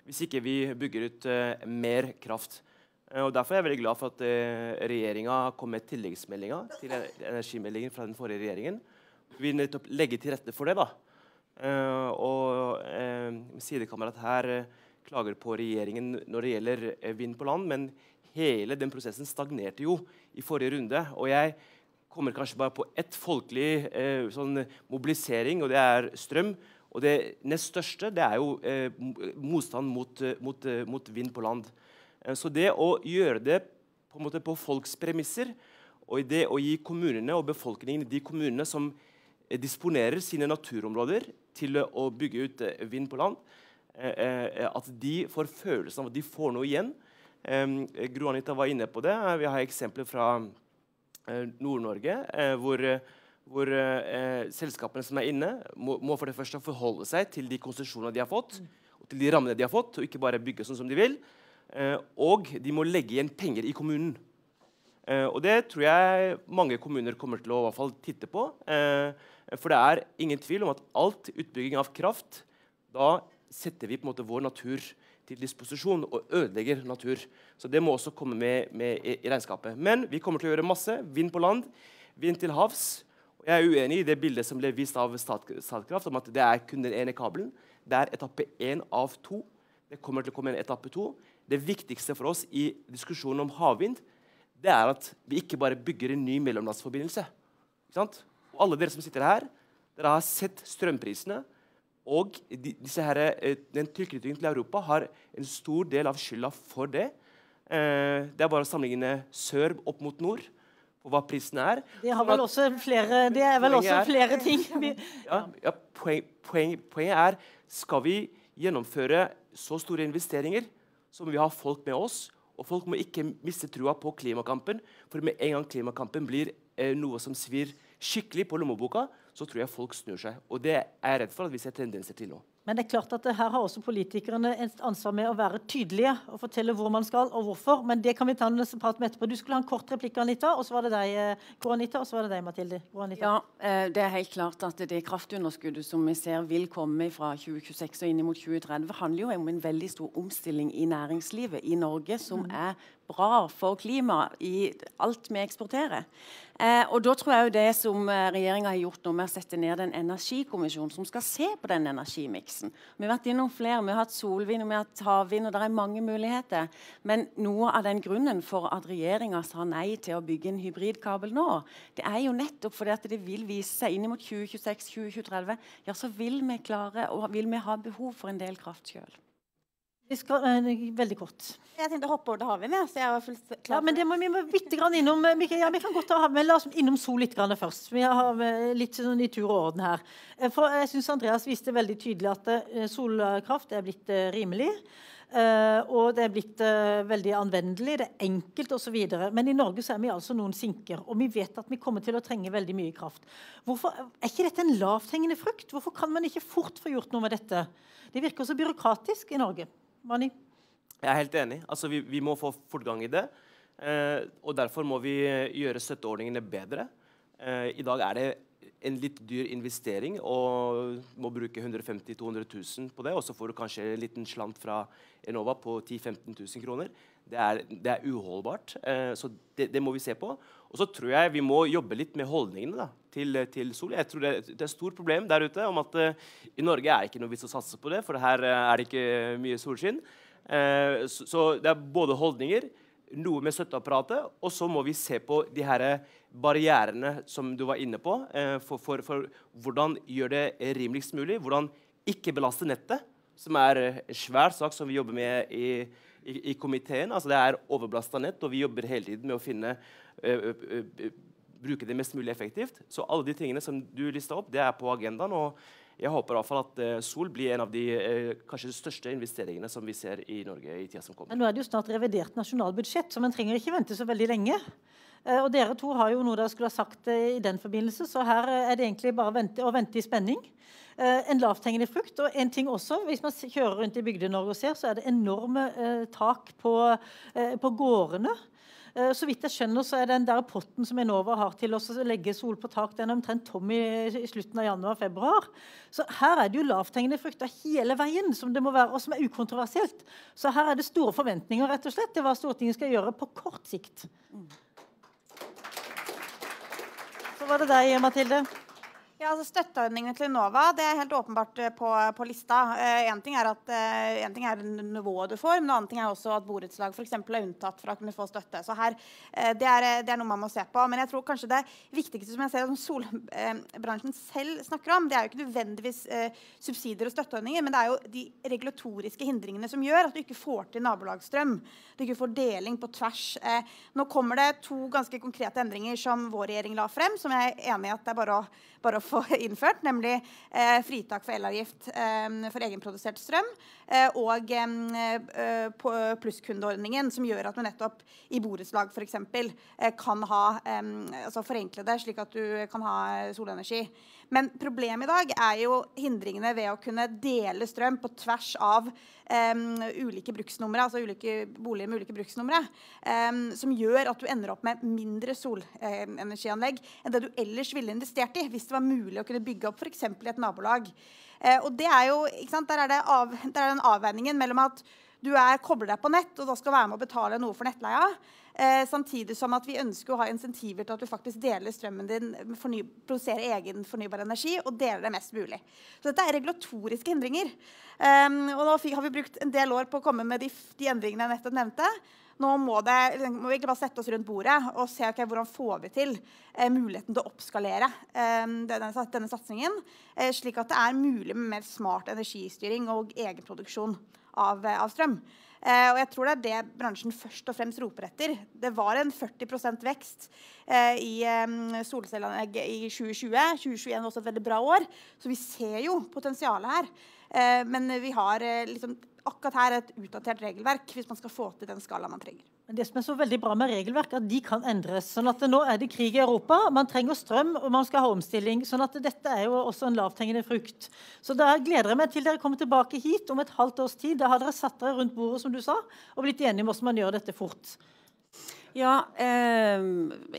hvis ikke vi bygger ut mer kraft. Og Derfor er jeg veldig glad for at uh, regjeringa kom med tilleggsmeldinga til energimeldingen fra den forrige regjeringen. Vi nettopp legger til rette for det. da. og sidekameraet her klager på regjeringen når det gjelder vind på land. men hele den prosessen stagnerte jo i forrige runde. Og jeg kommer kanskje bare på ett folkelig eh, sånn mobilisering, og det er strøm. Og det nest største det er jo eh, motstand mot, eh, mot, eh, mot, vind på land. Eh, så det å gjøre det på, en måte på folks premisser, og det å gi kommunene og befolkningen i de kommunene som eh, disponerer sine naturområder til å bygge ut vind på land, at de får følelsen av at de får noe igjen. Gro Anita var inne på det. Vi har eksempler fra Nord-Norge hvor, hvor selskapene som er inne, må, må, for det første forholde seg til de konsesjonene de har fått, og til de rammene de har fått, og ikke bare bygge sånn som de vil. Og de må legge igjen penger i kommunen. og det tror jeg mange kommuner kommer til å i hvert fall titte på. for det er ingen tvil om at alt utbygging av kraft Da setter vi på en måte vår natur til disposisjon og ødelegger natur. Så det må også komme med, med i, i, regnskapet. Men vi kommer til å gjøre masse. Vind på land, vind til havs. Og Jeg er uenig i det bildet som ble vist av Statkraft, om at det er kun den ene kabelen. Det er etappe én av to. Det kommer til å komme en etappe to. Det viktigste for oss i diskusjonen om havvind det er at vi ikke bare bygger en ny mellomlandsforbindelse. Alle dere som sitter her, dere har sett strømprisene. Og de, her, eh, den tilknytningen til Europa har en stor del av skylda for det. Eh, det er bare å sammenligne sør opp mot nord på hva prisen er. Det, vel flere, det er vel også flere ting. ja, ja, poen, poen, poenget er skal vi gjennomføre så store investeringer, så må vi ha folk med oss. Og folk må ikke miste trua på klimakampen. For med en gang klimakampen blir eh, noe som svir skikkelig på lommeboka, så tror jeg folk snur seg. Og det er jeg redd for at vi ser tendenser til nå. Men det er klart at her har også politikerne et ansvar med å være tydelige og fortelle hvor man skal og hvorfor. Men det kan vi ta en prat med etterpå. Du skulle ha en kort replikk, Anita, og så var det deg, eh, Anita, og så var det deg, Mathilde. Ja, eh, det er helt klart at det kraftunderskuddet som vi ser vil komme fra 2026 og inn mot 2030, handler jo om en veldig stor omstilling i næringslivet i Norge, som mm. er bra for klimaet i alt vi eksporterer. Eh, og da tror jeg jo det som eh, regjeringa har gjort nå med å sette ned en energikommisjon som skal se på den energimiksen. Vi har vært innom flere. Vi har hatt solvind og vi har hatt havvind, og det er mange muligheter. Men noe av den grunnen for at regjeringa sa nei til å bygge en hybridkabel nå, det er jo nettopp fordi at det vil vise seg inn mot 2026-2030, ja, så vil vi klare og vil vi ha behov for en del kraft sjøl. Vi skal, uh, veldig kort. Jeg tenkte å hoppe over til havet. Med, så jeg var fullt klar. Ja, men det må vi må bitte grann innom. Eh, ja, vi kan godt ha, men La oss innom sol litt grann først. Vi har eh, litt sånn i tur og orden her. For jeg synes Andreas viste veldig tydelig at solkraft er blitt rimelig. Og det er blitt veldig anvendelig, det er enkelt osv. Men i Norge så er vi altså noen sinker, og vi vet at vi kommer til å trenge veldig mye kraft. Hvorfor, Er ikke dette en lavthengende frukt? Hvorfor kan man ikke fort få gjort noe med dette? Det virker så byråkratisk i Norge. Mani? Jeg er helt enig. Altså, vi, vi må få fortgang i det. Eh, og derfor må vi gjøre støtteordningene bedre. Eh, I dag er det en litt dyr investering og må bruke 150 000-200 000 på det. Og så får du kanskje en liten slant fra Enova på 10 000-15 000 kroner. Det er, det er uholdbart. Eh, så det, det, må vi se på. Og så tror jeg vi må jobbe litt med holdningene da, til, til, sol. Jeg tror det, det, er et stort problem der ute om at uh, i Norge er det ikke noe vits å satse på det, for her uh, er det ikke mye solskinn. Uh, så, så, det er både holdninger, noe med støtteapparatet, og så må vi se på de her barrierene som du var inne på, for, for, for hvordan gjøre det rimeligst mulig. Hvordan ikke belaste nettet, som er en svær sak som vi jobber med i i, i komiteen. Altså, det er overbelasta nett, og vi jobber hele tiden med å finne, bruke det mest mulig effektivt. Så alle de tingene som du lista opp, det er på agendaen. og jeg håper i hvert fall at Sol blir en av de kanskje de største investeringene som vi ser i Norge i tida som kommer. Men nå er det jo snart revidert nasjonalbudsjett, så man trenger ikke vente så veldig lenge. Og dere to har jo noe dere skulle ha sagt i den forbindelse, så her er det egentlig bare vente, å vente i spenning. Eh, en lavthengende frukt. Og en ting også, Hvis man kjører rundt i Bygde-Norge og ser, så er det enorme eh, tak på, eh, på gårdene. Eh, så vidt jeg skjønner, så er den der potten som Enova har til å legge sol på tak, den er omtrent tom i, i slutten av januar-februar. Så her er det jo lavthengende frukter hele veien, som det må være, og som er ukontroversielt. Så her er det store forventninger rett og slett til hva Stortinget skal gjøre på kort sikt. Så var det deg, Mathilde. Ja, altså Støtteordningene til Enova det er helt åpenbart eh, på, på lista. Én eh, ting, en ting er nivået du får, men en annen ting er også at borettslag f.eks. er unntatt fra å kunne få støtte. Så her, eh, det, er, det, er, noe man må se på. Men jeg tror kanskje det viktigste som jeg ser som solbransjen selv snakker om, det er jo ikke nødvendigvis subsidier og støtteordninger, men det er jo de regulatoriske hindringene som gjør at du ikke får til nabolagsstrøm. Du ikke får deling på tvers. nå kommer det to ganske konkrete endringer som vår regjering la frem, som jeg er enig i at det er bare å bare å innført, nemlig eh, fritak for elavgift eh, for egenprodusert strøm. Eh, og eh, plusskundeordningen, som gjør at du nettopp i borettslag f.eks. Eh, kan ha, altså forenkle det, slik at du kan ha solenergi. Men problemet i dag er jo hindringene ved å kunne dele strøm på tvers av um, ulike bruksnumre, altså ulike boliger med ulike bruksnumre, um, som gjør at du ender opp med mindre solenergianlegg enn det du ellers ville investert i hvis det var mulig å kunne bygge opp f.eks. i et nabolag. Uh, og det er jo, Der er det av, der er den avveiningen mellom at du er, kobler deg på nett og da skal være med å betale noe for nettleia. Eh, samtidig som at vi ønsker å ha insentiver til at du faktisk deler strømmen din, forny, produserer egen fornybar energi og deler det mest mulig. Så dette er regulatoriske hindringer. Um, og nå har vi brukt en del år på å komme med de, de endringene jeg nettopp nevnte. Nå må, det, må, vi egentlig bare sette oss rundt bordet og se okay, hvordan får vi til eh, muligheten til å oppskalere eh, denne, denne satsingen, eh, slik at det er mulig med mer smart energistyring og egenproduksjon av, eh, av strøm. Eh, og jeg tror det er det bransjen først og fremst roper etter. Det var en 40 vekst eh, i eh, solcelleanlegg i 2020. 2021 var også et veldig bra år, så vi ser jo potensialet her. Eh, men vi har eh, liksom, akkurat her et utdatert regelverk hvis man skal få til den skala man trenger. Men det som er så veldig bra med regelverk, er at de kan endres. sånn at Nå er det krig i Europa, man trenger strøm og man skal ha omstilling. sånn at dette er jo også en lavthengende frukt. Så da gleder jeg meg til dere kommer tilbake hit om et halvt års tid. Da har dere satt dere rundt bordet som du sa, og blitt enige om hvordan man gjør dette fort. Ja, eh,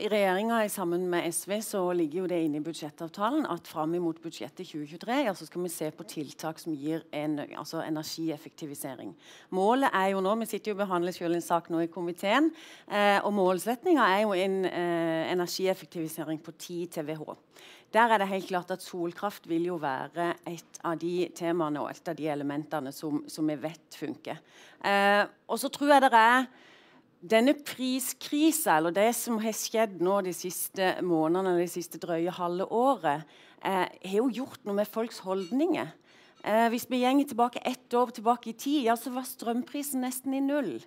regjeringa sammen med SV så ligger jo det inne i budsjettavtalen at fram mot budsjettet 2023 ja, så skal vi se på tiltak som gir en, altså energieffektivisering. Målet er jo nå, Vi sitter jo og behandler selv en sak nå i komiteen. Eh, og Målsettinga er jo en eh, energieffektivisering på 10 TWh. Der er det helt klart at Solkraft vil jo være et av de temaene og et av de elementene som, som vi vet funker. Eh, og så tror jeg det er denne priskrisa, eller det som har skjedd nå de siste månedene, de siste drøye halve året, eh, har jo gjort noe med folks holdninger. Eh, hvis vi går tilbake ett år tilbake i tid, ja, så var strømprisen nesten i null.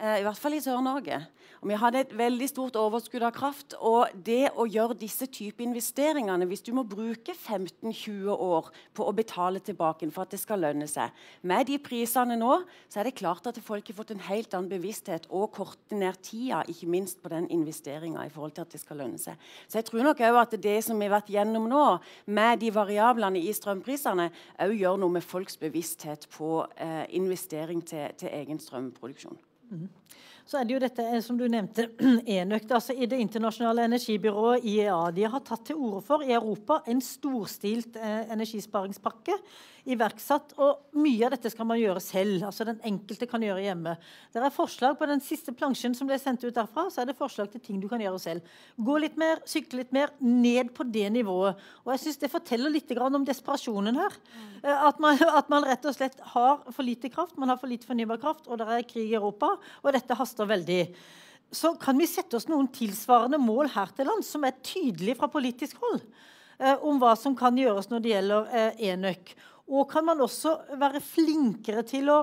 Eh, I hvert fall i Sør-Norge. Og Vi hadde et veldig stort overskudd av kraft. og det å gjøre disse type investeringene, Hvis du må bruke 15-20 år på å betale tilbake for at det skal lønne seg Med de prisene nå så er det klart at folk har fått en helt annen bevissthet og korte ned tida, ikke minst på den investeringa i forhold til at det skal lønne seg. Så jeg tror nok òg at det som vi har vært gjennom nå, med de variablene i strømprisene, òg gjør noe med folks bevissthet på eh, investering til, til egen strømproduksjon. Mm. Så er det jo dette eh, som du nevnte, enøkt. altså I Det internasjonale energibyrået IEA de har tatt til orde for i Europa en storstilt eh, energisparingspakke iverksatt. Og mye av dette skal man gjøre selv. altså Den enkelte kan gjøre hjemme. Det er forslag på den siste plansjen som ble sendt ut derfra, så er det forslag til ting du kan gjøre selv. Gå litt mer, sykle litt mer, ned på det nivået. Og jeg synes Det forteller litt om desperasjonen her. Eh, at man, at man, rett og slett har for lite kraft, man har for lite fornybar kraft, og det er krig i Europa, og dette haster veldig så kan vi sette oss noen tilsvarende mål her til lands som er tydelige fra politisk hold eh, om hva som kan gjøres når det gjelder eh, enøk. Og kan man også være flinkere til å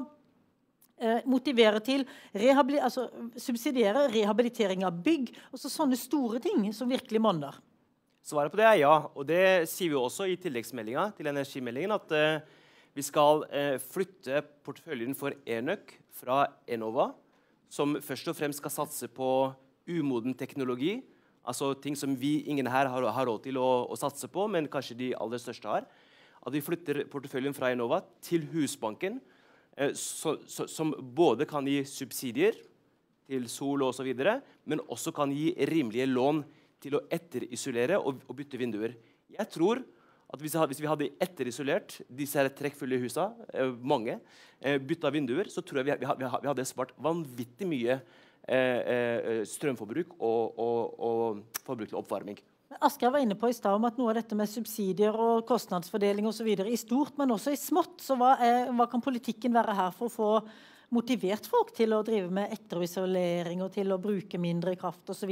eh, motivere til altså, subsidiere rehabilitering av bygg. Altså sånne store ting som virkelig monner. Svaret på det er ja. Og det sier vi også i tilleggsmeldinga til energimeldingen. At eh, vi skal eh, flytte porteføljen for enøk fra Enova, som først og fremst skal satse på umoden teknologi. Altså ting som vi ingen her har, har råd til å, å satse på, men kanskje de aller største har at vi flytter porteføljen fra Enova til Husbanken, eh, så, så, som både kan gi subsidier til sol og så videre, men også kan gi rimelige lån til å etterisolere og, og bytte vinduer. Jeg tror at hvis, hvis, vi hadde etterisolert disse her trekkfulle husa, eh, mange, eh, bytta vinduer, så tror jeg vi, vi, vi hadde spart vanvittig mye eh, eh, strømforbruk og, og, og forbruk til oppvarming. Asgeir var inne på i sted om at noe av dette med subsidier og kostnadsfordeling videre, i stort, men også i smått. Så hva, er, hva, kan politikken være her for å få motivert folk til å drive med etterisolering og til å bruke mindre kraft osv.?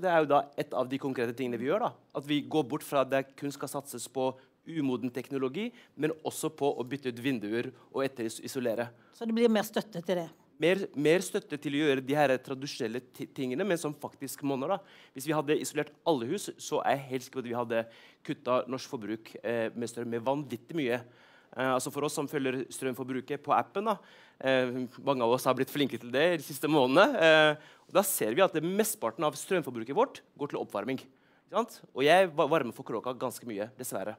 Det er jo da et av de konkrete tingene vi gjør. da. At vi går bort fra at det kun skal satses på umoden teknologi, men også på å bytte ut vinduer og etterisolere. Så det blir mer støtte til det? Mer, mer støtte til å gjøre de her tradisjonelle tingene, men som faktisk monner. Hvis vi hadde isolert alle hus, så er jeg helt sikker på at vi hadde kutta norsk forbruk eh, med strøm med vanvittig mye. Eh, altså For oss som følger strømforbruket på appen, da, eh, mange av oss har blitt flinke til det de siste månedene. Eh, da ser vi at det mesteparten av strømforbruket vårt går til oppvarming. Og jeg varmer for kråka ganske mye, dessverre.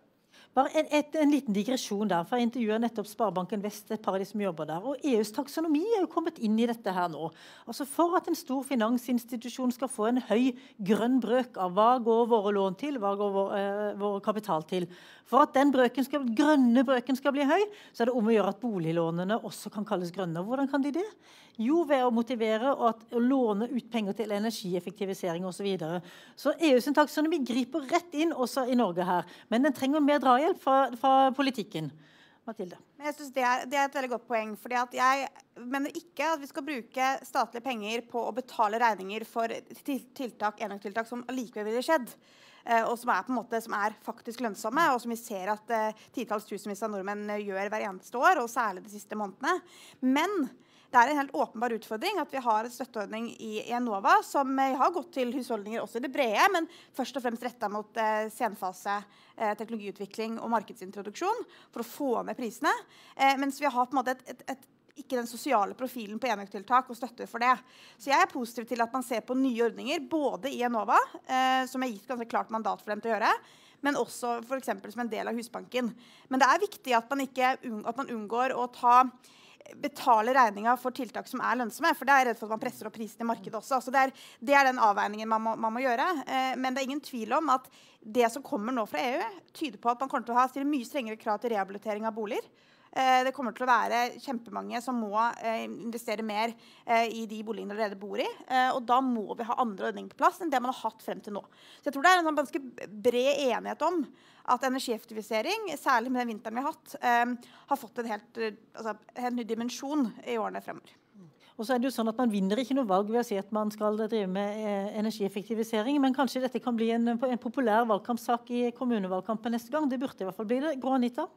Bare en, et, en, liten digresjon der, for Jeg intervjuet nettopp Sparebanken Vest, et par av de som jobber der. og EUs taksonomi er jo kommet inn i dette her nå. Altså For at en stor finansinstitusjon skal få en høy grønn brøk av hva går våre lån til, hva går vår, eh, vår kapital til For at den brøken skal, grønne brøken skal bli høy, så er det om å gjøre at boliglånene også kan kalles grønne. Hvordan kan de det? Jo, ved å motivere og at, å låne ut penger til energieffektivisering osv. Så, videre. så EUs taksonomi griper rett inn også i Norge her. Men den trenger mer drahjelp fra, fra politikken. Mathilde. Jeg synes det er, det, er, et veldig godt poeng. fordi at Jeg mener ikke at vi skal bruke statlige penger på å betale regninger for tiltak, enøktiltak som allikevel ville skjedd. Eh, og som er, på en måte, som er faktisk lønnsomme, og som vi ser at uh, titalls tusenvis av nordmenn gjør hver eneste år, og særlig de siste månedene. Men det er en helt åpenbar utfordring at vi har en støtteordning i Enova som eh, har gått til husholdninger også i det brede, men først og fremst retta mot eh, senfase, eh, teknologiutvikling og markedsintroduksjon for å få ned prisene. Eh, mens vi har på en måte et, et, et ikke den sosiale profilen på enøktiltak og støtte for det. Så jeg er positiv til at man ser på nye ordninger, både i Enova, eh, som er gitt ganske klart mandat for dem til å gjøre, men også for som en del av Husbanken. Men det er viktig at man, ikke, at man unngår å ta betale regninga for tiltak som er lønnsomme. For det er jeg redd for at man presser opp prisen i markedet også. Så det er, det er den avveiningen man må, man må gjøre. Eh, men det er ingen tvil om at det som kommer nå fra EU, tyder på at man kommer til å ha mye strengere krav til rehabilitering av boliger. Eh, det kommer til å være kjempemange som må eh, investere mer eh, i de boligene de allerede bor i. Og da må vi ha andre ordninger på plass enn det man har hatt frem til nå. Så jeg tror det er en ganske bred enighet om at energieffektivisering, særlig med den vinteren vi har hatt, har fått en helt, altså, helt ny dimensjon i årene fremover. Og så er det jo sånn at Man vinner ikke noe valg ved å si at man skal drive med energieffektivisering, men kanskje dette kan bli en, en populær valgkampsak i kommunevalgkampen neste gang. Det burde i hvert fall bli det. Grå Anita?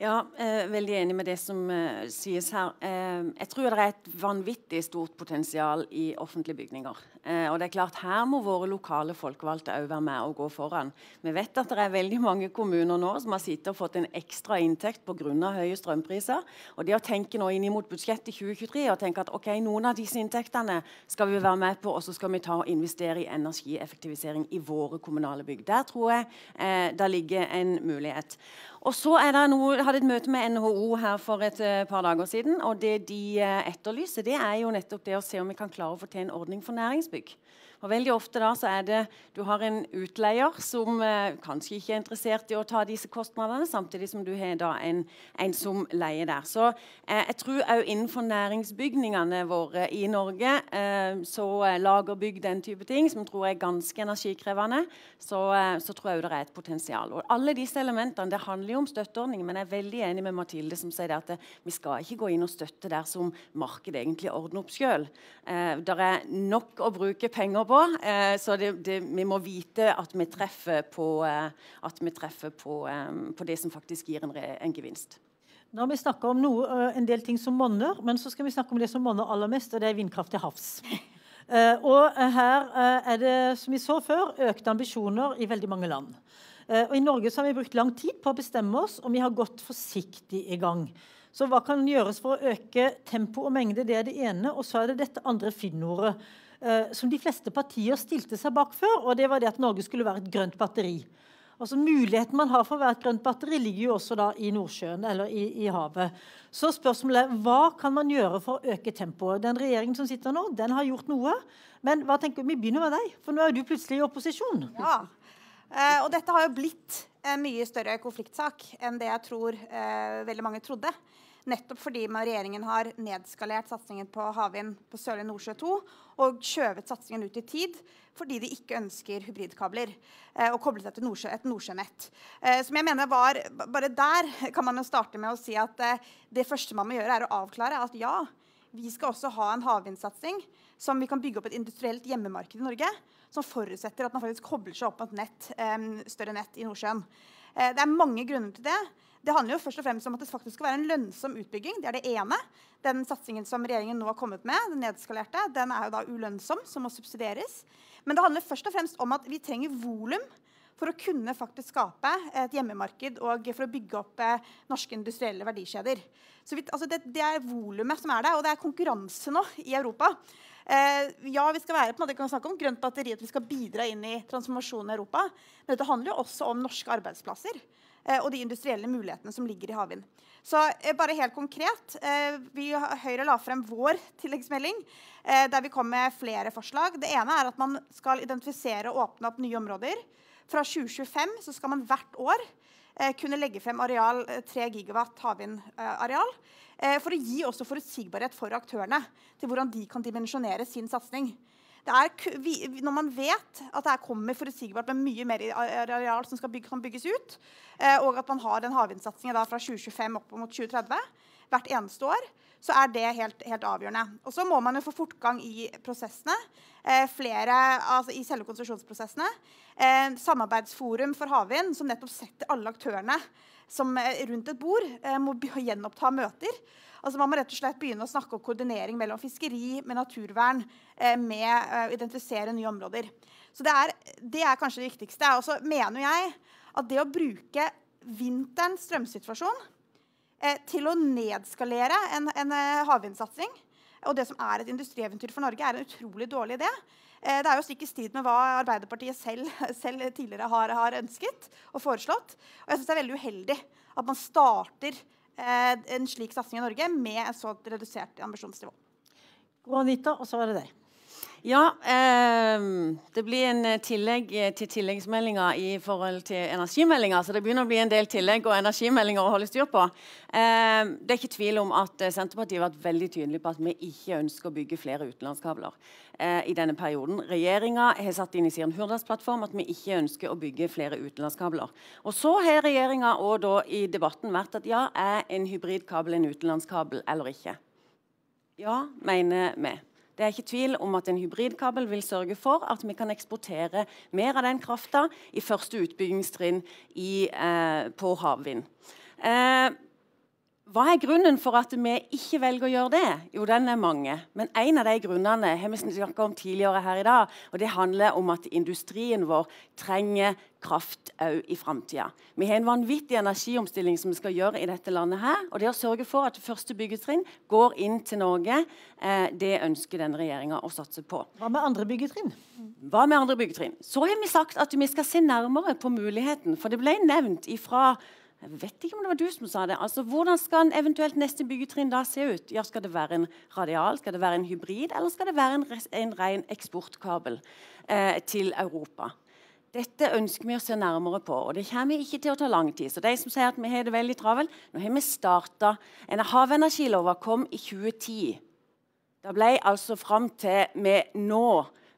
Ja, eh, veldig enig med det som eh, sies her. Eh, jeg tror det er et vanvittig stort potensial i offentlige bygninger. Eh, og det er klart Her må våre lokale folkevalgte òg være med og gå foran. Vi vet at det er veldig mange kommuner nå som har sittet og fått en ekstra inntekt pga. høye strømpriser. Og det å tenke nå inn mot budsjettet 2023 og tenke at ok, noen av disse inntektene skal vi være med på, og så skal vi ta og investere i energieffektivisering i våre kommunale bygg. Der tror jeg eh, det ligger en mulighet. Og så noe, Jeg hadde et møte med NHO her for et uh, par dager siden. og Det de uh, etterlyser, det er jo nettopp det å se om vi kan klare å få til en ordning for næringsbygg. Og veldig ofte da så er det du har en utleier som eh, kanskje ikke er interessert i å ta disse kostnadene, samtidig som du har da en, en som leier der. Så eh, jeg tror òg innenfor næringsbygningene våre i Norge, eh, så eh, lagerbygg, den type ting, som tror jeg er ganske energikrevende, så, eh, så tror jeg òg det er et potensial. Og alle disse elementene det handler jo om støtteordninger, men jeg er veldig enig med Mathilde som sier at det, vi skal ikke gå inn og støtte der som markedet egentlig ordner opp sjøl. Eh, det er nok å bruke penger på på. Eh, så det, det, vi må vite at vi treffer på, eh, vi treffer på, eh, på det som faktisk gir en, en gevinst. Nå har vi snakka om noe, eh, en del ting som monner, men så skal vi snakke om det som monner aller mest, og det er vindkraft til havs. Og her er det, som vi så før, økte ambisjoner i veldig mange land. Og I Norge har vi brukt lang tid på å bestemme oss, og vi har gått forsiktig i gang. Så hva kan gjøres for å øke tempo og mengde? Det er det ene. Og så er det dette andre finnordet som de fleste partier stilte seg bak før, og det var det at Norge skulle være et grønt batteri. Altså Muligheten man har for å være et grønt batteri, ligger jo også da i Nordsjøen eller i, i, havet. Så spørsmålet er hva kan man gjøre for å øke tempoet? Den regjeringen som sitter nå, den har gjort noe. Men hva tenker vi begynner med deg, for nå er du plutselig i opposisjon. Ja, eh, og dette har jo blitt en mye større konfliktsak enn det jeg tror eh, veldig mange trodde. Nettopp fordi regjeringen har nedskalert satsingen på havvind på Sørlige Nordsjø 2 og skjøvet satsingen ut i tid fordi de ikke ønsker hybridkabler eh, og koblet seg til Nordsjø, et nordsjønett. Eh, som jeg mener var, Bare der kan man jo starte med å si at eh, det første man må gjøre, er å avklare at ja, vi skal også ha en havvindsatsing som vi kan bygge opp et industrielt hjemmemarked i Norge, som forutsetter at man faktisk kobler seg opp mot et nett, større nett i Nordsjøen. Det er mange grunner til det. Det handler jo først og fremst om at det faktisk skal være en lønnsom utbygging. Det er det ene. Den satsingen som regjeringen nå har kommet med, den nedskalerte, den er jo da ulønnsom, som må subsidieres. Men det handler først og fremst om at vi trenger volum for å kunne faktisk skape et hjemmemarked og for å bygge opp eh, norske industrielle verdikjeder. Så vi, altså det, det, er volumet som er der, og det er konkurranse nå i Europa. Eh, ja, vi skal være på måte, kan snakke om grønt batteri, at vi skal bidra inn i transformasjonen i Europa. Men dette handler jo også om norske arbeidsplasser. Eh, og de industrielle mulighetene som ligger i havvind. Så eh, bare helt konkret, eh, vi, Høyre la frem vår tilleggsmelding der vi kom med flere forslag. Det ene er at man skal identifisere og åpne opp nye områder. Fra 2025 så skal man hvert år kunne legge frem areal, 3 gigawatt havvindareal. for å gi også forutsigbarhet for aktørene til hvordan de kan dimensjonere sin satsing. Er, når man vet at det kommer forutsigbart med mye mer areal som bygge, kan bygges ut, eh, og at man har den havvindsatsingen fra 2025 opp mot 2030 hvert eneste år, så er det helt, helt avgjørende. Og så må man jo få fortgang i prosessene. Eh, flere, altså I selve konsesjonsprosessene. Eh, samarbeidsforum for havvind, som nettopp setter alle aktørene som, eh, rundt et bord, må gjenoppta møter. Altså Man må rett og slett begynne å snakke om koordinering mellom fiskeri, med naturvern, med å identifisere nye områder. Så det er, det er, kanskje det viktigste. Og så mener jeg at det å bruke vinterens strømsituasjon til å nedskalere en, en havvindsatsing, og det som er et industrieventyr for Norge, er en utrolig dårlig idé. Eh, det er jo stikk i strid med hva Arbeiderpartiet selv, selv tidligere har, har, ønsket og foreslått. Og jeg synes det er veldig uheldig at man starter Eh, en slik satsing i Norge med et så redusert ambisjonsnivå. God Anita, og så er det deg. Ja, eh, det blir en tillegg til tilleggsmeldinga i forhold til energimeldinga. Så det begynner å bli en del tillegg og energimeldinger å holde styr på. Eh, det er ikke tvil om at Senterpartiet har vært veldig tydelig på at vi ikke ønsker å bygge flere utenlandskabler eh, i denne perioden. Regjeringa har satt inn i sin Hurdalsplattform at vi ikke ønsker å bygge flere utenlandskabler. Og så har regjeringa i debatten vært at ja, er en hybridkabel en utenlandskabel eller ikke? Ja, mener vi. Det er ikke tvil om at en hybridkabel vil sørge for at vi kan eksportere mer av den krafta i første utbyggingstrinn i, eh, på havvind. Eh, hva er grunnen for at vi ikke velger å gjøre det? Jo, den er mange. Men en av de grunnene har vi snakket om tidligere her i dag. og Det handler om at industrien vår trenger kraft òg i framtida. Vi har en vanvittig energiomstilling som vi skal gjøre i dette landet. her, og Det å sørge for at første byggetrinn går inn til Norge, eh, det ønsker denne regjeringa å satse på. Hva med andre byggetrinn? Hva med andre byggetrinn? Så har vi sagt at vi skal se nærmere på muligheten. For det ble nevnt ifra jeg vet ikke om det var du som sa det. Altså, Hvordan skal en eventuelt neste byggetrinn da se ut? Ja, Skal det være en radial, skal det være en hybrid, eller skal det være en, en ren eksportkabel eh, til Europa? Dette ønsker vi å se nærmere på, og det kommer ikke til å ta lang tid. Så de som sier at vi har det veldig travelt, nå har vi starta. Havenergilova kom i 2010. Da ble altså fram til vi nå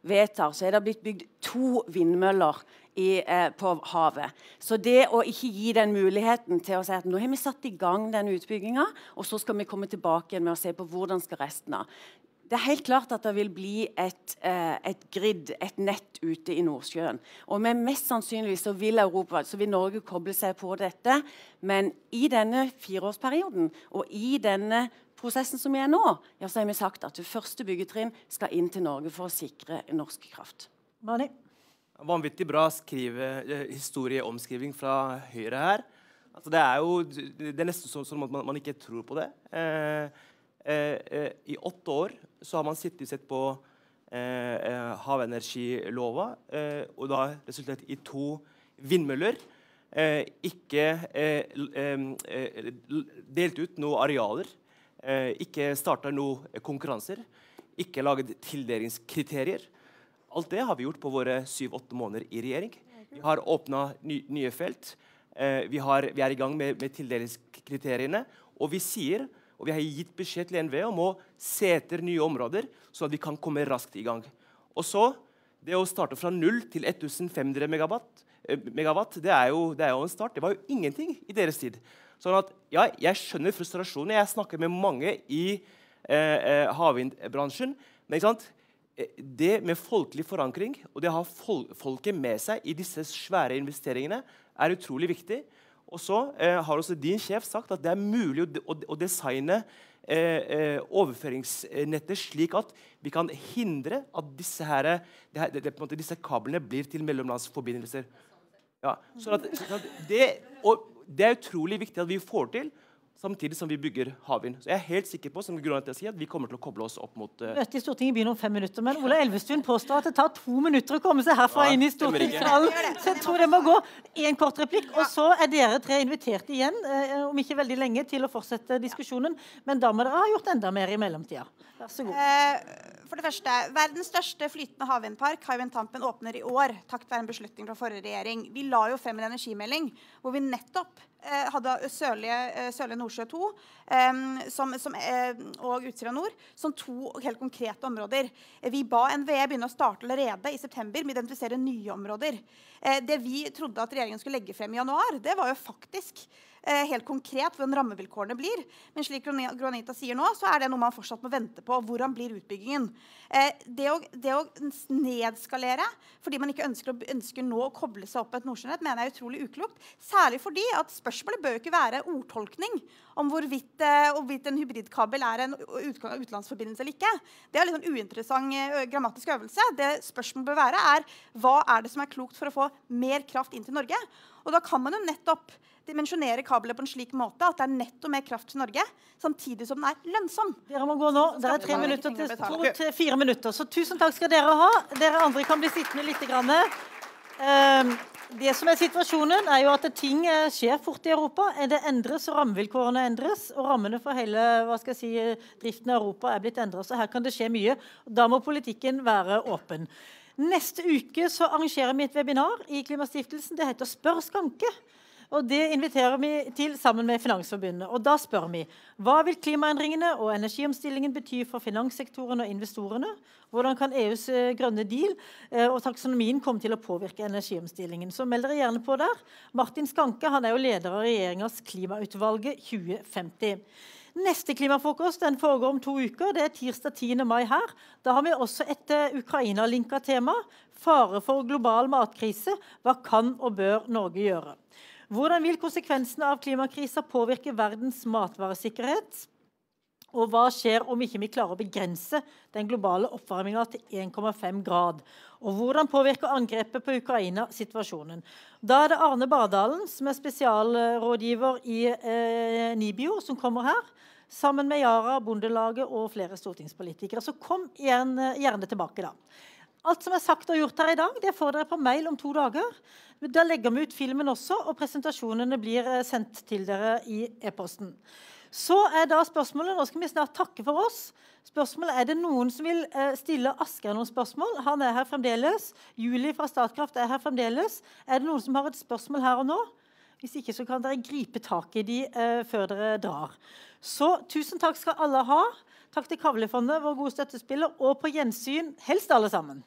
vedtar, så er det blitt bygd to vindmøller i, eh, på havet. Så det å ikke gi den muligheten til å si at nå har vi satt i gang den utbygginga, og så skal vi komme tilbake med å se på hvordan skal resten av. Det er helt klart at det vil bli et, eh, et grid, et nett ute i Nordsjøen. Og med mest sannsynlig så vil Europa, så vil Norge koble seg på dette. Men i denne fireårsperioden og i denne prosessen som vi er nå, ja, så har vi sagt at det første byggetrinn skal inn til Norge for å sikre norsk kraft. Mani. Vanvittig bra skrive, eh, historieomskriving fra Høyre her. Altså, det er jo det er nesten sånn, at man, man, ikke tror på det. Eh, eh, eh, I åtte år så har man sittet og sett på eh, eh, havenergilova, og da resultert i to vindmøller. Ikke delt ut noen arealer. ikke starta noen konkurranser. Ikke laget tildelingskriterier. Alt det har vi gjort på våre syv-åtte måneder i regjering. Vi har åpna ny, nye felt. Vi, har, vi, er i gang med, med tildelingskriteriene. Og vi sier og vi har gitt beskjed til NVE om å se etter nye områder, så at vi kan komme raskt i gang. Og så, Det å starte fra null til 1500 megawatt, Eh, megawatt, det er, jo, det er, jo, en start. Det var jo ingenting i deres tid. Sånn at, ja, Jeg skjønner frustrasjonen. Jeg snakker med mange i eh, eh havvindbransjen. Men eh, det med folkelig forankring og det å ha fol folket med seg i disse svære investeringene er utrolig viktig. Og så eh, har også din sjef sagt at det er mulig å, å, å designe eh, overføringsnettet slik at vi kan hindre at disse, her, det, det, det, disse kablene blir til mellomlandsforbindelser. Ja, så at, så at det, det er utrolig viktig at vi får til samtidig som vi bygger havvind. Så jeg er helt sikker på som til å si, at vi kommer til å koble oss opp mot uh... Møtet i Stortinget begynner om fem minutter, men Ola Elvestuen påstår at det tar to minutter å komme seg herfra ja, inn i stortingssalen. Så jeg tror det må gå én kort replikk, og så er dere tre invitert igjen eh, om ikke veldig lenge til å fortsette diskusjonen. Men da må dere ha gjort enda mer i mellomtida. Vær så god. Uh, for det første, Verdens største flytende havvindpark Hywind Tampen, åpner i år takket være en beslutning fra forrige regjering. Vi la jo frem en energimelding hvor vi nettopp eh, hadde Sørlige, eh, Sørlige Nordsjø 2 eh, som, som, eh, og Utsira Nord som to helt konkrete områder. Vi ba NVE begynne å starte allerede i september med å identifisere nye områder. Eh, det vi trodde at regjeringen skulle legge frem i januar, det var jo faktisk helt konkret hvordan rammevilkårene blir. Men slik Granita sier nå, så er det noe man fortsatt må vente på. Hvordan blir utbyggingen? Eh, det å, det å nedskalere fordi man ikke ønsker, ønsker, nå å koble seg opp med et nordsjønett, mener jeg er utrolig uklokt. Særlig fordi at spørsmålet bør jo ikke være ordtolkning om hvorvidt, eh, hvorvidt en hybridkabel er en utenlandsforbindelse eller ikke. Det er en sånn uinteressant grammatisk øvelse. Det spørsmålet bør være, er hva er det som er klokt for å få mer kraft inn til Norge? Og da kan man jo nettopp dimensjonere kabelet på en slik måte at det er netto mer kraft til Norge, samtidig som den er lønnsom. Dere må gå nå. Det er tre minutter til, to til fire minutter. Så tusen takk skal dere ha. Dere andre kan bli sittende litt. Grann. Ehm, det som er situasjonen, er jo at ting eh, skjer fort i Europa. Det endres, og rammevilkårene endres. Og rammene for hele hva skal jeg si, driften av Europa er blitt endret. Så her kan det skje mye. Da må politikken være åpen. Neste uke så arrangerer vi et webinar i Klimastiftelsen. Det heter Spør Skanke. Og Det inviterer vi til sammen med Finansforbundet. Og Da spør vi hva vil klimaendringene og energiomstillingen bety for finanssektoren og investorene? Hvordan kan EUs eh, grønne deal eh, og taksonomien komme til å påvirke energiomstillingen? Så meld dere gjerne på der. Martin Skanke han er jo leder av regjeringas Klimautvalget 2050. Neste klimafrokost den foregår om to uker. Det er tirsdag 10. mai her. Da har vi også et uh, Ukraina-linka tema. Fare for global matkrise. Hva kan og bør Norge gjøre? Hvordan vil konsekvensene av klimakrisa påvirke verdens matvaresikkerhet? Og hva skjer om ikke vi klarer å begrense den globale oppvarminga til 1,5 grad? Og hvordan påvirker angrepet på Ukraina situasjonen? Da er det Arne Bardalen, som er spesialrådgiver i eh, Nibio, som kommer her. Sammen med Yara, Bondelaget og flere stortingspolitikere. Så kom gjerne, gjerne tilbake, da. Alt som er sagt og gjort her i dag, det får dere på mail om to dager. Da legger vi ut filmen også, og presentasjonene blir eh, sendt til dere i e-posten. Så er da spørsmålet, Nå skal vi snart takke for oss. Spørsmålet, Er det noen som vil eh, stille Asker noen spørsmål? Han er her fremdeles. Julie fra Statkraft er her fremdeles. Er det noen som har et spørsmål her og nå? Hvis ikke så kan dere gripe tak i de eh, før dere drar. Så tusen takk skal alle ha. Takk til Kavlefondet, vår gode støttespiller, og på gjensyn, helst alle sammen.